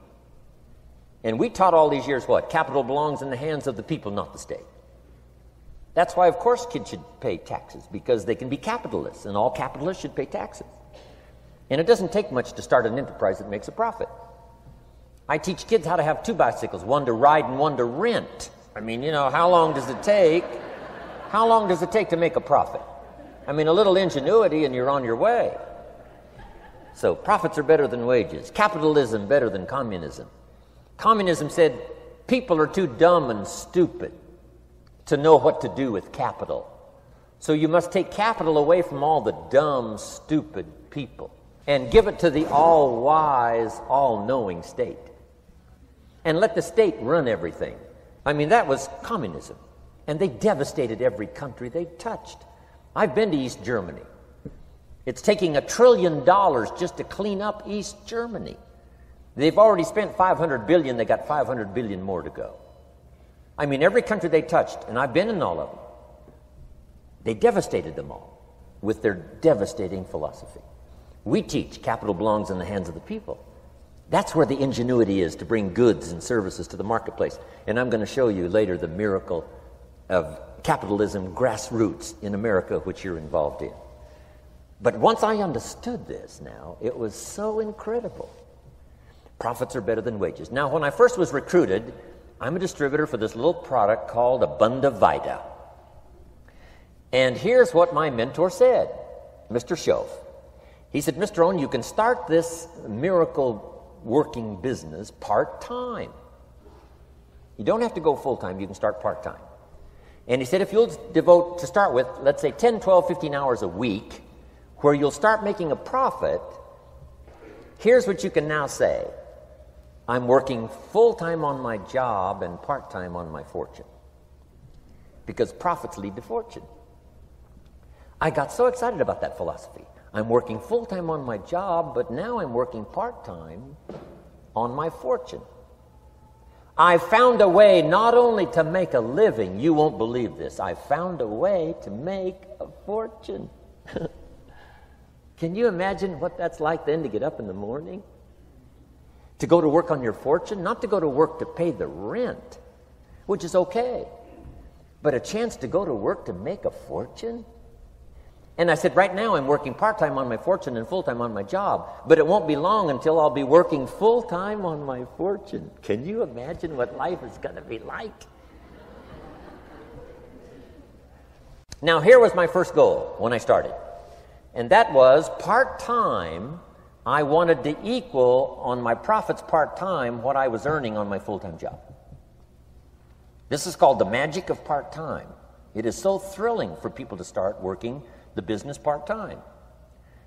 And we taught all these years what? Capital belongs in the hands of the people, not the state. That's why, of course, kids should pay taxes, because they can be capitalists, and all capitalists should pay taxes. And it doesn't take much to start an enterprise that makes a profit. I teach kids how to have two bicycles, one to ride and one to rent. I mean, you know, how long does it take? How long does it take to make a profit? I mean, a little ingenuity and you're on your way. So, profits are better than wages. Capitalism better than communism. Communism said people are too dumb and stupid to know what to do with capital. So, you must take capital away from all the dumb, stupid people and give it to the all wise, all knowing state and let the state run everything. I mean, that was communism. And they devastated every country they touched. I've been to East Germany. It's taking a trillion dollars just to clean up East Germany. They've already spent 500 billion, they got 500 billion more to go. I mean, every country they touched, and I've been in all of them, they devastated them all with their devastating philosophy. We teach capital belongs in the hands of the people. That's where the ingenuity is to bring goods and services to the marketplace. And I'm going to show you later the miracle of capitalism grassroots in America, which you're involved in. But once I understood this now, it was so incredible. Profits are better than wages. Now, when I first was recruited, I'm a distributor for this little product called Abunda Vita. And here's what my mentor said, Mr. Shoaff. He said, Mr. Rohn, you can start this miracle working business part time. You don't have to go full time, you can start part time. And he said if you'll devote, to start with, let's say 10, 12, 15 hours a week, where you'll start making a profit, here's what you can now say I'm working full time on my job and part time on my fortune. Because profits lead to fortune. I got so excited about that philosophy. I'm working full time on my job, but now I'm working part time on my fortune. I found a way not only to make a living, you won't believe this, I found a way to make a fortune. Can you imagine what that's like then to get up in the morning? To go to work on your fortune? Not to go to work to pay the rent, which is okay, but a chance to go to work to make a fortune? And I said, right now I'm working part time on my fortune and full time on my job, but it won't be long until I'll be working full time on my fortune. Can you imagine what life is going to be like? Now, here was my first goal when I started, and that was part time. I wanted to equal on my profits part time what I was earning on my full time job. This is called the magic of part time. It is so thrilling for people to start working the business part time.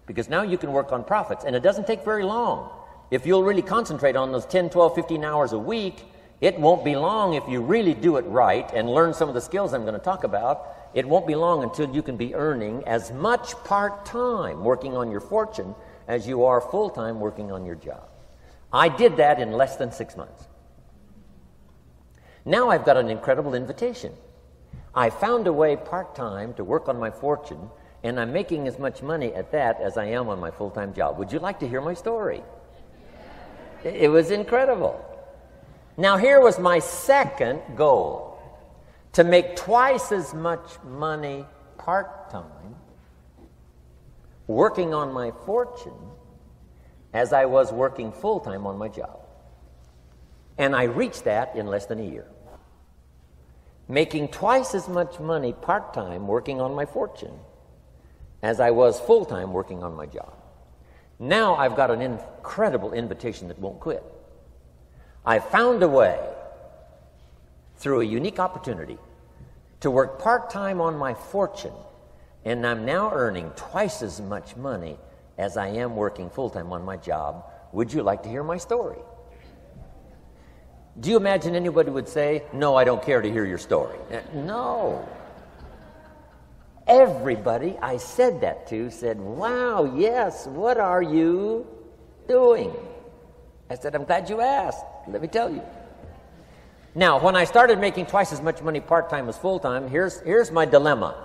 Because now you can work on profits, and it doesn't take very long. If you'll really concentrate on those 10, 12, 15 hours a week, it won't be long if you really do it right and learn some of the skills I'm going to talk about. It won't be long until you can be earning as much part time working on your fortune as you are full time working on your job. I did that in less than six months. Now I've got an incredible invitation. I found a way part time to work on my fortune, and I'm making as much money at that as I am on my full time job. Would you like to hear my story? It was incredible. Now, here was my second goal to make twice as much money part time working on my fortune as I was working full time on my job. And I reached that in less than a year. Making twice as much money part time working on my fortune as I was full time working on my job. Now I've got an incredible invitation that won't quit. I found a way through a unique opportunity to work part time on my fortune, and I'm now earning twice as much money as I am working full time on my job. Would you like to hear my story? Do you imagine anybody would say, No, I don't care to hear your story? Uh, no. Everybody I said that to said, Wow, yes, what are you doing? I said, I'm glad you asked. Let me tell you. Now, when I started making twice as much money part time as full time, here's, here's my dilemma.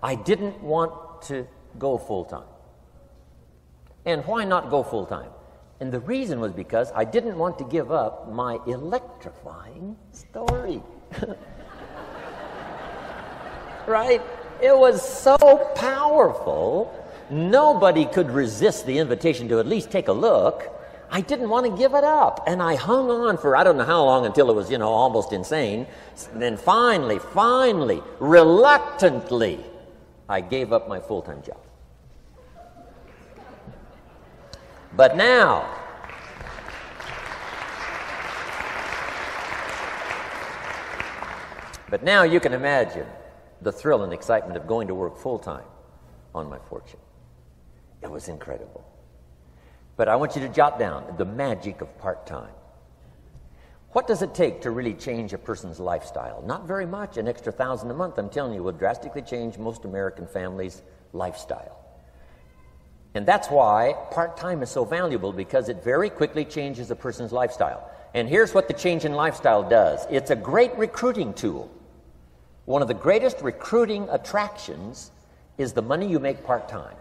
I didn't want to go full time. And why not go full time? And the reason was because I didn't want to give up my electrifying story. right? It was so powerful, nobody could resist the invitation to at least take a look. I didn't want to give it up. And I hung on for I don't know how long until it was, you know, almost insane. And then finally, finally, reluctantly, I gave up my full time job. But now, but now you can imagine the thrill and excitement of going to work full time on my fortune. It was incredible. But I want you to jot down the magic of part time. What does it take to really change a person's lifestyle? Not very much. An extra thousand a month, I'm telling you, will drastically change most American families' lifestyle. And that's why part time is so valuable because it very quickly changes a person's lifestyle. And here's what the change in lifestyle does it's a great recruiting tool. One of the greatest recruiting attractions is the money you make part time.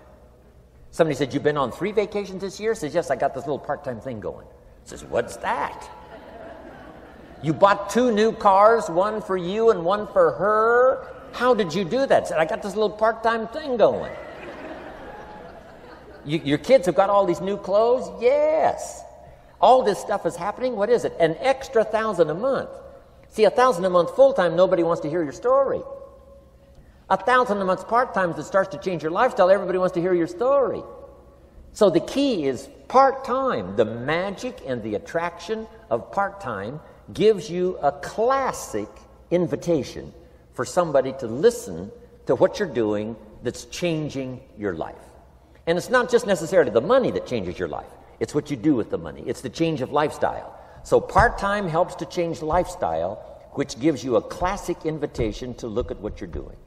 Somebody said, You've been on three vacations this year? Says, Yes, I got this little part time thing going. Says, What's that? You bought two new cars, one for you and one for her. How did you do that? Said, I got this little part time thing going. You, your kids have got all these new clothes? Yes. All this stuff is happening. What is it? An extra thousand a month. See, a thousand a month full time, nobody wants to hear your story. A thousand a month part time that starts to change your lifestyle, everybody wants to hear your story. So the key is part time. The magic and the attraction of part time gives you a classic invitation for somebody to listen to what you're doing that's changing your life. And it's not just necessarily the money that changes your life, it's what you do with the money, it's the change of lifestyle. So part time helps to change lifestyle, which gives you a classic invitation to look at what you're doing.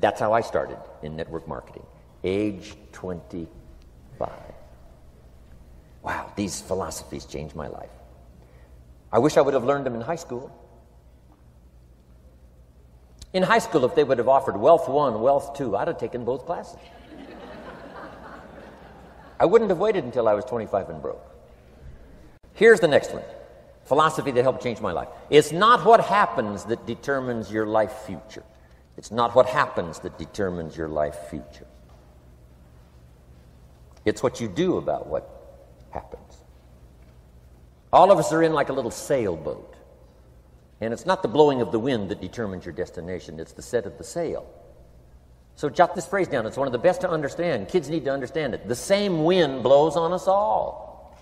That's how I started in network marketing, age 25. Wow, these philosophies changed my life. I wish I would have learned them in high school. In high school, if they would have offered Wealth 1, Wealth 2, I'd have taken both classes. I wouldn't have waited until I was 25 and broke. Here's the next one philosophy that helped change my life. It's not what happens that determines your life future. It's not what happens that determines your life future. It's what you do about what happens. All of us are in like a little sailboat. And it's not the blowing of the wind that determines your destination, it's the set of the sail. So jot this phrase down. It's one of the best to understand. Kids need to understand it. The same wind blows on us all.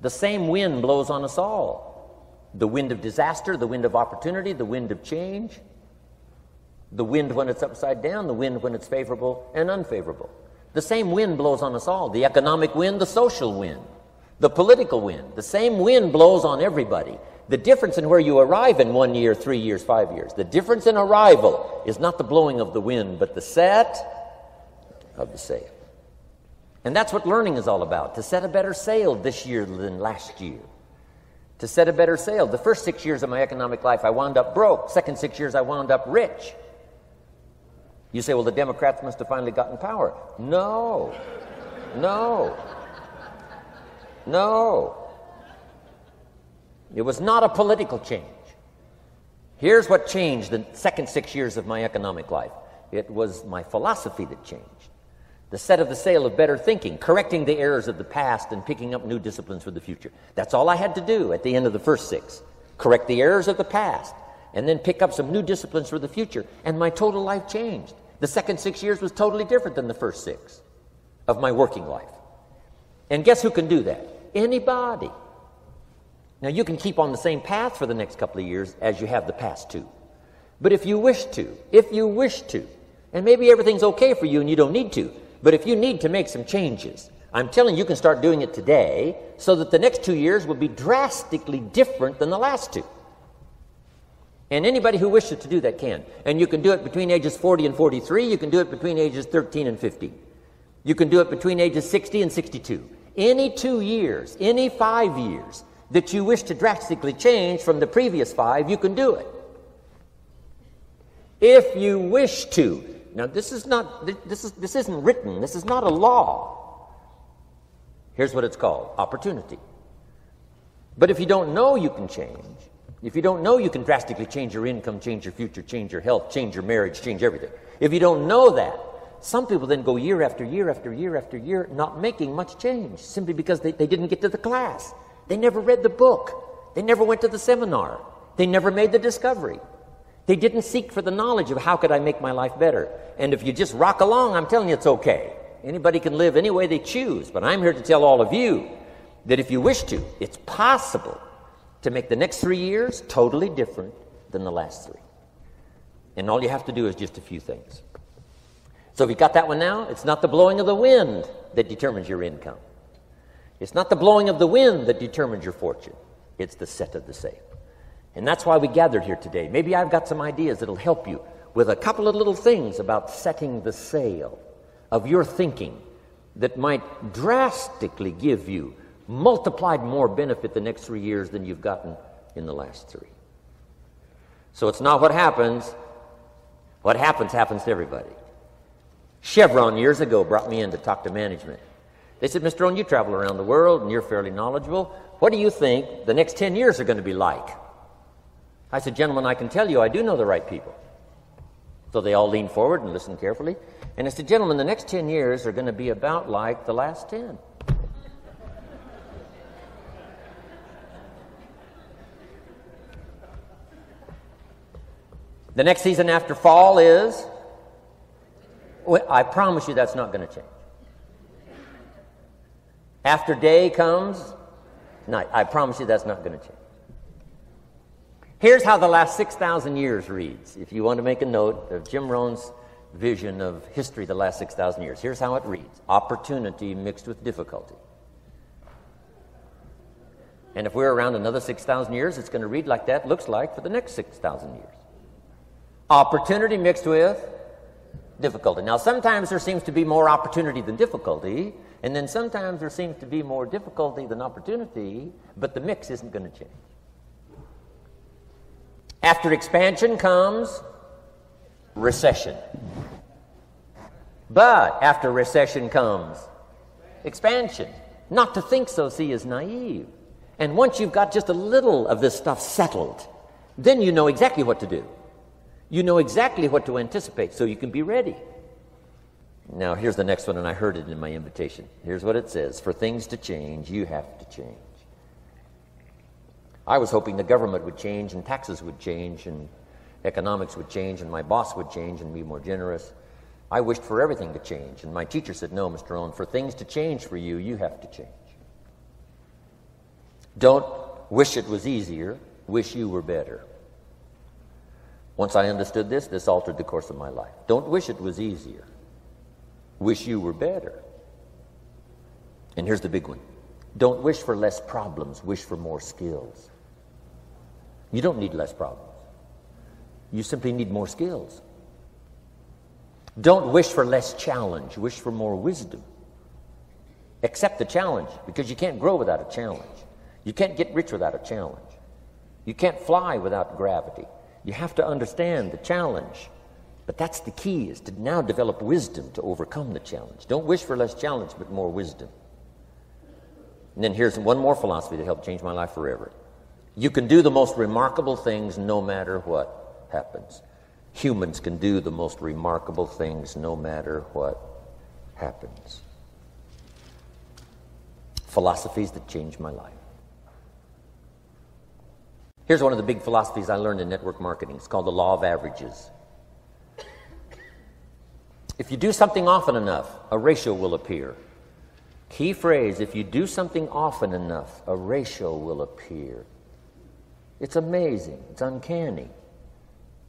The same wind blows on us all. The wind of disaster, the wind of opportunity, the wind of change, the wind when it's upside down, the wind when it's favorable and unfavorable. The same wind blows on us all. The economic wind, the social wind, the political wind. The same wind blows on everybody. The difference in where you arrive in one year, three years, five years, the difference in arrival is not the blowing of the wind, but the set of the sail. And that's what learning is all about to set a better sail this year than last year, to set a better sail. The first six years of my economic life, I wound up broke. Second six years, I wound up rich. You say, well, the Democrats must have finally gotten power. No. No. No. It was not a political change. Here's what changed the second six years of my economic life it was my philosophy that changed. The set of the sail of better thinking, correcting the errors of the past and picking up new disciplines for the future. That's all I had to do at the end of the first six. Correct the errors of the past and then pick up some new disciplines for the future. And my total life changed. The second six years was totally different than the first six of my working life. And guess who can do that? Anybody. Now, you can keep on the same path for the next couple of years as you have the past two. But if you wish to, if you wish to, and maybe everything's okay for you and you don't need to, but if you need to make some changes, I'm telling you, you can start doing it today so that the next two years will be drastically different than the last two. And anybody who wishes to do that can. And you can do it between ages 40 and 43. You can do it between ages 13 and 50. You can do it between ages 60 and 62. Any two years, any five years that you wish to drastically change from the previous five, you can do it. If you wish to. Now, this is not, this, is, this isn't written, this is not a law. Here's what it's called opportunity. But if you don't know you can change, if you don't know you can drastically change your income, change your future, change your health, change your marriage, change everything, if you don't know that, some people then go year after year after year after year not making much change simply because they, they didn't get to the class. They never read the book. They never went to the seminar. They never made the discovery. They didn't seek for the knowledge of how could I make my life better. And if you just rock along, I'm telling you it's okay. Anybody can live any way they choose, but I'm here to tell all of you that if you wish to, it's possible to make the next three years totally different than the last three. And all you have to do is just a few things. So if you got that one now, it's not the blowing of the wind that determines your income. It's not the blowing of the wind that determines your fortune. It's the set of the sail. And that's why we gathered here today. Maybe I've got some ideas that'll help you with a couple of little things about setting the sail of your thinking that might drastically give you multiplied more benefit the next three years than you've gotten in the last three. So it's not what happens. What happens, happens to everybody. Chevron years ago brought me in to talk to management. They said, Mr. Rohn, you travel around the world and you're fairly knowledgeable. What do you think the next 10 years are going to be like? I said, Gentlemen, I can tell you I do know the right people. So they all leaned forward and listened carefully. And I said, Gentlemen, the next 10 years are going to be about like the last 10. The next season after fall is. I promise you that's not going to change. After day comes night. I promise you that's not going to change. Here's how the last 6,000 years reads. If you want to make a note of Jim Rohn's vision of history the last 6,000 years, here's how it reads opportunity mixed with difficulty. And if we're around another 6,000 years, it's going to read like that looks like for the next 6,000 years. Opportunity mixed with difficulty. Now, sometimes there seems to be more opportunity than difficulty, and then sometimes there seems to be more difficulty than opportunity, but the mix isn't going to change. After expansion comes recession. But after recession comes expansion. Not to think so, see, is naive. And once you've got just a little of this stuff settled, then you know exactly what to do. You know exactly what to anticipate so you can be ready. Now, here's the next one, and I heard it in my invitation. Here's what it says For things to change, you have to change. I was hoping the government would change and taxes would change and economics would change and my boss would change and be more generous. I wished for everything to change. And my teacher said, No, Mr. Rohn, for things to change for you, you have to change. Don't wish it was easier, wish you were better. Once I understood this, this altered the course of my life. Don't wish it was easier, wish you were better. And here's the big one don't wish for less problems, wish for more skills. You don't need less problems. You simply need more skills. Don't wish for less challenge, wish for more wisdom. Accept the challenge because you can't grow without a challenge. You can't get rich without a challenge. You can't fly without gravity. You have to understand the challenge. But that's the key is to now develop wisdom to overcome the challenge. Don't wish for less challenge, but more wisdom. And then here's one more philosophy that helped change my life forever. You can do the most remarkable things no matter what happens. Humans can do the most remarkable things no matter what happens. Philosophies that changed my life. Here's one of the big philosophies I learned in network marketing. It's called the law of averages. If you do something often enough, a ratio will appear. Key phrase if you do something often enough, a ratio will appear. It's amazing, it's uncanny.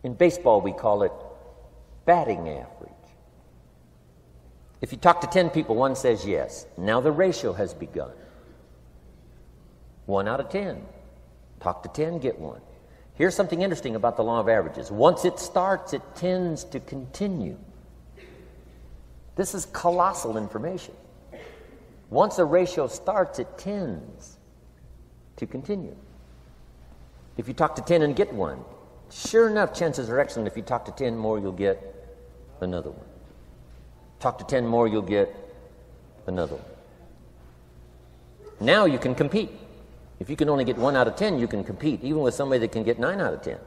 In baseball, we call it batting average. If you talk to 10 people, one says yes. Now the ratio has begun. One out of 10. Talk to 10, get one. Here's something interesting about the law of averages. Once it starts, it tends to continue. This is colossal information. Once a ratio starts, it tends to continue. If you talk to 10 and get one, sure enough, chances are excellent. If you talk to 10 more, you'll get another one. Talk to 10 more, you'll get another one. Now you can compete. If you can only get one out of 10, you can compete, even with somebody that can get nine out of 10.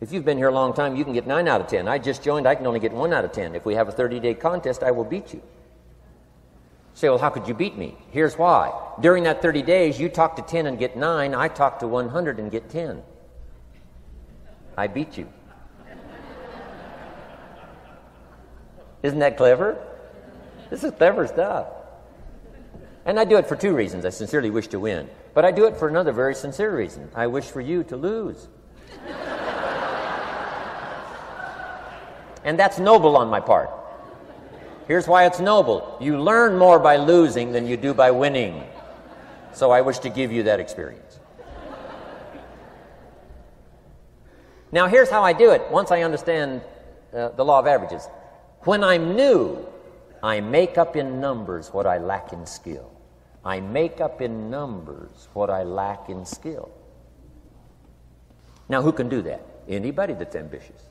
If you've been here a long time, you can get 9 out of 10. I just joined, I can only get 1 out of 10. If we have a 30 day contest, I will beat you. Say, well, how could you beat me? Here's why. During that 30 days, you talk to 10 and get 9. I talk to 100 and get 10. I beat you. Isn't that clever? This is clever stuff. And I do it for two reasons. I sincerely wish to win. But I do it for another very sincere reason. I wish for you to lose. And that's noble on my part. Here's why it's noble you learn more by losing than you do by winning. So I wish to give you that experience. Now, here's how I do it once I understand uh, the law of averages. When I'm new, I make up in numbers what I lack in skill. I make up in numbers what I lack in skill. Now, who can do that? Anybody that's ambitious.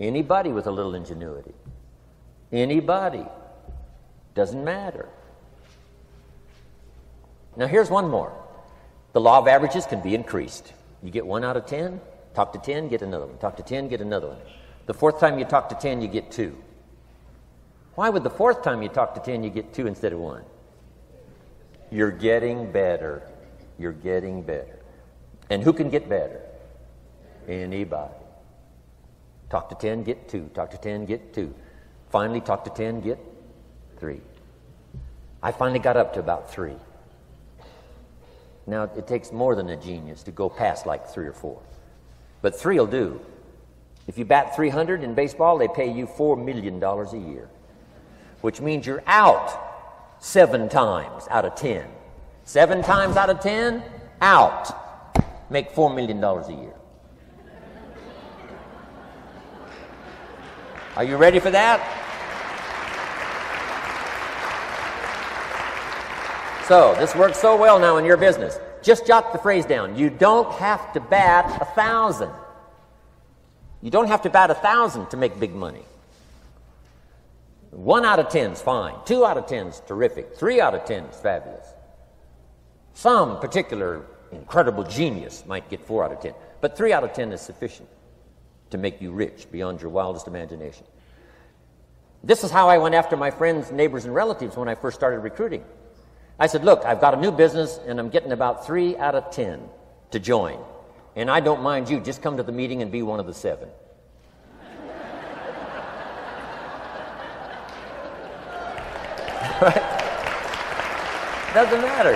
Anybody with a little ingenuity. Anybody. Doesn't matter. Now, here's one more the law of averages can be increased. You get one out of 10, talk to 10, get another one. Talk to 10, get another one. The fourth time you talk to 10, you get two. Why would the fourth time you talk to 10, you get two instead of one? You're getting better. You're getting better. And who can get better? Anybody. Talk to 10, get 2. Talk to 10, get 2. Finally, talk to 10, get 3. I finally got up to about 3. Now, it takes more than a genius to go past like 3 or 4. But 3 will do. If you bat 300 in baseball, they pay you $4 million a year, which means you're out seven times out of 10. Seven times out of 10, out. Make $4 million a year. Are you ready for that? So, this works so well now in your business. Just jot the phrase down. You don't have to bat a thousand. You don't have to bat a thousand to make big money. One out of ten is fine. Two out of ten is terrific. Three out of ten is fabulous. Some particular incredible genius might get four out of ten, but three out of ten is sufficient to make you rich beyond your wildest imagination. This is how I went after my friends, neighbors, and relatives when I first started recruiting. I said, Look, I've got a new business and I'm getting about three out of ten to join. And I don't mind you, just come to the meeting and be one of the seven. right? Doesn't matter.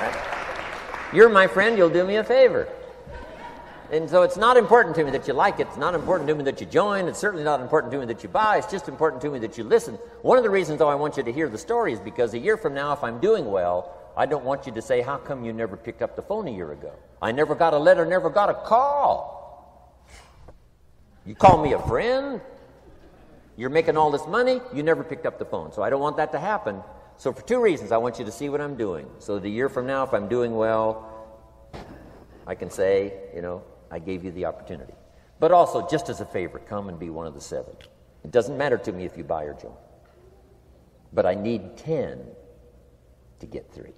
Right? You're my friend, you'll do me a favor. And so it's not important to me that you like it. It's not important to me that you join. It's certainly not important to me that you buy. It's just important to me that you listen. One of the reasons, though, I want you to hear the story is because a year from now, if I'm doing well, I don't want you to say, How come you never picked up the phone a year ago? I never got a letter, never got a call. You call me a friend? You're making all this money, you never picked up the phone. So I don't want that to happen. So, for two reasons, I want you to see what I'm doing. So, a year from now, if I'm doing well, I can say, you know, I gave you the opportunity. But also, just as a favor, come and be one of the seven. It doesn't matter to me if you buy or join. But I need 10 to get three.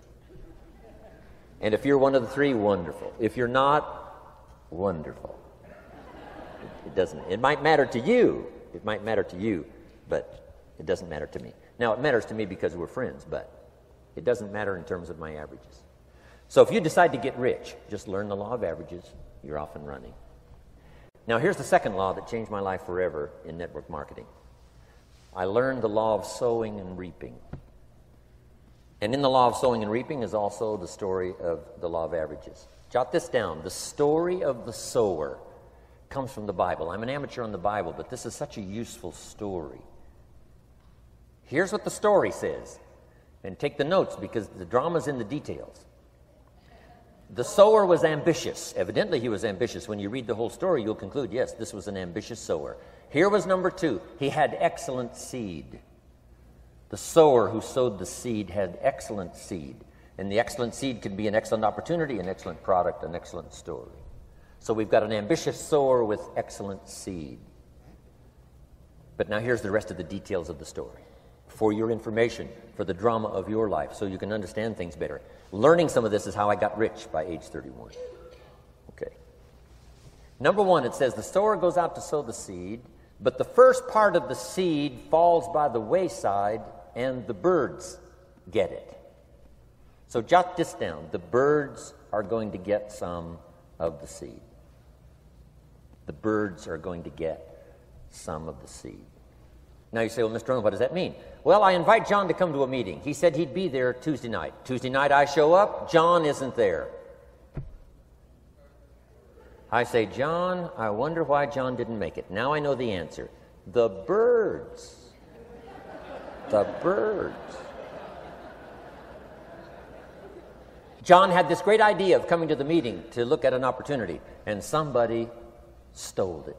And if you're one of the three, wonderful. If you're not, wonderful. It doesn't. It might matter to you. It might matter to you, but it doesn't matter to me. Now, it matters to me because we're friends, but it doesn't matter in terms of my averages. So if you decide to get rich, just learn the law of averages. You're off and running. Now, here's the second law that changed my life forever in network marketing. I learned the law of sowing and reaping. And in the law of sowing and reaping is also the story of the law of averages. Jot this down. The story of the sower comes from the Bible. I'm an amateur on the Bible, but this is such a useful story. Here's what the story says. And take the notes because the drama's in the details. The sower was ambitious. Evidently, he was ambitious. When you read the whole story, you'll conclude yes, this was an ambitious sower. Here was number two he had excellent seed. The sower who sowed the seed had excellent seed. And the excellent seed can be an excellent opportunity, an excellent product, an excellent story. So we've got an ambitious sower with excellent seed. But now here's the rest of the details of the story for your information, for the drama of your life, so you can understand things better. Learning some of this is how I got rich by age 31. Okay. Number one, it says the sower goes out to sow the seed, but the first part of the seed falls by the wayside and the birds get it. So jot this down. The birds are going to get some of the seed. The birds are going to get some of the seed. Now you say, well, Mr. Rohn, what does that mean? Well, I invite John to come to a meeting. He said he'd be there Tuesday night. Tuesday night I show up, John isn't there. I say, John, I wonder why John didn't make it. Now I know the answer. The birds. The birds. John had this great idea of coming to the meeting to look at an opportunity, and somebody stole it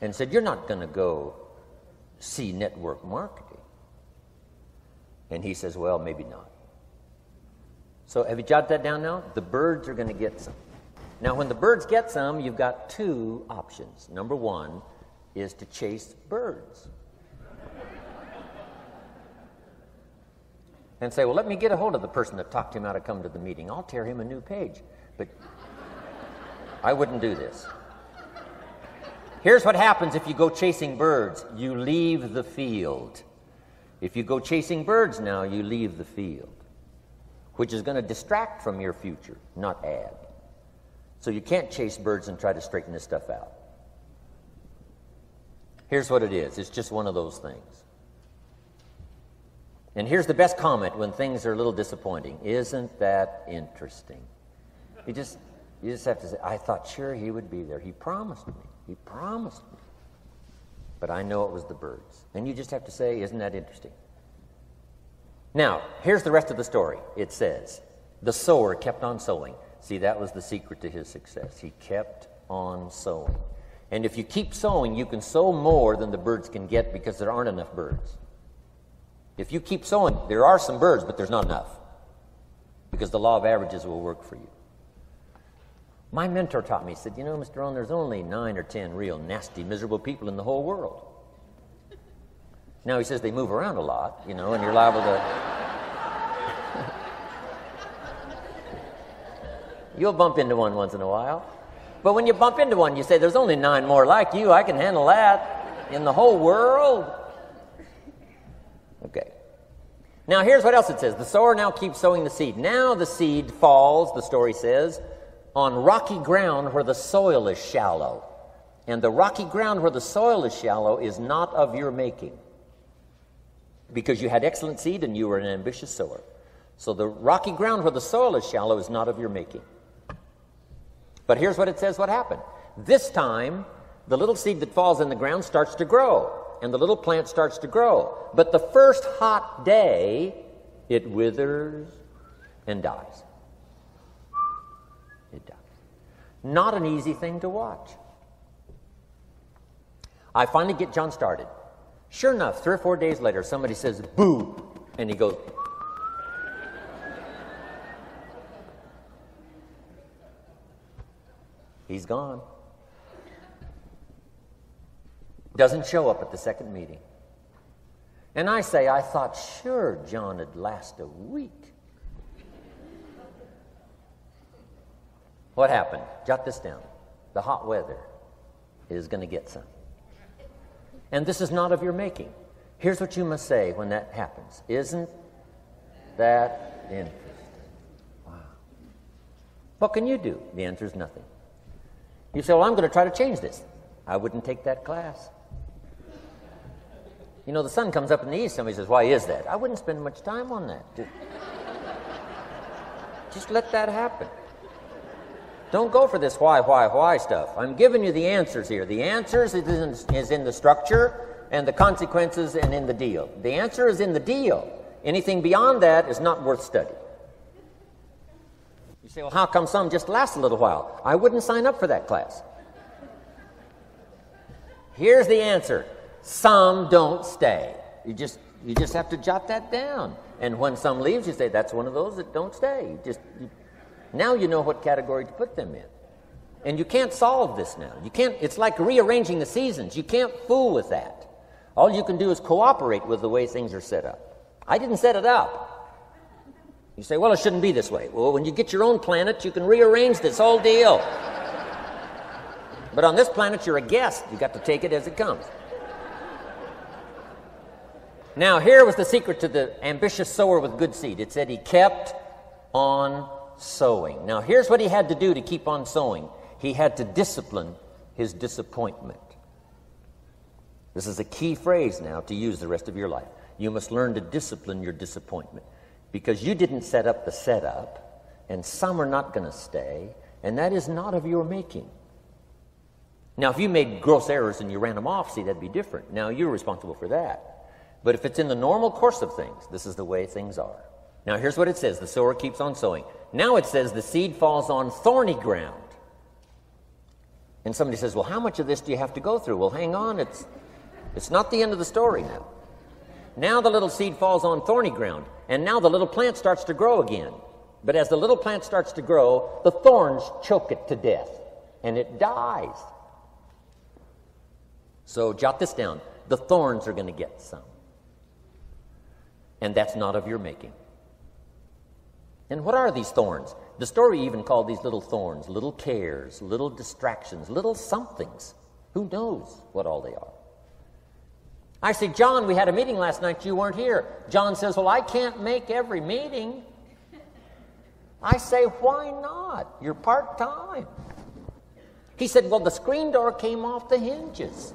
and said, You're not going to go see network marketing. And he says, Well, maybe not. So have you jotted that down now? The birds are going to get some. Now, when the birds get some, you've got two options. Number one is to chase birds. and say, well, let me get a hold of the person that talked him out of coming to the meeting. I'll tear him a new page. But I wouldn't do this. Here's what happens if you go chasing birds you leave the field. If you go chasing birds now, you leave the field, which is going to distract from your future, not add. So you can't chase birds and try to straighten this stuff out. Here's what it is it's just one of those things. And here's the best comment when things are a little disappointing. Isn't that interesting? You just you just have to say, I thought sure he would be there. He promised me. He promised me. But I know it was the birds. And you just have to say, isn't that interesting? Now, here's the rest of the story. It says, the sower kept on sowing. See, that was the secret to his success. He kept on sowing. And if you keep sowing, you can sow more than the birds can get because there aren't enough birds. If you keep sowing, there are some birds, but there's not enough because the law of averages will work for you. My mentor taught me, he said, You know, Mr. Rohn, there's only nine or ten real nasty, miserable people in the whole world. Now he says they move around a lot, you know, and you're liable to. You'll bump into one once in a while. But when you bump into one, you say, There's only nine more like you. I can handle that in the whole world. Okay. Now, here's what else it says the sower now keeps sowing the seed. Now the seed falls, the story says, on rocky ground where the soil is shallow. And the rocky ground where the soil is shallow is not of your making because you had excellent seed and you were an ambitious sower. So the rocky ground where the soil is shallow is not of your making. But here's what it says what happened. This time, the little seed that falls in the ground starts to grow, and the little plant starts to grow. But the first hot day, it withers and dies. It dies. Not an easy thing to watch. I finally get John started. Sure enough, three or four days later, somebody says, Boo! And he goes, He's gone. Doesn't show up at the second meeting. And I say, I thought sure John would last a week. What happened? Jot this down. The hot weather is going to get some. And this is not of your making. Here's what you must say when that happens Isn't that interesting? Wow. What can you do? The answer is nothing. You say, Well, I'm going to try to change this. I wouldn't take that class. You know, the sun comes up in the east. Somebody says, Why is that? I wouldn't spend much time on that. Just, just let that happen. Don't go for this why, why, why stuff. I'm giving you the answers here. The answers is in, is in the structure and the consequences and in the deal. The answer is in the deal. Anything beyond that is not worth study. You say, well, how come some just last a little while? I wouldn't sign up for that class. Here's the answer some don't stay. You just, you just have to jot that down. And when some leaves, you say, that's one of those that don't stay. You just, you, now you know what category to put them in. And you can't solve this now. You can't, it's like rearranging the seasons. You can't fool with that. All you can do is cooperate with the way things are set up. I didn't set it up. You say, well, it shouldn't be this way. Well, when you get your own planet, you can rearrange this whole deal. But on this planet, you're a guest. You've got to take it as it comes. Now, here was the secret to the ambitious sower with good seed. It said he kept on sowing. Now, here's what he had to do to keep on sowing he had to discipline his disappointment. This is a key phrase now to use the rest of your life. You must learn to discipline your disappointment because you didn't set up the setup, and some are not going to stay, and that is not of your making. Now, if you made gross errors and you ran them off, see, that'd be different. Now, you're responsible for that. But if it's in the normal course of things, this is the way things are. Now, here's what it says the sower keeps on sowing. Now it says the seed falls on thorny ground. And somebody says, Well, how much of this do you have to go through? Well, hang on, it's, it's not the end of the story now. Now the little seed falls on thorny ground, and now the little plant starts to grow again. But as the little plant starts to grow, the thorns choke it to death, and it dies. So jot this down. The thorns are going to get some. And that's not of your making. And what are these thorns? The story even called these little thorns little cares, little distractions, little somethings. Who knows what all they are? I say, John, we had a meeting last night. You weren't here. John says, Well, I can't make every meeting. I say, Why not? You're part time. He said, Well, the screen door came off the hinges.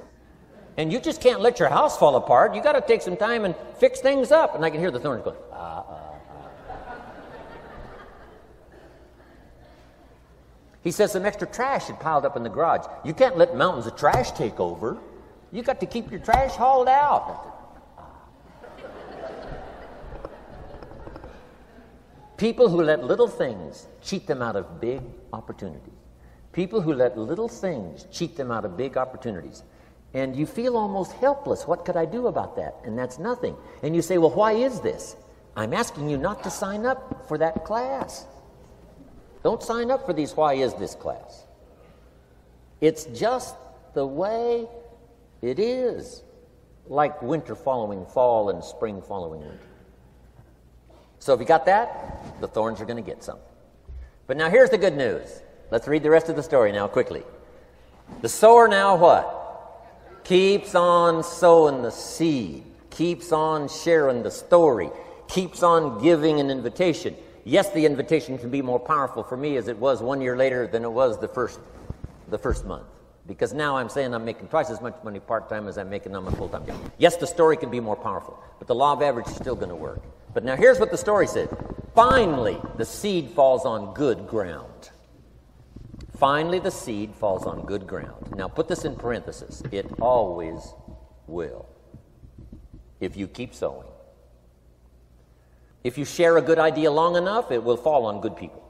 And you just can't let your house fall apart. You got to take some time and fix things up. And I can hear the thorns going, ah, ah. He says some extra trash had piled up in the garage. You can't let mountains of trash take over. You got to keep your trash hauled out. People who let little things cheat them out of big opportunities. People who let little things cheat them out of big opportunities. And you feel almost helpless. What could I do about that? And that's nothing. And you say, well, why is this? I'm asking you not to sign up for that class. Don't sign up for these why is this class. It's just the way it is, like winter following fall and spring following winter. So if you got that, the thorns are going to get some. But now here's the good news. Let's read the rest of the story now quickly. The sower now what? Keeps on sowing the seed, keeps on sharing the story, keeps on giving an invitation yes, the invitation can be more powerful for me as it was one year later than it was the first, the first month. Because now I'm saying I'm making twice as much money part time as I'm making on my full time job. Yes, the story can be more powerful, but the law of average is still going to work. But now here's what the story said Finally, the seed falls on good ground. Finally, the seed falls on good ground. Now, put this in parenthesis. It always will. If you keep sowing. If you share a good idea long enough, it will fall on good people.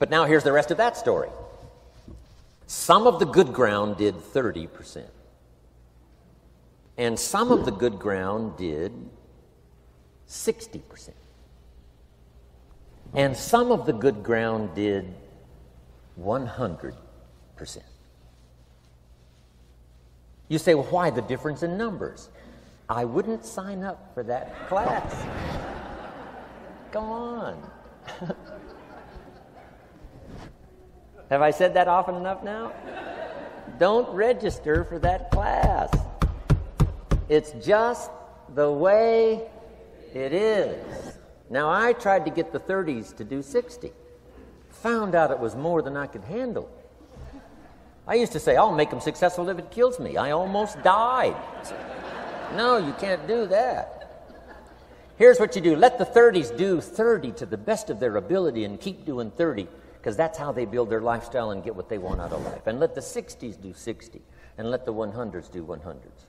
But now here's the rest of that story. Some of the good ground did 30%. And some of the good ground did 60%. And some of the good ground did 100%. You say, well, why the difference in numbers? I wouldn't sign up for that class. Go on. Have I said that often enough now? Don't register for that class. It's just the way it is. Now, I tried to get the 30s to do 60. Found out it was more than I could handle. I used to say, I'll make them successful if it kills me. I almost died. No, you can't do that. Here's what you do let the 30s do 30 to the best of their ability and keep doing 30 because that's how they build their lifestyle and get what they want out of life. And let the 60s do 60 and let the 100s do 100s.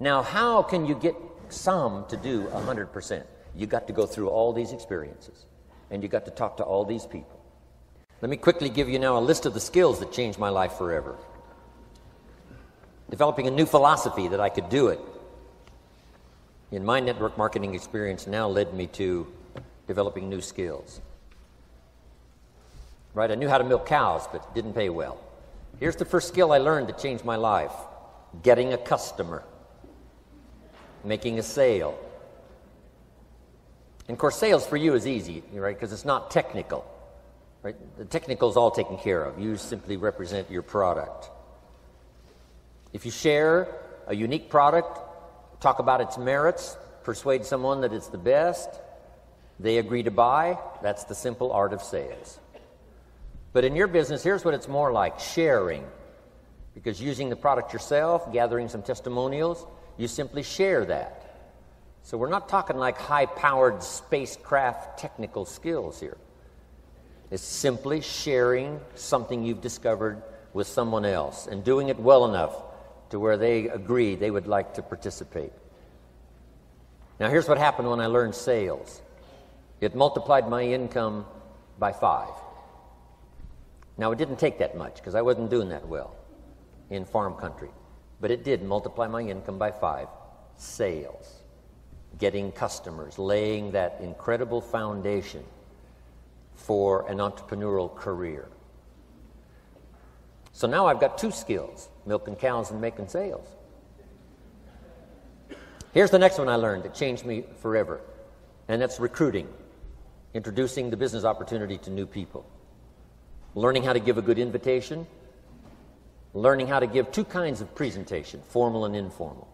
Now, how can you get some to do 100%? You got to go through all these experiences and you got to talk to all these people. Let me quickly give you now a list of the skills that changed my life forever. Developing a new philosophy that I could do it in my network marketing experience now led me to developing new skills. Right? I knew how to milk cows, but didn't pay well. Here's the first skill I learned that changed my life getting a customer, making a sale. And of course, sales for you is easy, right? Because it's not technical. Right? The technical is all taken care of. You simply represent your product. If you share a unique product talk about its merits, persuade someone that it's the best, they agree to buy. That's the simple art of sales. But in your business, here's what it's more like sharing. Because using the product yourself, gathering some testimonials, you simply share that. So we're not talking like high powered spacecraft technical skills here. It's simply sharing something you've discovered with someone else and doing it well enough to where they agree they would like to participate. Now, here's what happened when I learned sales it multiplied my income by five. Now, it didn't take that much because I wasn't doing that well in farm country, but it did multiply my income by five. Sales, getting customers, laying that incredible foundation for an entrepreneurial career. So now I've got two skills milking cows and making sales. Here's the next one I learned that changed me forever, and that's recruiting, introducing the business opportunity to new people, learning how to give a good invitation, learning how to give two kinds of presentation, formal and informal.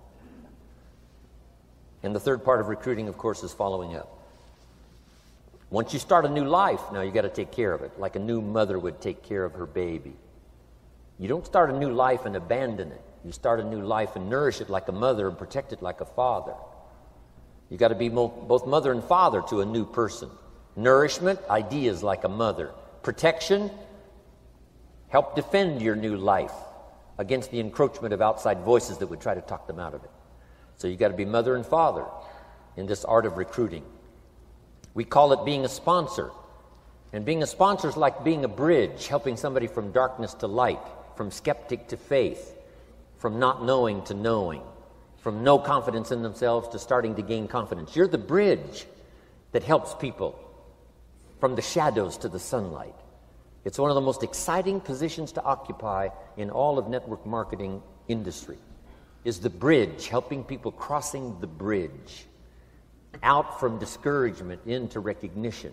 And the third part of recruiting, of course, is following up. Once you start a new life, now you got to take care of it, like a new mother would take care of her baby. You don't start a new life and abandon it. You start a new life and nourish it like a mother and protect it like a father. You got to be both mother and father to a new person. Nourishment, ideas like a mother. Protection, help defend your new life against the encroachment of outside voices that would try to talk them out of it. So you got to be mother and father in this art of recruiting. We call it being a sponsor. And being a sponsor is like being a bridge, helping somebody from darkness to light from skeptic to faith, from not knowing to knowing, from no confidence in themselves to starting to gain confidence. You're the bridge that helps people from the shadows to the sunlight. It's one of the most exciting positions to occupy in all of network marketing industry is the bridge, helping people crossing the bridge out from discouragement into recognition.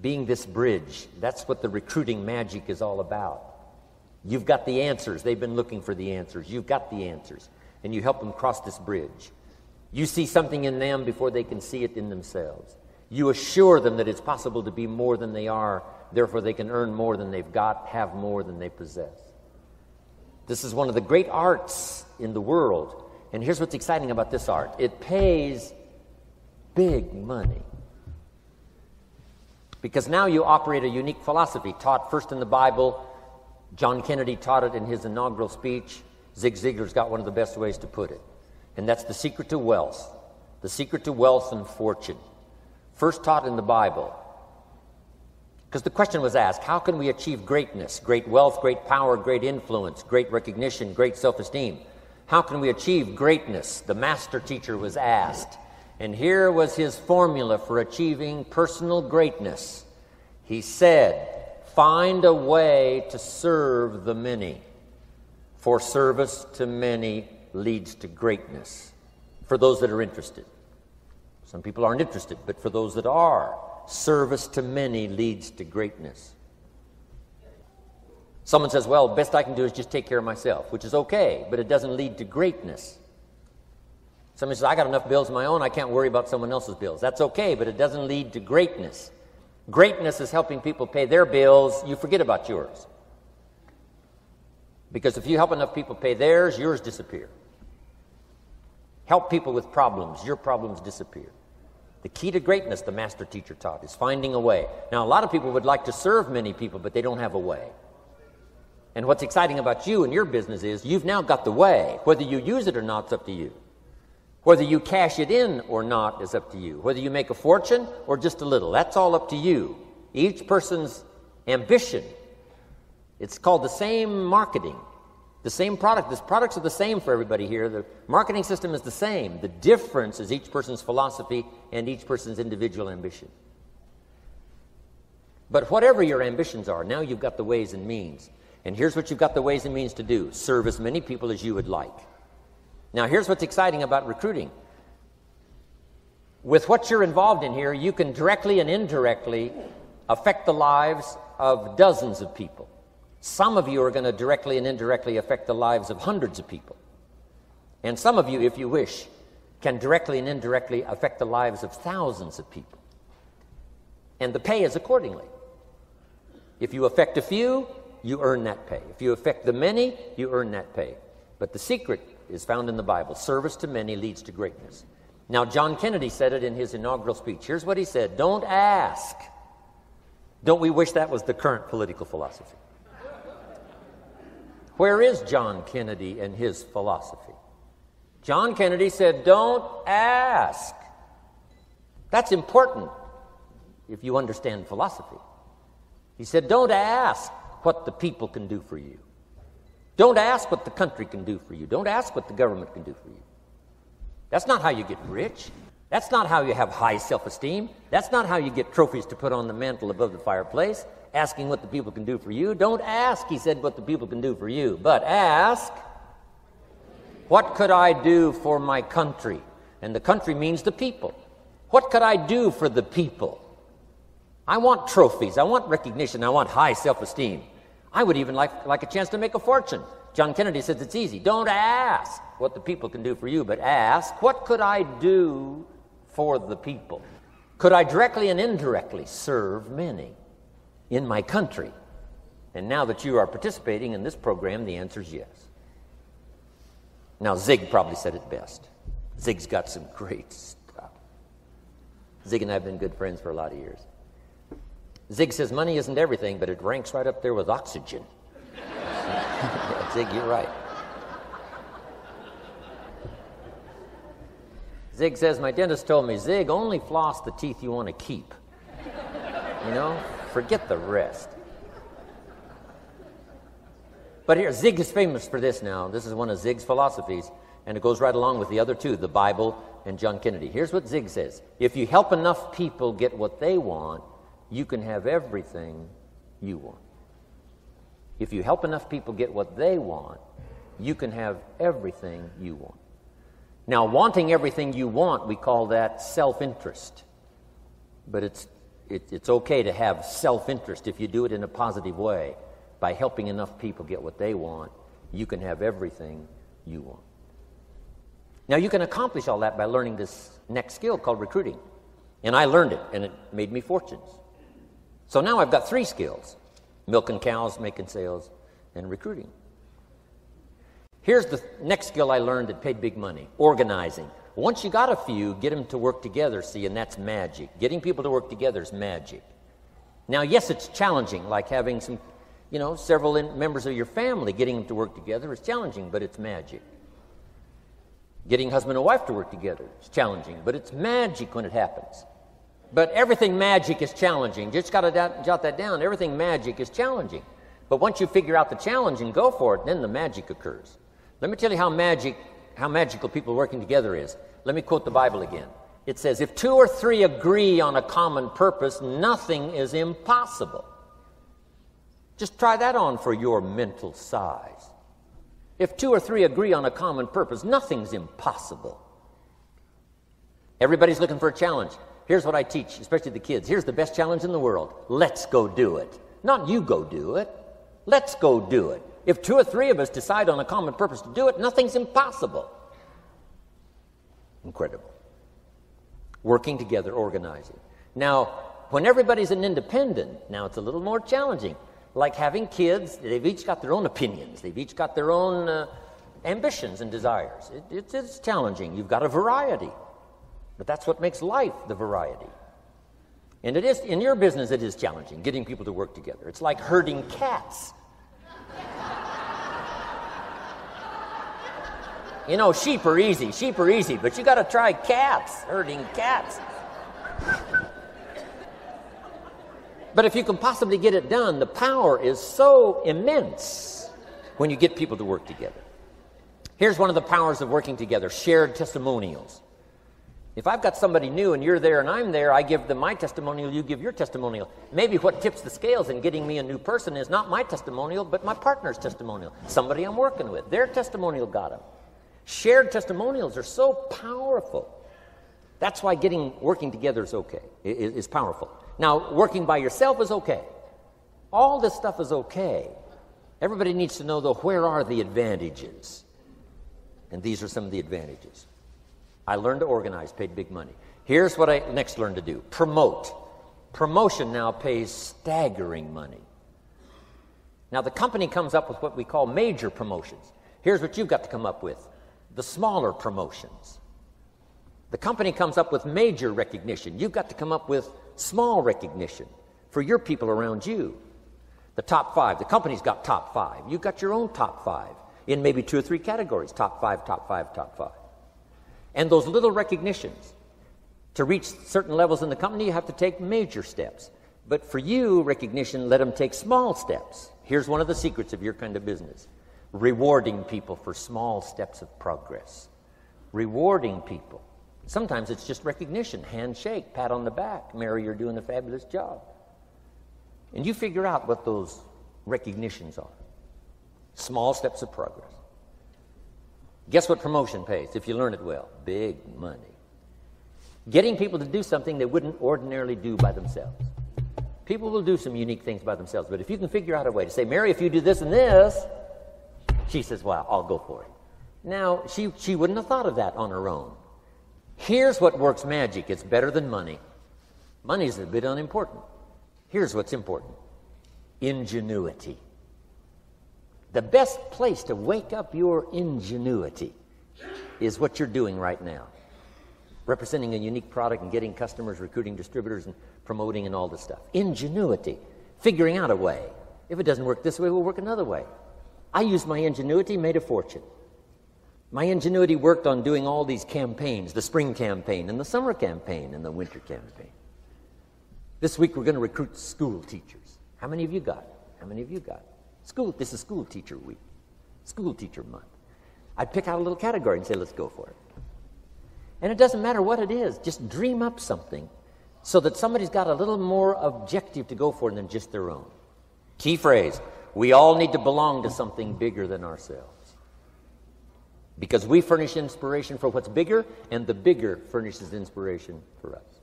Being this bridge, that's what the recruiting magic is all about. You've got the answers. They've been looking for the answers. You've got the answers. And you help them cross this bridge. You see something in them before they can see it in themselves. You assure them that it's possible to be more than they are, therefore, they can earn more than they've got, have more than they possess. This is one of the great arts in the world. And here's what's exciting about this art it pays big money. Because now you operate a unique philosophy taught first in the Bible John Kennedy taught it in his inaugural speech. Zig Ziglar's got one of the best ways to put it. And that's the secret to wealth. The secret to wealth and fortune. First taught in the Bible. Because the question was asked how can we achieve greatness, great wealth, great power, great influence, great recognition, great self esteem? How can we achieve greatness? The master teacher was asked. And here was his formula for achieving personal greatness. He said, Find a way to serve the many, for service to many leads to greatness. For those that are interested. Some people aren't interested, but for those that are, service to many leads to greatness. Someone says, Well, best I can do is just take care of myself, which is okay, but it doesn't lead to greatness. Somebody says, I got enough bills of my own, I can't worry about someone else's bills. That's okay, but it doesn't lead to greatness. Greatness is helping people pay their bills, you forget about yours. Because if you help enough people pay theirs, yours disappear. Help people with problems, your problems disappear. The key to greatness, the master teacher taught, is finding a way. Now, a lot of people would like to serve many people, but they don't have a way. And what's exciting about you and your business is you've now got the way. Whether you use it or not, it's up to you. Whether you cash it in or not is up to you. Whether you make a fortune or just a little, that's all up to you. Each person's ambition. It's called the same marketing, the same product. The products are the same for everybody here. The marketing system is the same. The difference is each person's philosophy and each person's individual ambition. But whatever your ambitions are, now you've got the ways and means. And here's what you've got the ways and means to do serve as many people as you would like. Now, here's what's exciting about recruiting. With what you're involved in here, you can directly and indirectly affect the lives of dozens of people. Some of you are going to directly and indirectly affect the lives of hundreds of people. And some of you, if you wish, can directly and indirectly affect the lives of thousands of people. And the pay is accordingly. If you affect a few, you earn that pay. If you affect the many, you earn that pay. But the secret is found in the Bible. Service to many leads to greatness. Now, John Kennedy said it in his inaugural speech. Here's what he said Don't ask. Don't we wish that was the current political philosophy? Where is John Kennedy and his philosophy? John Kennedy said, Don't ask. That's important if you understand philosophy. He said, Don't ask what the people can do for you. Don't ask what the country can do for you. Don't ask what the government can do for you. That's not how you get rich. That's not how you have high self esteem. That's not how you get trophies to put on the mantle above the fireplace, asking what the people can do for you. Don't ask, he said, what the people can do for you, but ask, what could I do for my country? And the country means the people. What could I do for the people? I want trophies. I want recognition. I want high self esteem. I would even like, like a chance to make a fortune. John Kennedy says it's easy. Don't ask what the people can do for you, but ask, what could I do for the people? Could I directly and indirectly serve many in my country? And now that you are participating in this program, the answer is yes. Now, Zig probably said it best. Zig's got some great stuff. Zig and I have been good friends for a lot of years. Zig says money isn't everything, but it ranks right up there with oxygen. Zig, you're right. Zig says, My dentist told me, Zig, only floss the teeth you want to keep. You know, forget the rest. But here, Zig is famous for this now. This is one of Zig's philosophies, and it goes right along with the other two the Bible and John Kennedy. Here's what Zig says If you help enough people get what they want, you can have everything you want. If you help enough people get what they want, you can have everything you want. Now, wanting everything you want, we call that self interest. But it's, it, it's okay to have self interest if you do it in a positive way. By helping enough people get what they want, you can have everything you want. Now, you can accomplish all that by learning this next skill called recruiting. And I learned it, and it made me fortunes. So now I've got three skills milking cows, making sales, and recruiting. Here's the next skill I learned that paid big money organizing. Once you got a few, get them to work together, see, and that's magic. Getting people to work together is magic. Now, yes, it's challenging, like having some, you know, several in, members of your family, getting them to work together is challenging, but it's magic. Getting husband and wife to work together is challenging, but it's magic when it happens. But everything magic is challenging. Just got to jot that down. Everything magic is challenging. But once you figure out the challenge and go for it, then the magic occurs. Let me tell you how magic, how magical people working together is. Let me quote the Bible again. It says, if two or three agree on a common purpose, nothing is impossible. Just try that on for your mental size. If two or three agree on a common purpose, nothing's impossible. Everybody's looking for a challenge. Here's what I teach, especially the kids. Here's the best challenge in the world. Let's go do it. Not you go do it. Let's go do it. If two or three of us decide on a common purpose to do it, nothing's impossible. Incredible. Working together, organizing. Now, when everybody's an independent, now it's a little more challenging. Like having kids, they've each got their own opinions, they've each got their own uh, ambitions and desires. It, it's, it's challenging. You've got a variety. But that's what makes life the variety. And it is in your business it is challenging getting people to work together. It's like herding cats. you know, sheep are easy. Sheep are easy, but you got to try cats, herding cats. But if you can possibly get it done, the power is so immense when you get people to work together. Here's one of the powers of working together shared testimonials. If I've got somebody new and you're there and I'm there, I give them my testimonial, you give your testimonial. Maybe what tips the scales in getting me a new person is not my testimonial, but my partner's testimonial. Somebody I'm working with. Their testimonial got them. Shared testimonials are so powerful. That's why getting working together is okay, is, is powerful. Now, working by yourself is okay. All this stuff is okay. Everybody needs to know, though, where are the advantages? And these are some of the advantages. I learned to organize, paid big money. Here's what I next learned to do promote. Promotion now pays staggering money. Now, the company comes up with what we call major promotions. Here's what you've got to come up with the smaller promotions. The company comes up with major recognition. You've got to come up with small recognition for your people around you. The top five. The company's got top five. You've got your own top five in maybe two or three categories top five, top five, top five. And those little recognitions, to reach certain levels in the company, you have to take major steps. But for you, recognition, let them take small steps. Here's one of the secrets of your kind of business rewarding people for small steps of progress. Rewarding people. Sometimes it's just recognition, handshake, pat on the back. Mary, you're doing a fabulous job. And you figure out what those recognitions are. Small steps of progress. Guess what promotion pays if you learn it well? Big money. Getting people to do something they wouldn't ordinarily do by themselves. People will do some unique things by themselves, but if you can figure out a way to say, Mary, if you do this and this, she says, Well, I'll go for it. Now, she, she wouldn't have thought of that on her own. Here's what works magic it's better than money. Money's a bit unimportant. Here's what's important ingenuity. The best place to wake up your ingenuity is what you're doing right now. Representing a unique product and getting customers, recruiting distributors, and promoting and all this stuff. Ingenuity. Figuring out a way. If it doesn't work this way, we'll work another way. I used my ingenuity, made a fortune. My ingenuity worked on doing all these campaigns the spring campaign, and the summer campaign, and the winter campaign. This week we're going to recruit school teachers. How many of you got? How many of you got? School, this is school teacher week, school teacher month. I'd pick out a little category and say, let's go for it. And it doesn't matter what it is, just dream up something so that somebody's got a little more objective to go for than just their own. Key phrase we all need to belong to something bigger than ourselves. Because we furnish inspiration for what's bigger, and the bigger furnishes inspiration for us.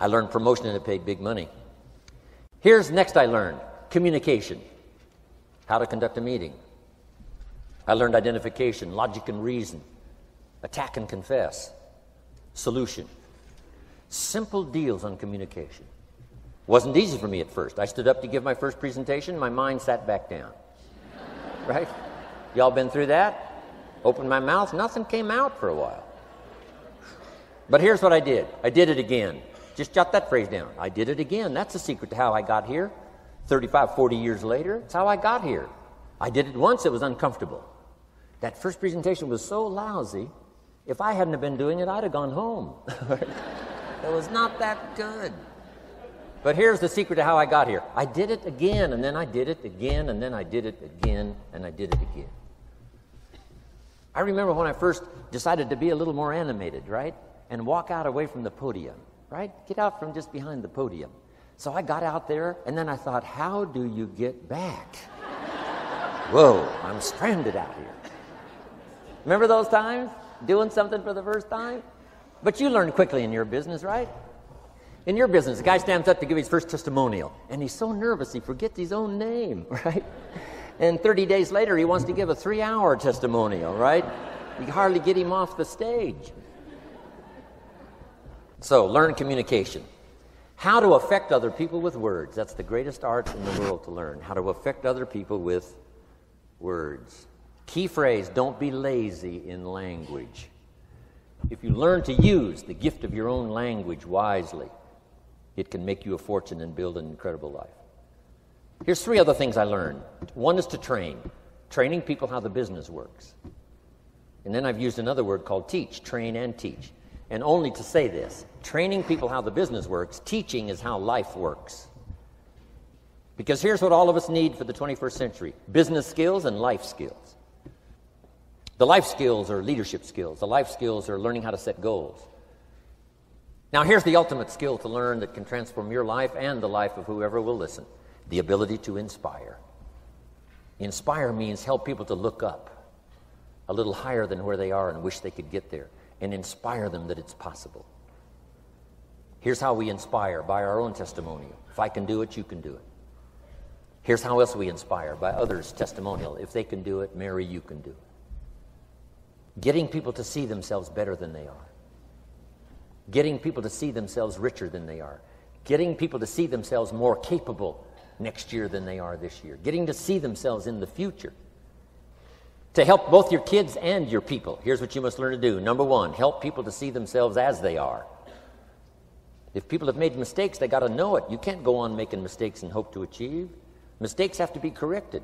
I learned promotion and it paid big money. Here's next I learned communication how to conduct a meeting. I learned identification, logic and reason, attack and confess, solution. Simple deals on communication. Wasn't easy for me at first. I stood up to give my first presentation, my mind sat back down. right? Y'all been through that? Opened my mouth, nothing came out for a while. But here's what I did I did it again. Just jot that phrase down. I did it again. That's the secret to how I got here. 35, 40 years later, it's how I got here. I did it once, it was uncomfortable. That first presentation was so lousy, if I hadn't been doing it, I'd have gone home. it was not that good. But here's the secret to how I got here I did it again, and then I did it again, and then I did it again, and I did it again. I remember when I first decided to be a little more animated, right? and walk out away from the podium, right? Get out from just behind the podium. So I got out there, and then I thought, how do you get back? Whoa, I'm stranded out here. Remember those times? Doing something for the first time? But you learn quickly in your business, right? In your business, a guy stands up to give his first testimonial, and he's so nervous he forgets his own name, right? And 30 days later, he wants to give a three hour testimonial, right? You hardly get him off the stage. So, learn communication. How to affect other people with words. That's the greatest art in the world to learn. How to affect other people with words. Key phrase don't be lazy in language. If you learn to use the gift of your own language wisely, it can make you a fortune and build an incredible life. Here's three other things I learned. One is to train, training people how the business works. And then I've used another word called teach, train and teach. And only to say this training people how the business works, teaching is how life works. Because here's what all of us need for the 21st century business skills and life skills. The life skills are leadership skills, the life skills are learning how to set goals. Now, here's the ultimate skill to learn that can transform your life and the life of whoever will listen the ability to inspire. Inspire means help people to look up a little higher than where they are and wish they could get there, and inspire them that it's possible. Here's how we inspire by our own testimonial. If I can do it, you can do it. Here's how else we inspire by others' testimonial. If they can do it, Mary, you can do it. Getting people to see themselves better than they are. Getting people to see themselves richer than they are. Getting people to see themselves more capable next year than they are this year. Getting to see themselves in the future. To help both your kids and your people, here's what you must learn to do. Number one, help people to see themselves as they are. If people have made mistakes, they got to know it. You can't go on making mistakes and hope to achieve. Mistakes have to be corrected.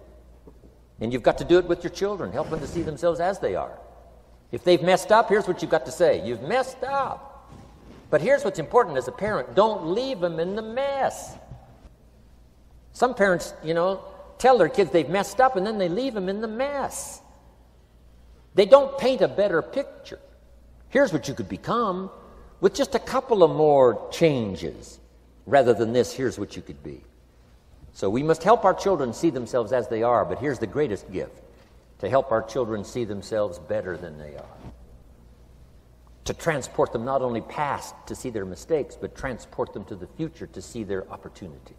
And you've got to do it with your children. Help them to see themselves as they are. If they've messed up, here's what you've got to say You've messed up. But here's what's important as a parent don't leave them in the mess. Some parents, you know, tell their kids they've messed up and then they leave them in the mess. They don't paint a better picture. Here's what you could become with just a couple of more changes. Rather than this, here's what you could be. So we must help our children see themselves as they are, but here's the greatest gift to help our children see themselves better than they are. To transport them not only past to see their mistakes, but transport them to the future to see their opportunity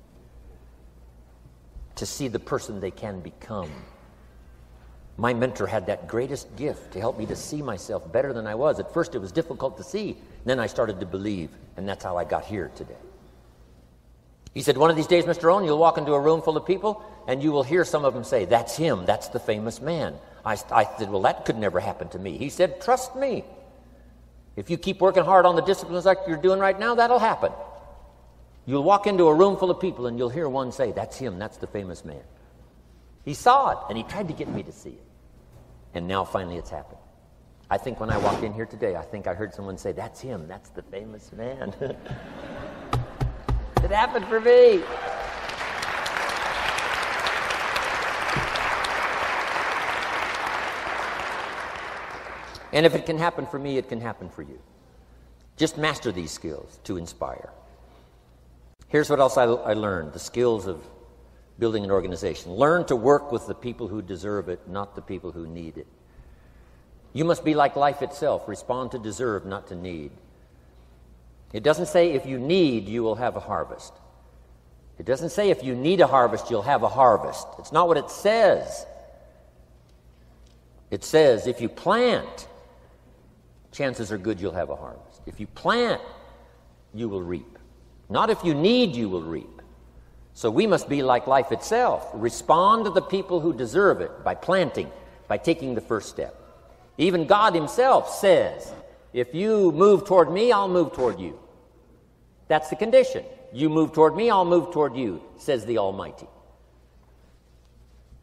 to see the person they can become. My mentor had that greatest gift to help me to see myself better than I was. At first, it was difficult to see. Then I started to believe, and that's how I got here today. He said, One of these days, Mr. Rohn, you'll walk into a room full of people, and you will hear some of them say, That's him. That's the famous man. I, I said, Well, that could never happen to me. He said, Trust me. If you keep working hard on the disciplines like you're doing right now, that'll happen. You'll walk into a room full of people and you'll hear one say, That's him, that's the famous man. He saw it and he tried to get me to see it. And now finally it's happened. I think when I walked in here today, I think I heard someone say, That's him, that's the famous man. it happened for me. And if it can happen for me, it can happen for you. Just master these skills to inspire. Here's what else I, I learned the skills of building an organization. Learn to work with the people who deserve it, not the people who need it. You must be like life itself respond to deserve, not to need. It doesn't say if you need, you will have a harvest. It doesn't say if you need a harvest, you'll have a harvest. It's not what it says. It says if you plant, chances are good you'll have a harvest. If you plant, you will reap. Not if you need, you will reap. So we must be like life itself. Respond to the people who deserve it by planting, by taking the first step. Even God Himself says, if you move toward me, I'll move toward you. That's the condition. You move toward me, I'll move toward you, says the Almighty.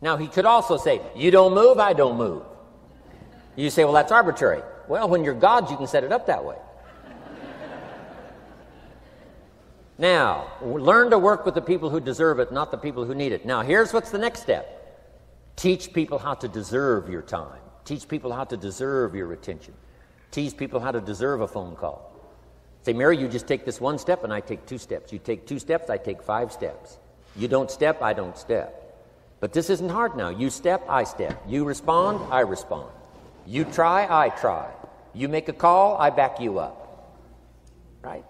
Now, He could also say, You don't move, I don't move. You say, Well, that's arbitrary. Well, when you're God, you can set it up that way. Now, learn to work with the people who deserve it, not the people who need it. Now, here's what's the next step teach people how to deserve your time, teach people how to deserve your attention, teach people how to deserve a phone call, Say, Mary, you just take this one step and I take two steps. You take two steps, I take five steps. You don't step, I don't step. But this isn't hard now. You step, I step. You respond, I respond. You try, I try. You make a call, I back you up. Right?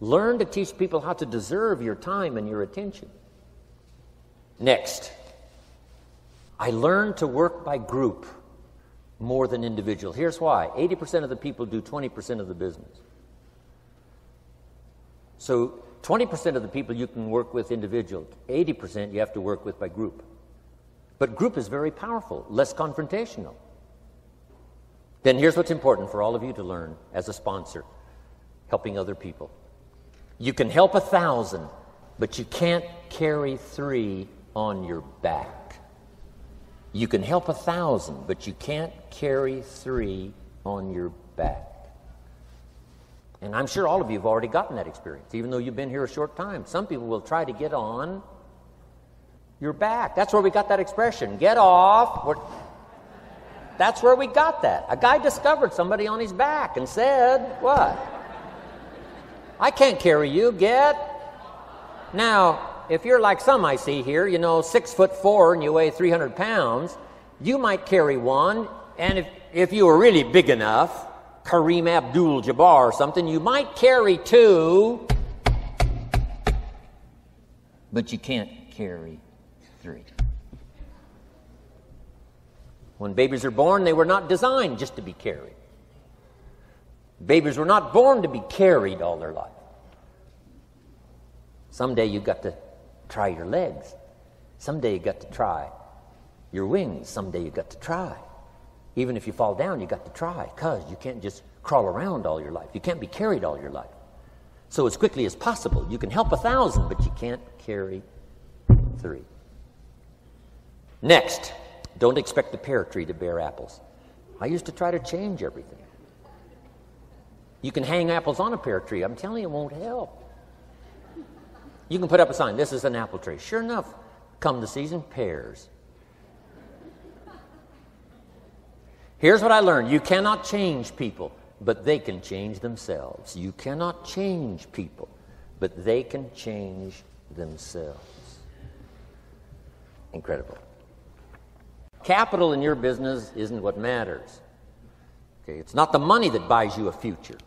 Learn to teach people how to deserve your time and your attention. Next, I learned to work by group more than individual. Here's why 80% of the people do 20% of the business. So 20% of the people you can work with individual, 80% you have to work with by group. But group is very powerful, less confrontational. Then here's what's important for all of you to learn as a sponsor helping other people. You can help a thousand, but you can't carry three on your back. You can help a thousand, but you can't carry three on your back. And I'm sure all of you have already gotten that experience, even though you've been here a short time. Some people will try to get on your back. That's where we got that expression get off. We're, that's where we got that. A guy discovered somebody on his back and said, What? I can't carry you, get. Now, if you're like some I see here, you know, six foot four and you weigh 300 pounds, you might carry one. And if, if you were really big enough, Kareem Abdul Jabbar or something, you might carry two, but you can't carry three. When babies are born, they were not designed just to be carried. Babies were not born to be carried all their life. Someday you've got to try your legs. Someday you've got to try your wings. Someday you've got to try. Even if you fall down, you've got to try because you can't just crawl around all your life. You can't be carried all your life. So, as quickly as possible, you can help a thousand, but you can't carry three. Next, don't expect the pear tree to bear apples. I used to try to change everything. You can hang apples on a pear tree. I'm telling you, it won't help. You can put up a sign, this is an apple tree. Sure enough, come the season, pears. Here's what I learned you cannot change people, but they can change themselves. You cannot change people, but they can change themselves. Incredible. Capital in your business isn't what matters. Okay, it's not the money that buys you a future.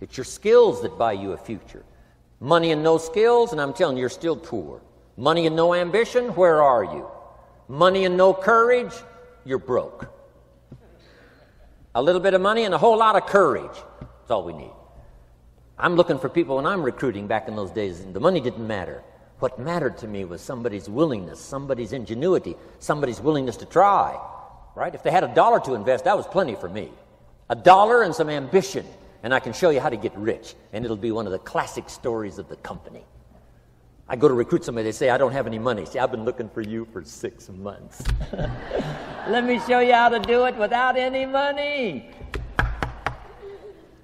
It's your skills that buy you a future. Money and no skills, and I'm telling you, you're still poor. Money and no ambition, where are you? Money and no courage, you're broke. A little bit of money and a whole lot of courage. That's all we need. I'm looking for people when I'm recruiting back in those days, the money didn't matter. What mattered to me was somebody's willingness, somebody's ingenuity, somebody's willingness to try. Right? If they had a dollar to invest, that was plenty for me. A dollar and some ambition, and I can show you how to get rich, and it'll be one of the classic stories of the company. I go to recruit somebody, they say, I don't have any money. See, I've been looking for you for six months. Let me show you how to do it without any money.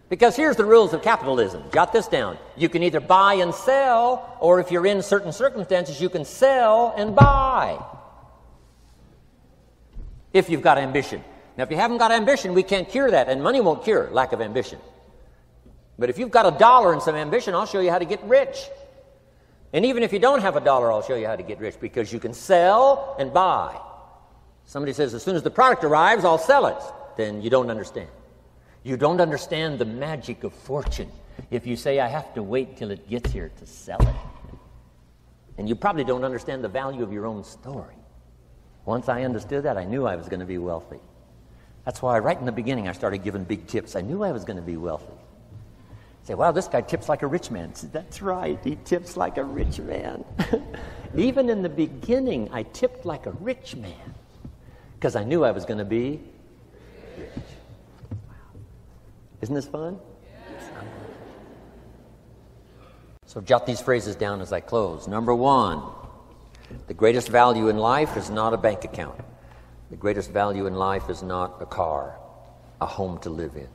Because here's the rules of capitalism. Jot this down. You can either buy and sell, or if you're in certain circumstances, you can sell and buy. If you've got ambition. Now, if you haven't got ambition, we can't cure that, and money won't cure lack of ambition. But if you've got a dollar and some ambition, I'll show you how to get rich. And even if you don't have a dollar, I'll show you how to get rich because you can sell and buy. Somebody says, as soon as the product arrives, I'll sell it. Then you don't understand. You don't understand the magic of fortune if you say, I have to wait till it gets here to sell it. And you probably don't understand the value of your own story. Once I understood that, I knew I was going to be wealthy. That's why, right in the beginning, I started giving big tips. I knew I was going to be wealthy. Say, wow, this guy tips like a rich man. That's right, he tips like a rich man. Even in the beginning, I tipped like a rich man because I knew I was going to be rich. Isn't this fun? So jot these phrases down as I close. Number one, the greatest value in life is not a bank account. The greatest value in life is not a car, a home to live in.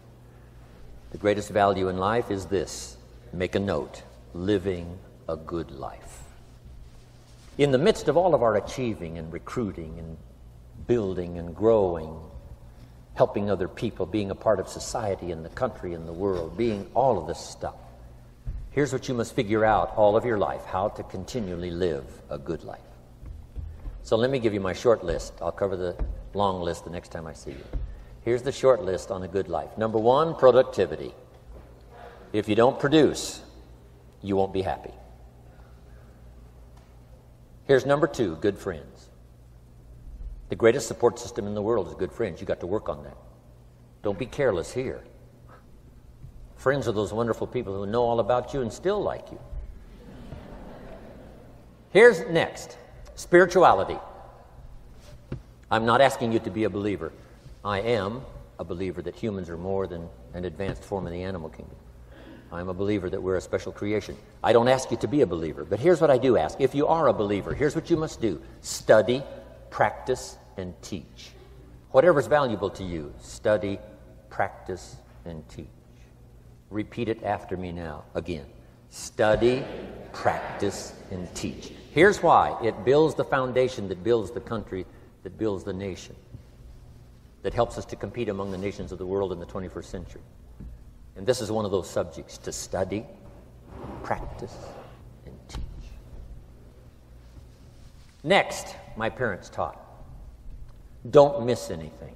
The greatest value in life is this make a note living a good life. In the midst of all of our achieving and recruiting and building and growing helping other people, being a part of society and the country and the world, being all of this stuff. Here's what you must figure out all of your life how to continually live a good life. So let me give you my short list. I'll cover the long list the next time I see you. Here's the short list on a good life. Number one, productivity. If you don't produce, you won't be happy. Here's number two, good friends. The greatest support system in the world is good friends. You got to work on that. Don't be careless here. Friends are those wonderful people who know all about you and still like you. Here's next spirituality. I'm not asking you to be a believer. I am a believer that humans are more than an advanced form of the animal kingdom. I'm a believer that we're a special creation. I don't ask you to be a believer, but here's what I do ask. If you are a believer, here's what you must do study, practice, and teach. Whatever's valuable to you, study, practice, and teach. Repeat it after me now again. Study, practice, and teach. Here's why it builds the foundation that builds the country, that builds the nation, that helps us to compete among the nations of the world in the 21st century. And this is one of those subjects to study, practice, and teach. Next, my parents taught don't miss anything.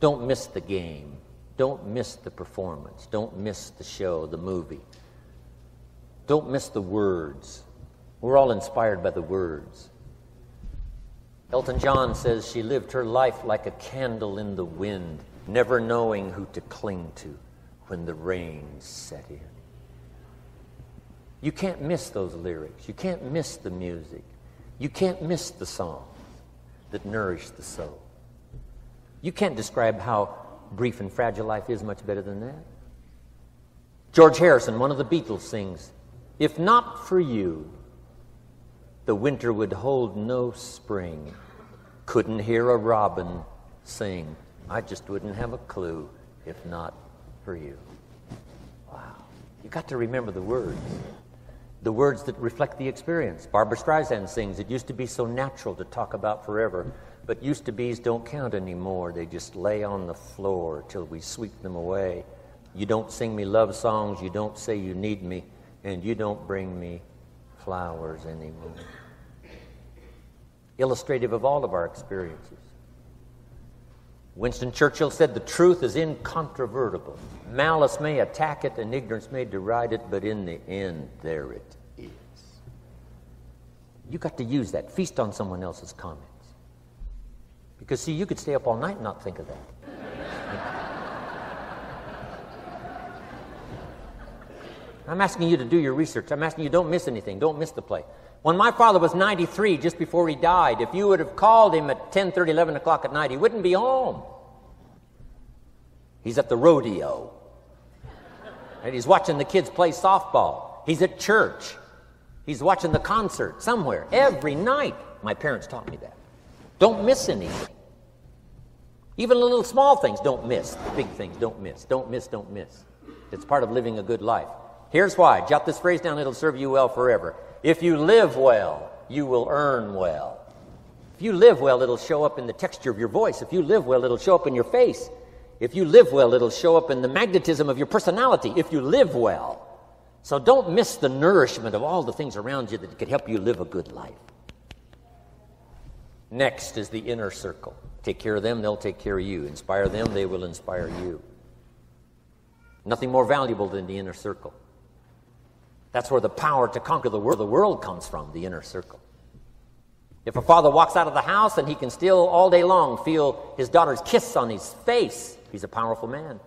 Don't miss the game. Don't miss the performance. Don't miss the show, the movie. Don't miss the words. We're all inspired by the words. Elton John says she lived her life like a candle in the wind, never knowing who to cling to when the rain set in. You can't miss those lyrics. You can't miss the music. You can't miss the songs that nourish the soul. You can't describe how brief and fragile life is much better than that. George Harrison, one of the Beatles, sings, If not for you, the winter would hold no spring. Couldn't hear a robin sing. I just wouldn't have a clue if not for you. Wow. You got to remember the words. The words that reflect the experience. Barbra Streisand sings, It used to be so natural to talk about forever. But used to be's don't count anymore. They just lay on the floor till we sweep them away. You don't sing me love songs, you don't say you need me, and you don't bring me flowers anymore. Illustrative of all of our experiences. Winston Churchill said, The truth is incontrovertible. Malice may attack it and ignorance may deride it, but in the end, there it is. You got to use that. Feast on someone else's comments. Because, see, you could stay up all night and not think of that. I'm asking you to do your research. I'm asking you don't miss anything. Don't miss the play. When my father was 93, just before he died, if you would have called him at 10, 30, 11 o'clock at night, he wouldn't be home. He's at the rodeo. And he's watching the kids play softball. He's at church. He's watching the concert somewhere every night. My parents taught me that. Don't miss anything. Even the little small things don't miss. Big things don't miss. Don't miss, don't miss. It's part of living a good life. Here's why. Jot this phrase down, it'll serve you well forever. If you live well, you will earn well. If you live well, it'll show up in the texture of your voice. If you live well, it'll show up in your face. If you live well, it'll show up in the magnetism of your personality. If you live well. So don't miss the nourishment of all the things around you that could help you live a good life. Next is the inner circle. Take care of them, they'll take care of you. Inspire them, they will inspire you. Nothing more valuable than the inner circle. That's where the power to conquer the world, the world comes from, the inner circle. If a father walks out of the house and he can still all day long feel his daughter's kiss on his face, he's a powerful man.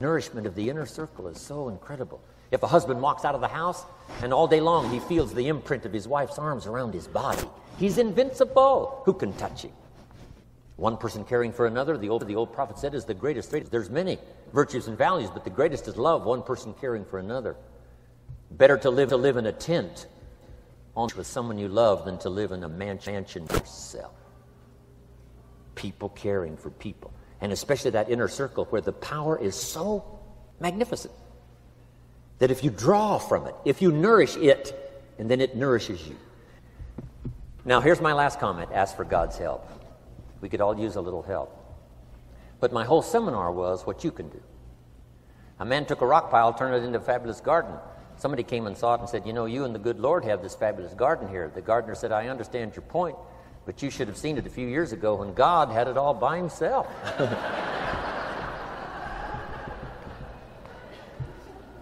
Nourishment of the inner circle is so incredible. If a husband walks out of the house and all day long he feels the imprint of his wife's arms around his body, He's invincible. Who can touch him? One person caring for another, the old, the old prophet said, is the greatest. There's many virtues and values, but the greatest is love, one person caring for another. Better to live to live in a tent with someone you love than to live in a mansion yourself. People caring for people. And especially that inner circle where the power is so magnificent that if you draw from it, if you nourish it, and then it nourishes you, now, here's my last comment ask for God's help. We could all use a little help. But my whole seminar was what you can do. A man took a rock pile, turned it into a fabulous garden. Somebody came and saw it and said, You know, you and the good Lord have this fabulous garden here. The gardener said, I understand your point, but you should have seen it a few years ago when God had it all by himself.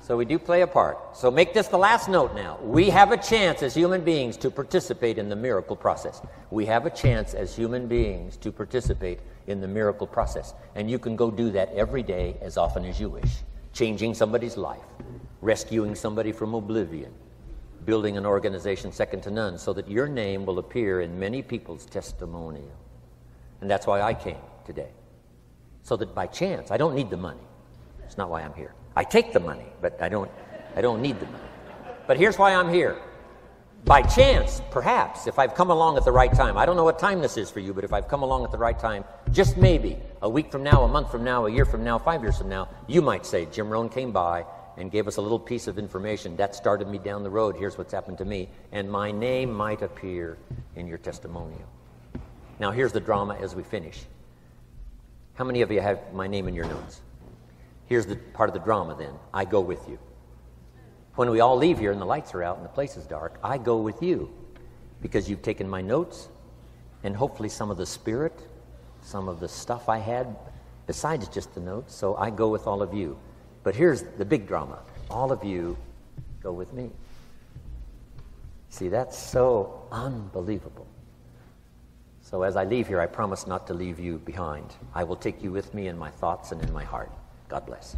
so we do play a part. So make this the last note now. We have a chance as human beings to participate in the miracle process. We have a chance as human beings to participate in the miracle process. And you can go do that every day as often as you wish, changing somebody's life rescuing somebody from oblivion, building an organization second to none so that your name will appear in many people's testimonial. And that's why I came today. So that by chance, I don't need the money. It's not why I'm here. I take the money, but I don't, I don't need the money. But here's why I'm here. By chance, perhaps, if I've come along at the right time, I don't know what time this is for you, but if I've come along at the right time, just maybe a week from now, a month from now, a year from now, five years from now, you might say, Jim Rohn came by and gave us a little piece of information. That started me down the road. Here's what's happened to me. And my name might appear in your testimonial. Now, here's the drama as we finish. How many of you have my name in your notes? Here's the part of the drama then. I go with you. When we all leave here and the lights are out and the place is dark, I go with you because you've taken my notes and hopefully some of the spirit, some of the stuff I had besides just the notes. So I go with all of you. But here's the big drama all of you go with me. See, that's so unbelievable. So as I leave here, I promise not to leave you behind. I will take you with me in my thoughts and in my heart. God bless.